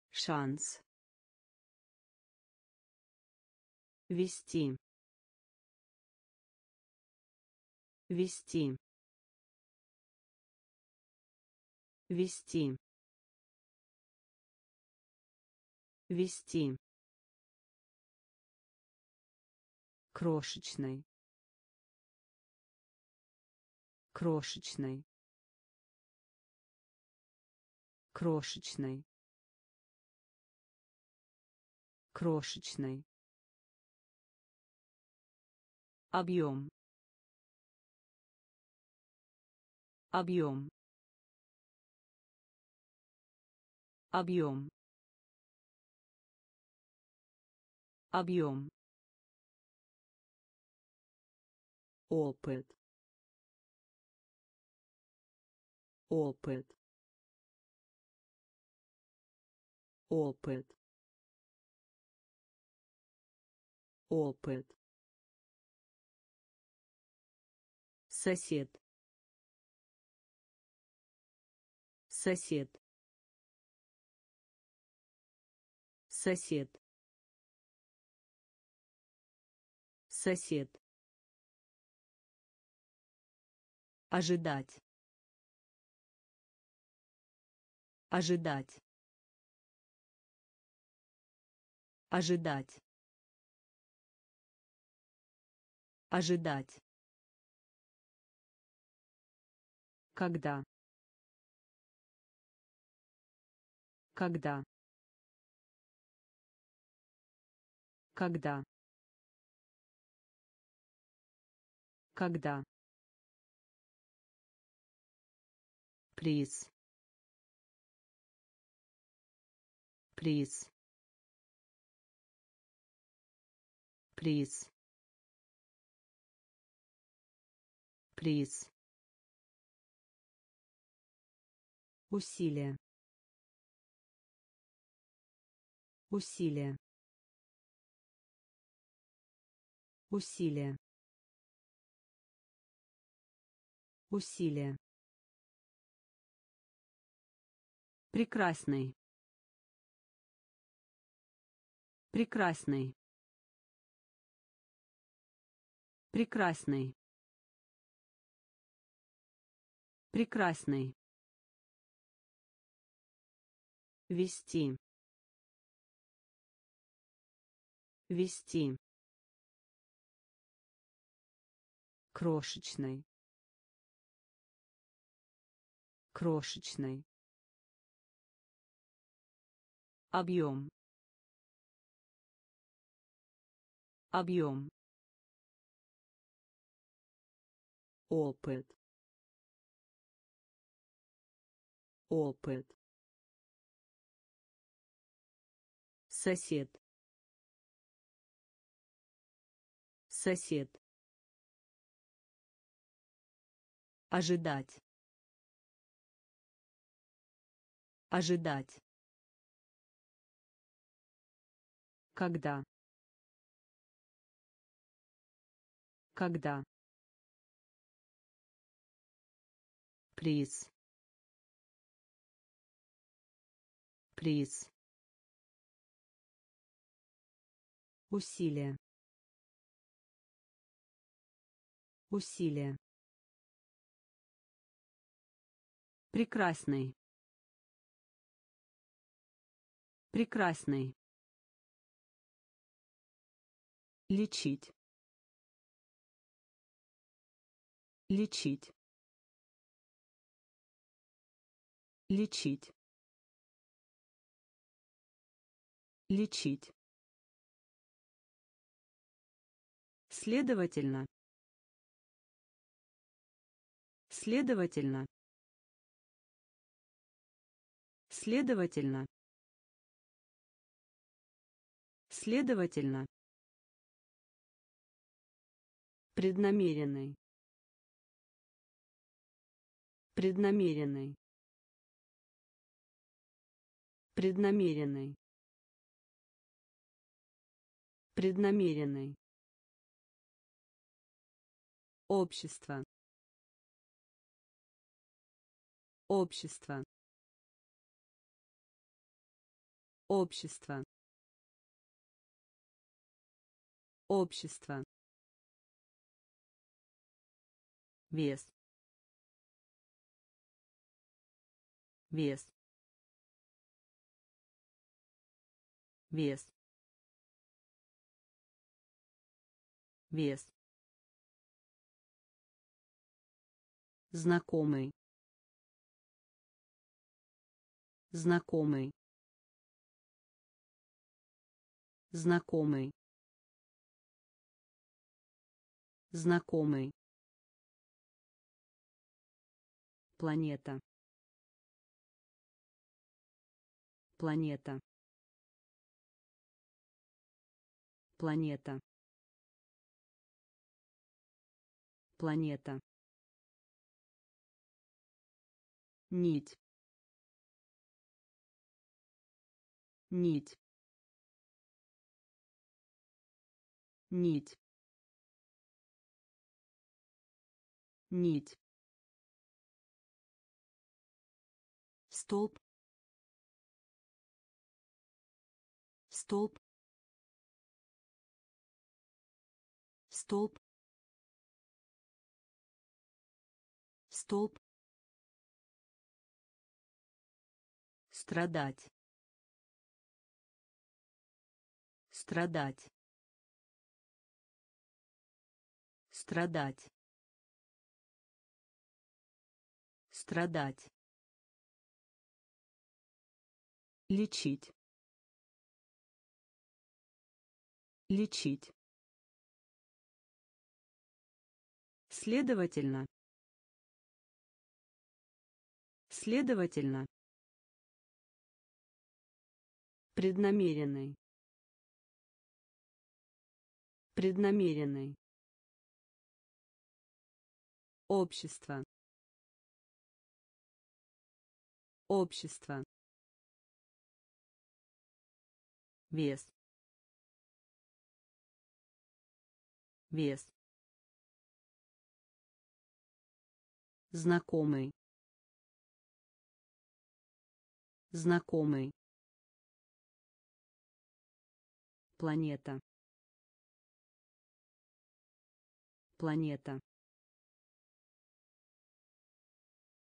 Шанс вести вести вести вести. Крошечный крошечный крошечный крошечный объем. Объем. Объем. Объем. Опыт. Опыт. Опыт. Опыт сосед. Сосед. Сосед. Сосед. Ожидать. Ожидать. Ожидать. Ожидать когда? Когда? Когда? Когда? Приз приз приз приз усилие усилие усилие усилие прекрасный. Прекрасный. Прекрасный. Прекрасный вести вести крошечный крошечный объем объем опыт опыт сосед. Сосед. Ожидать. Ожидать. Когда. Когда. Приз. Приз усилие усилие прекрасный. Прекрасный. Лечить. Лечить. Лечить. Лечить следовательно. Следовательно. Следовательно. Следовательно. Преднамеренный. Преднамеренный. Преднамеренный. Преднамеренный общество. Общество. Общество. Общество. Вес. Вес. Вес. Вес знакомый. Знакомый. Знакомый. Знакомый. Планета. Планета. Планета. Планета нить нить нить нить. Столб столб столб столб страдать. Страдать. Страдать. Страдать. Лечить. Лечить. Следовательно. Следовательно преднамеренный преднамеренный общество. Общество. Вес. Вес. Знакомый. Знакомый планета. Планета.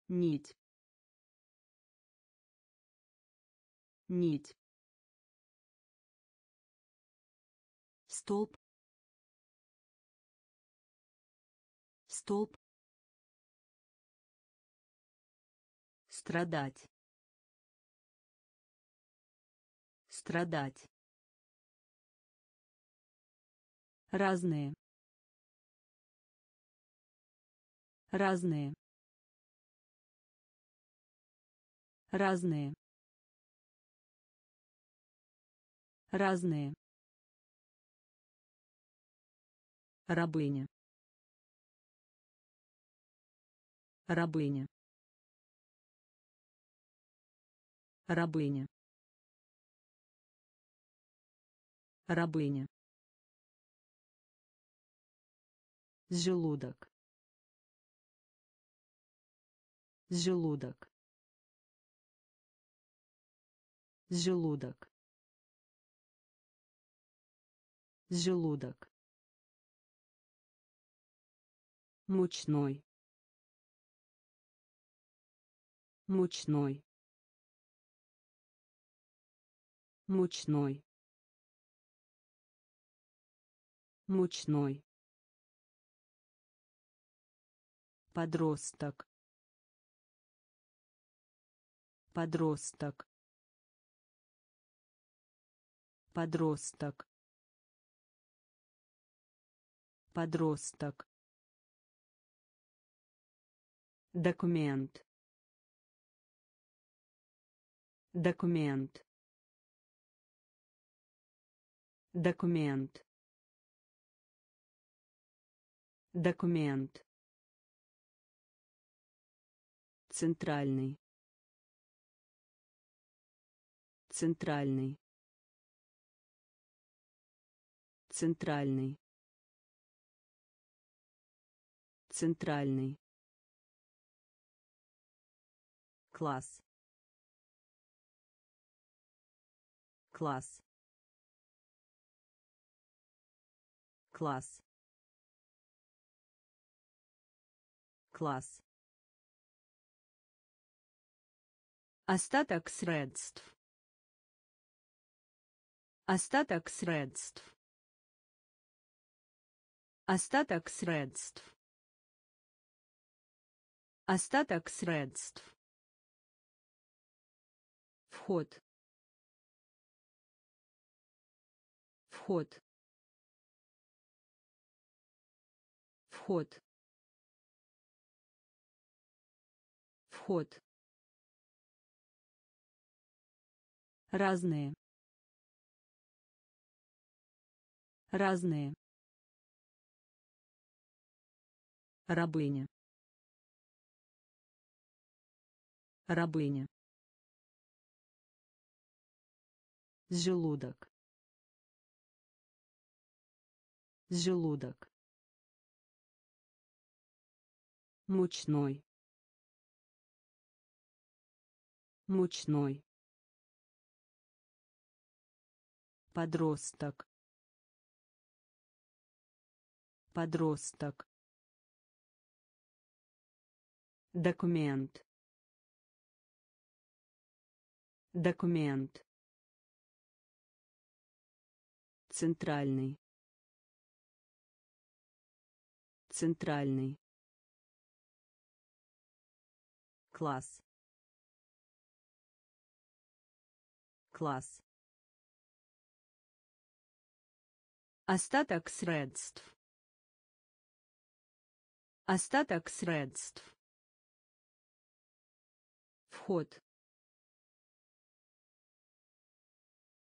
Нить. Нить. Столб столб страдать. Страдать разные. Разные. Разные. Разные. Рабыня. Рабыня. Рабыня. Рабыня желудок. Желудок. Желудок. Желудок. Мучной. Мучной. Мучной. Мучной подросток. Подросток. Подросток. Подросток. Документ. Документ. Документ. Документ центральный. Центральный. Центральный. Центральный. Класс. Класс. Класс. Класс остаток средств. Остаток средств. Остаток средств. Остаток средств. Вход. Вход. Вход. Вход разные. Разные. Рабыня. Рабыня. Желудок. Желудок. Мучной. Мучной подросток. Подросток. Документ. Документ. Центральный. Центральный. Класс. Класс остаток средств. Остаток средств. Вход.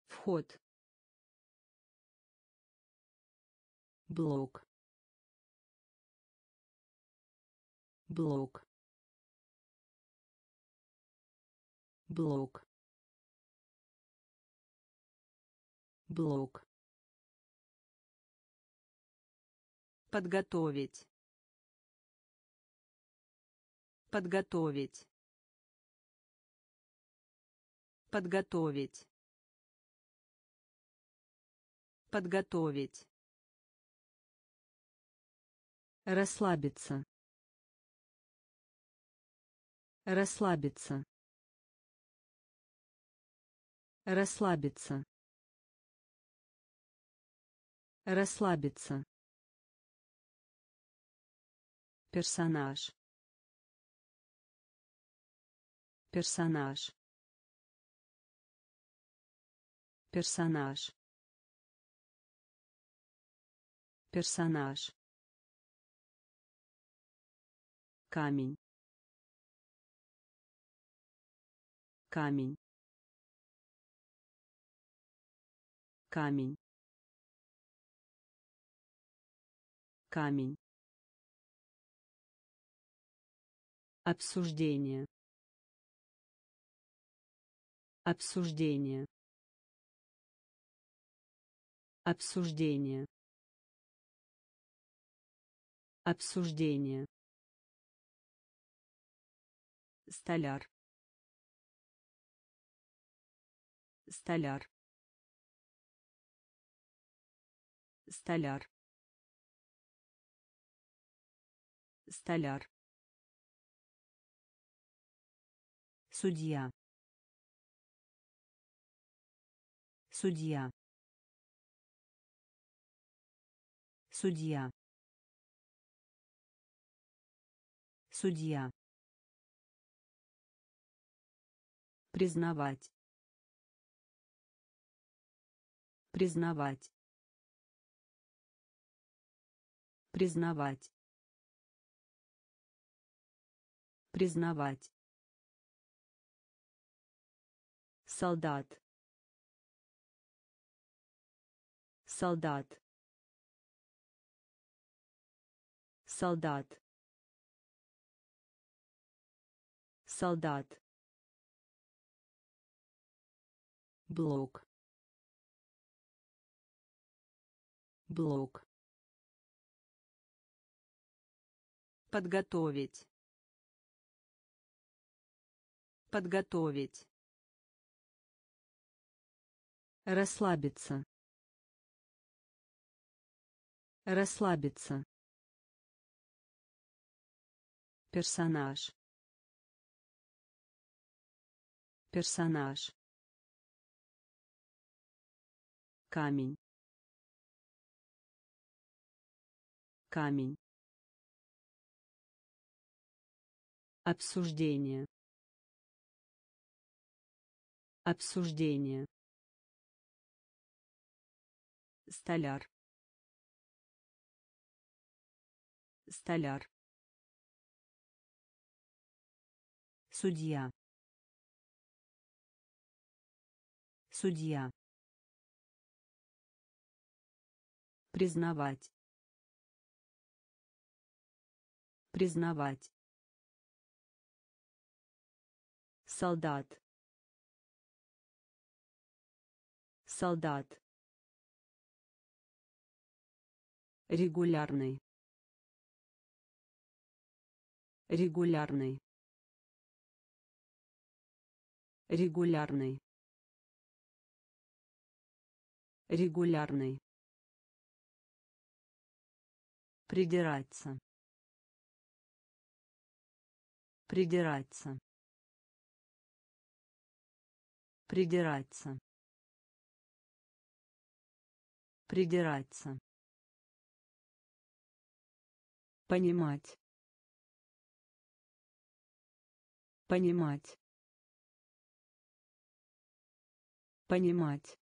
Вход. Блок. Блок. Блок. Блок подготовить. Подготовить. Подготовить. Подготовить. Расслабиться. Расслабиться. Расслабиться. Расслабиться персонаж. Персонаж. Персонаж. Персонаж. Камень. Камень. Камень. Камень обсуждение. Обсуждение. Обсуждение. Обсуждение. Столяр. Столяр. Столяр. Столяр судья судья Судья. Судья. Признавать. Признавать. Признавать. Признавать. Солдат. Солдат. Солдат. Солдат. блок блок подготовить подготовить расслабиться. Расслабиться. Персонаж. Персонаж. Камень. Камень. Обсуждение. Обсуждение столяр. Столяр. Судья. Судья. Признавать. Признавать. Солдат. Солдат регулярный регулярный регулярный регулярный придираться. Придираться. Придираться. Придираться понимать. Понимать. Понимать.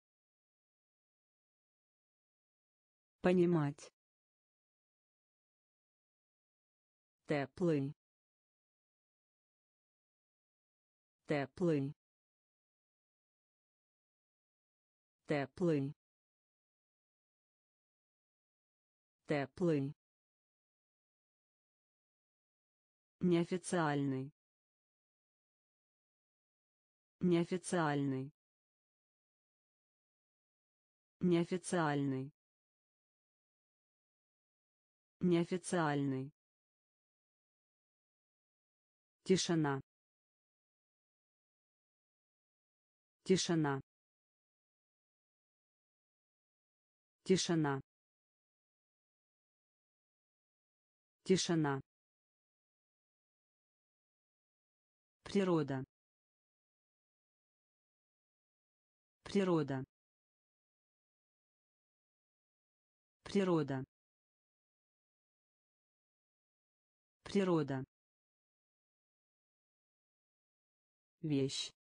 Понимать. Теплый. Теплый. Теплый. Теплый неофициальный. Неофициальный. Неофициальный. Неофициальный. Тишина. Тишина. Тишина. Тишина природа. Природа. Природа. Природа. Вещь.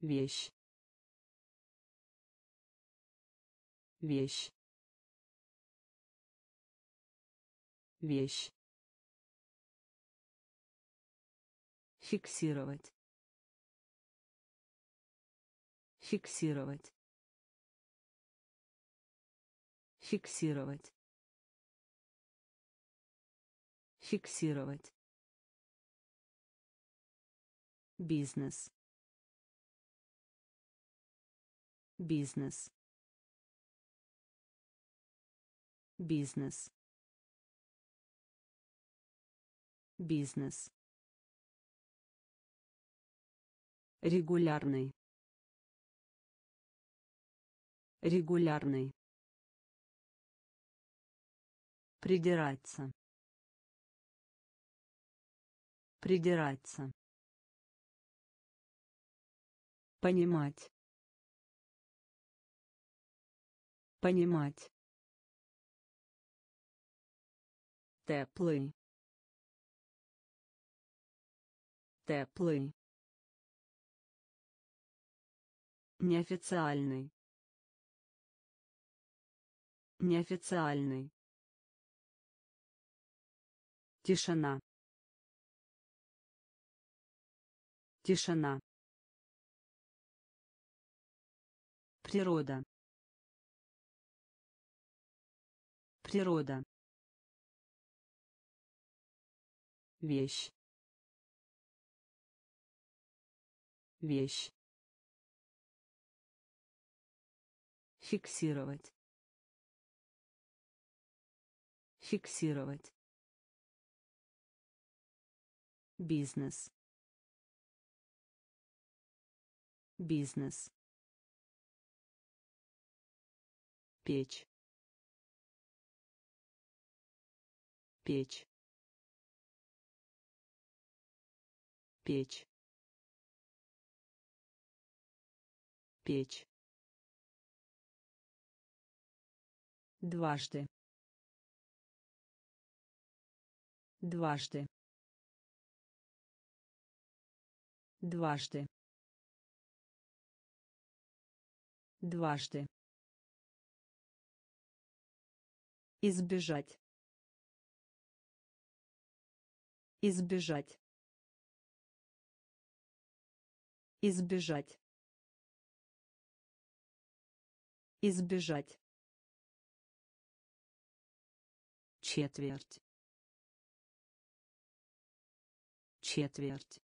Вещь. Вещь. Вещь фиксировать. Фиксировать. Фиксировать. Фиксировать. Бизнес. Бизнес. Бизнес. Бизнес регулярный регулярный придираться придираться понимать Понимать. Теплый. Теплый. Неофициальный. Неофициальный. Тишина. Тишина. Природа. Природа. Вещь. Вещь. Фиксировать. Фиксировать. Бизнес. Бизнес. Печь. Печь. Печь. Печь. Дважды. Дважды. Дважды. Дважды. Избежать. Избежать. Избежать. Избежать. Четверть. Четверть.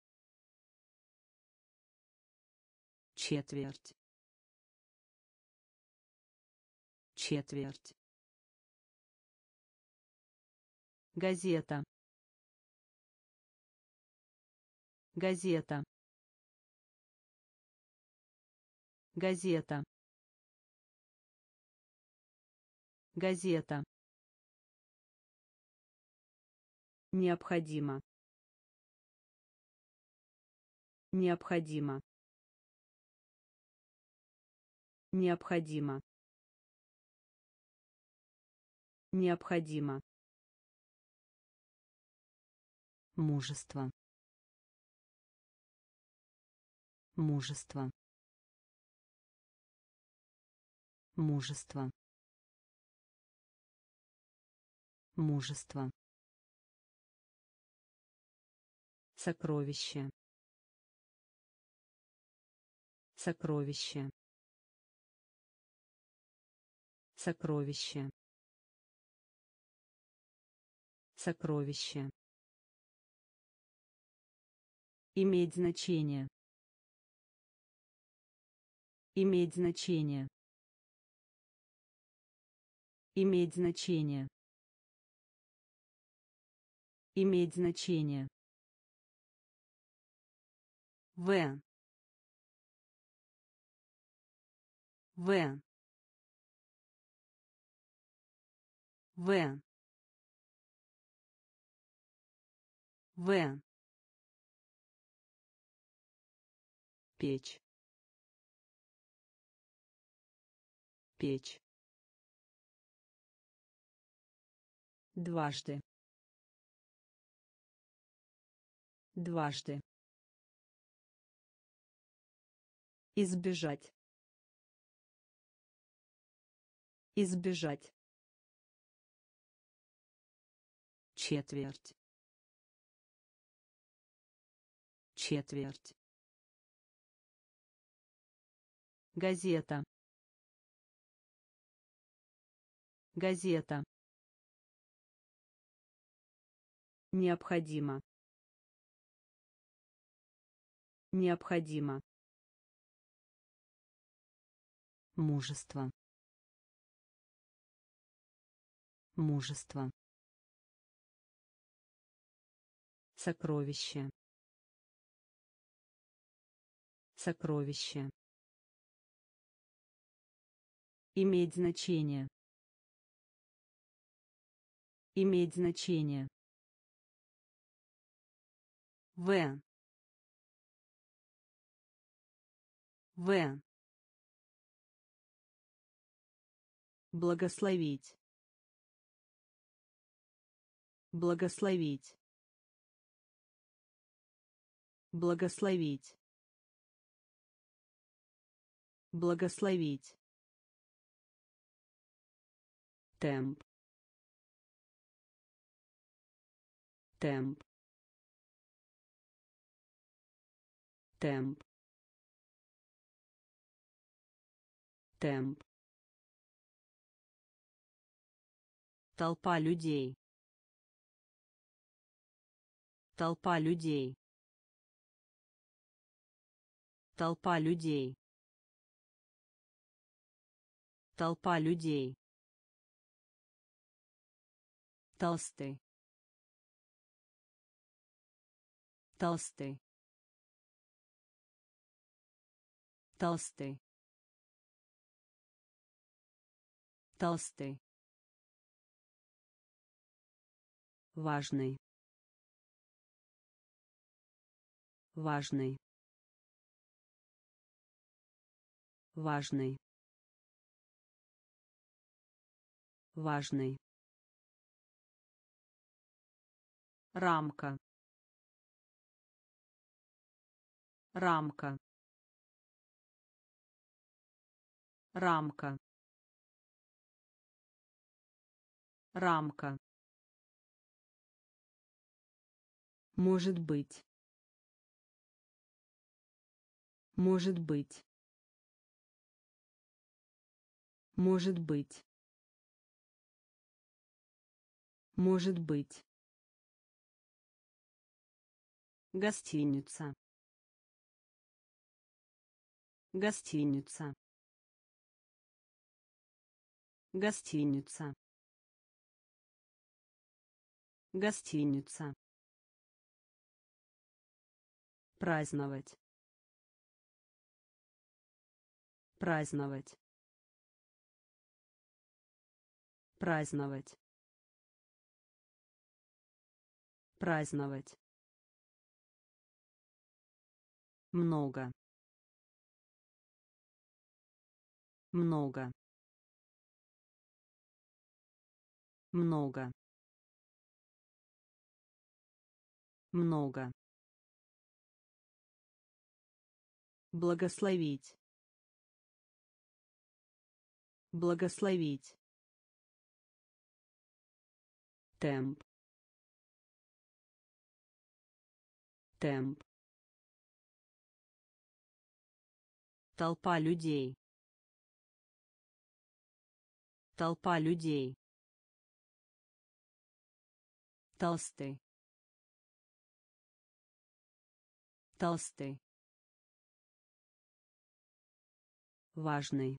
Четверть. Четверть. Газета. Газета. Газета. Газета. Необходимо. Необходимо. Необходимо. Необходимо. Мужество. Мужество. Мужество. Мужество. Сокровище. Сокровище. Сокровище. Сокровище. Иметь значение. Иметь значение. Иметь значение. Иметь значение. В. В. В. В. Печь. Печь. Дважды. Дважды. Избежать. Избежать. Четверть. Четверть. Газета. Газета. Необходимо. Необходимо. Мужество. Мужество. Сокровище. Сокровище. Иметь значение. Иметь значение. В. В. Благословить. Благословить. Благословить. Благословить. Темп. Темп. Темп. Темп. Толпа людей. Толпа людей. Толпа людей. Толпа людей. Толстый. Толстый. Толстый. Толстый. Важный. Важный. Важный. Важный. Рамка. Рамка. Рамка. Рамка. Может быть. Может быть. Может быть. Может быть. Гостиница. Гостиница. Гостиница. Гостиница. Праздновать. Праздновать. Праздновать. Праздновать. Много. Много. Много. Много. Благословить. Благословить. Темп. Темп. Толпа людей. Толпа людей. Толстый. Толстый. Важный.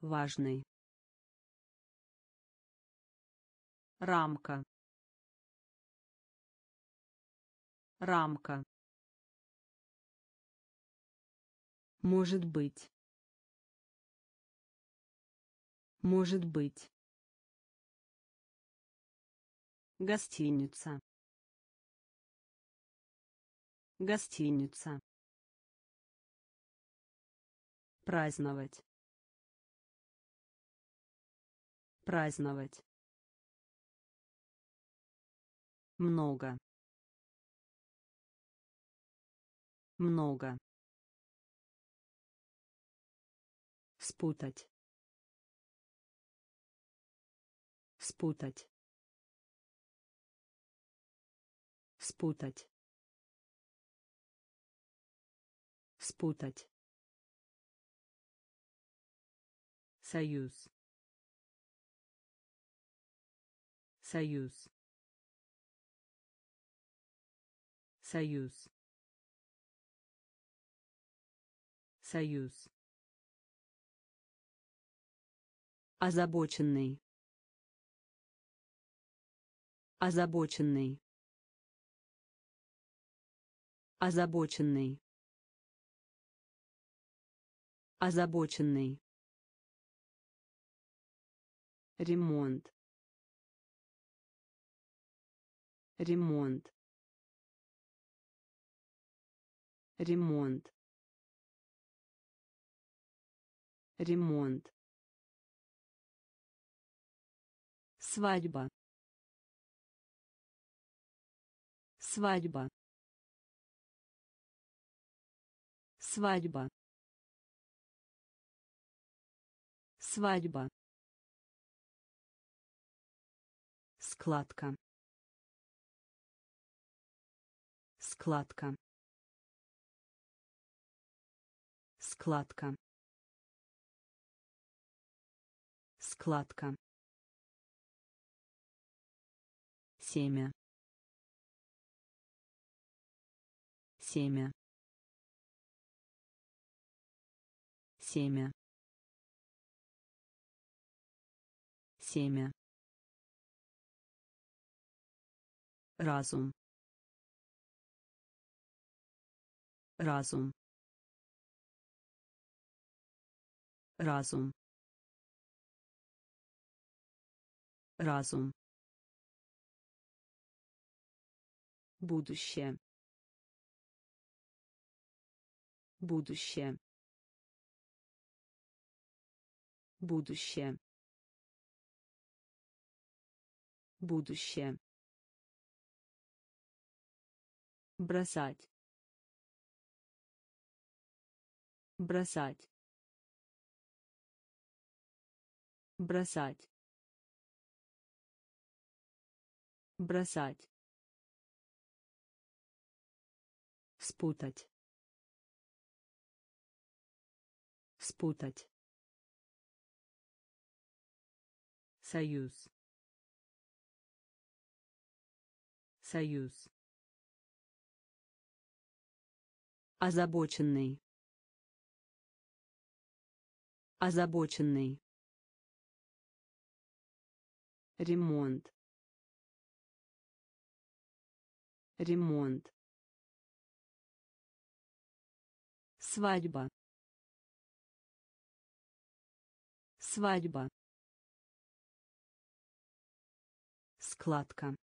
Важный. Рамка. Рамка. Может быть. Может быть. Гостиница. Гостиница. Праздновать. Праздновать. Много. Много. Спутать. Спутать. Спутать. Спутать. Союз. Союз. Союз. Союз. Озабоченный. Озабоченный. Озабоченный. Озабоченный. Ремонт. Ремонт. Ремонт. ремонт свадьба свадьба свадьба свадьба складка. Складка. Складка. Складка. Семя. Семя. Семя. Семя разум. Разум. Разум. Разум. Будущее. Будущее. Будущее. Будущее бросать бросать бросать бросать спутать спутать. Союз. Союз озабоченный. Озабоченный. Ремонт. Ремонт. Свадьба. Свадьба. Складка.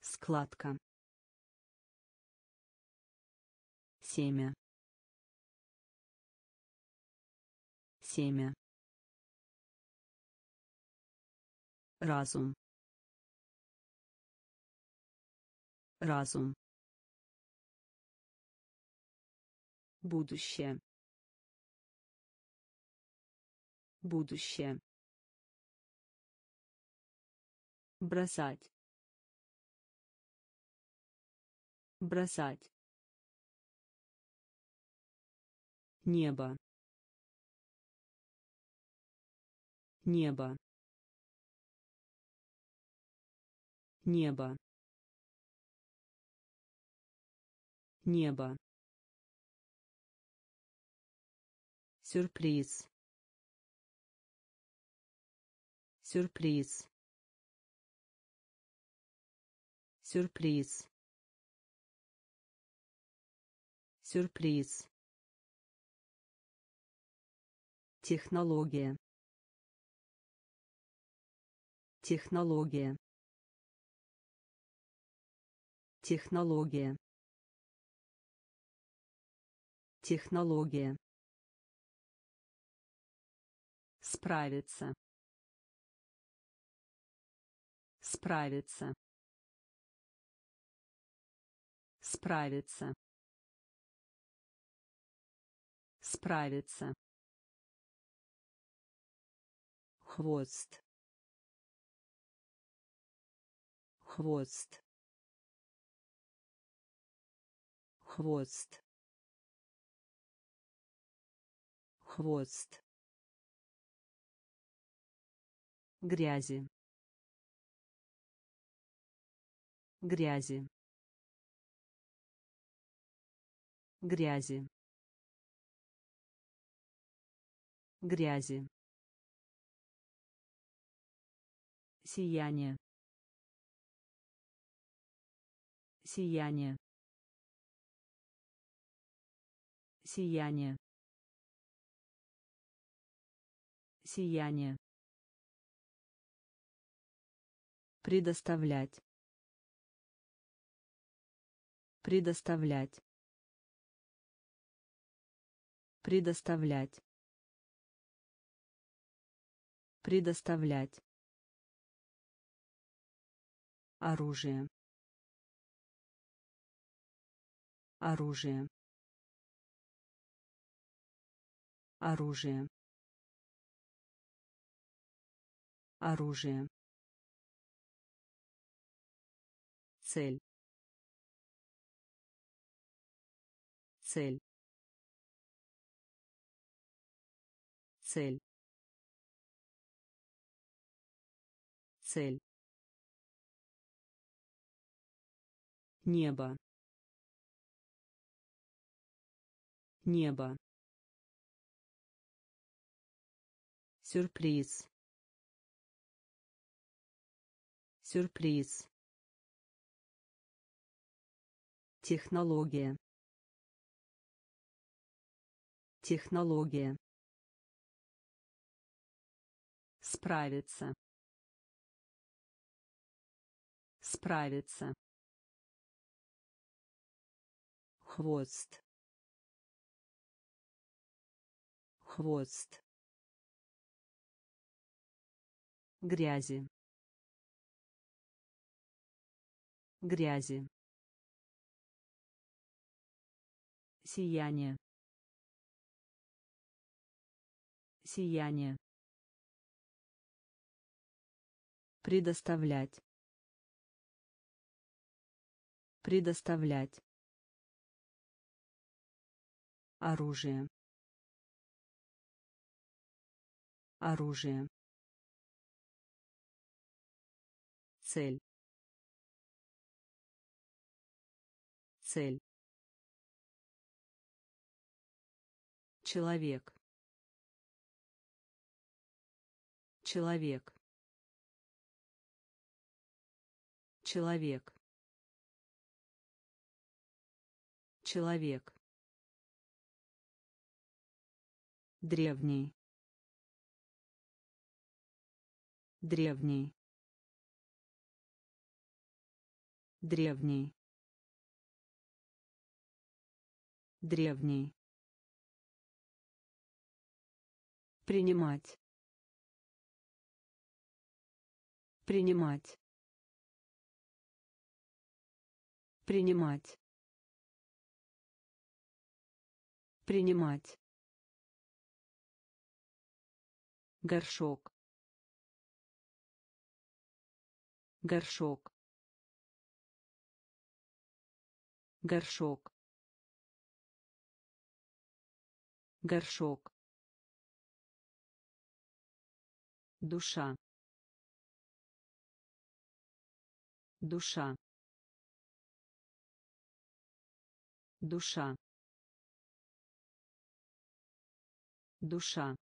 Складка семя. Семя. Разум. Разум. Будущее. Будущее. Бросать. Бросать небо. Небо. Небо. Небо. Сюрприз. Сюрприз. Сюрприз. Сюрприз технология. Технология. Технология. Технология. Справиться. Справиться. Справиться. Справиться хвост. Хвост. Хвост. Хвост. Грязи. Грязи. Грязи. Грязи сияние. Сияние. Сияние. Сияние. Предоставлять. Предоставлять. Предоставлять. Предоставлять. Оружие. Оружие. Оружие. Оружие. Цель. Цель. Цель. Цель. Небо. Небо. Сюрприз. Сюрприз. Технология. Технология. Справиться. Справиться. Хвост. Хвост. Грязи. Грязи. Сияние. Сияние. Предоставлять. Предоставлять. Оружие. Оружие. Цель. Цель. Человек. Человек. Человек. Человек. Древний. Древний. Древний. Древний. Принимать. Принимать. Принимать. Принимать. Горшок. Горшок. Горшок. Горшок. Душа. Душа. Душа. Душа.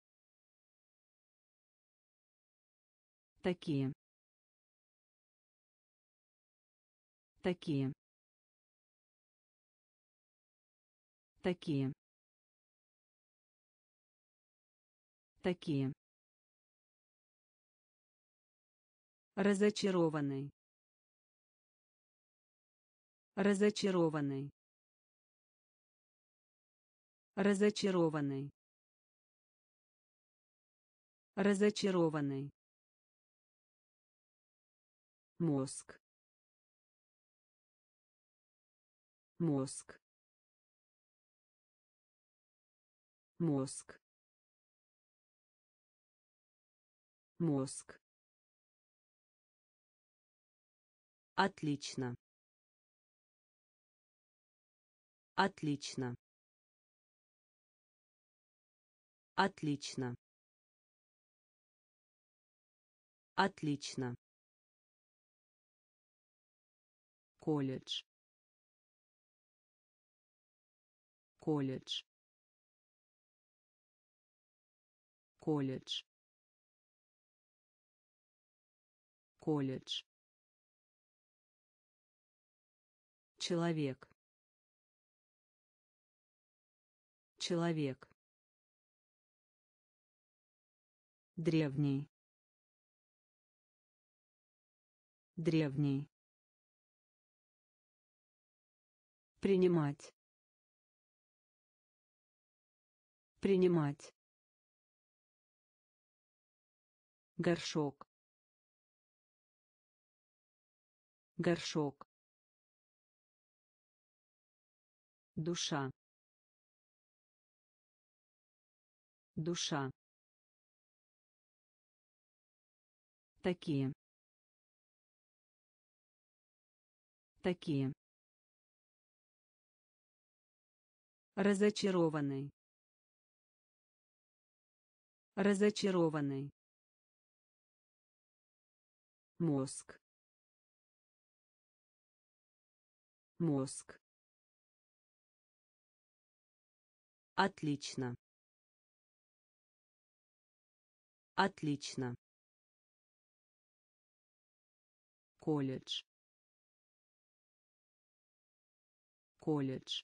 Такие. Такие. Такие. Такие. Разочарованный. Разочарованный. Разочарованный. Разочарованный. Мозг. Мозг. Мозг. Мозг. Отлично. Отлично. Отлично. Отлично. Колледж. Колледж. Колледж. Колледж. Человек. Человек. Древний. Древний. Принимать. Принимать. горшок горшок душа душа такие такие разочарованный. Разочарованный. Мозг. Мозг. Отлично. Отлично. Колледж. Колледж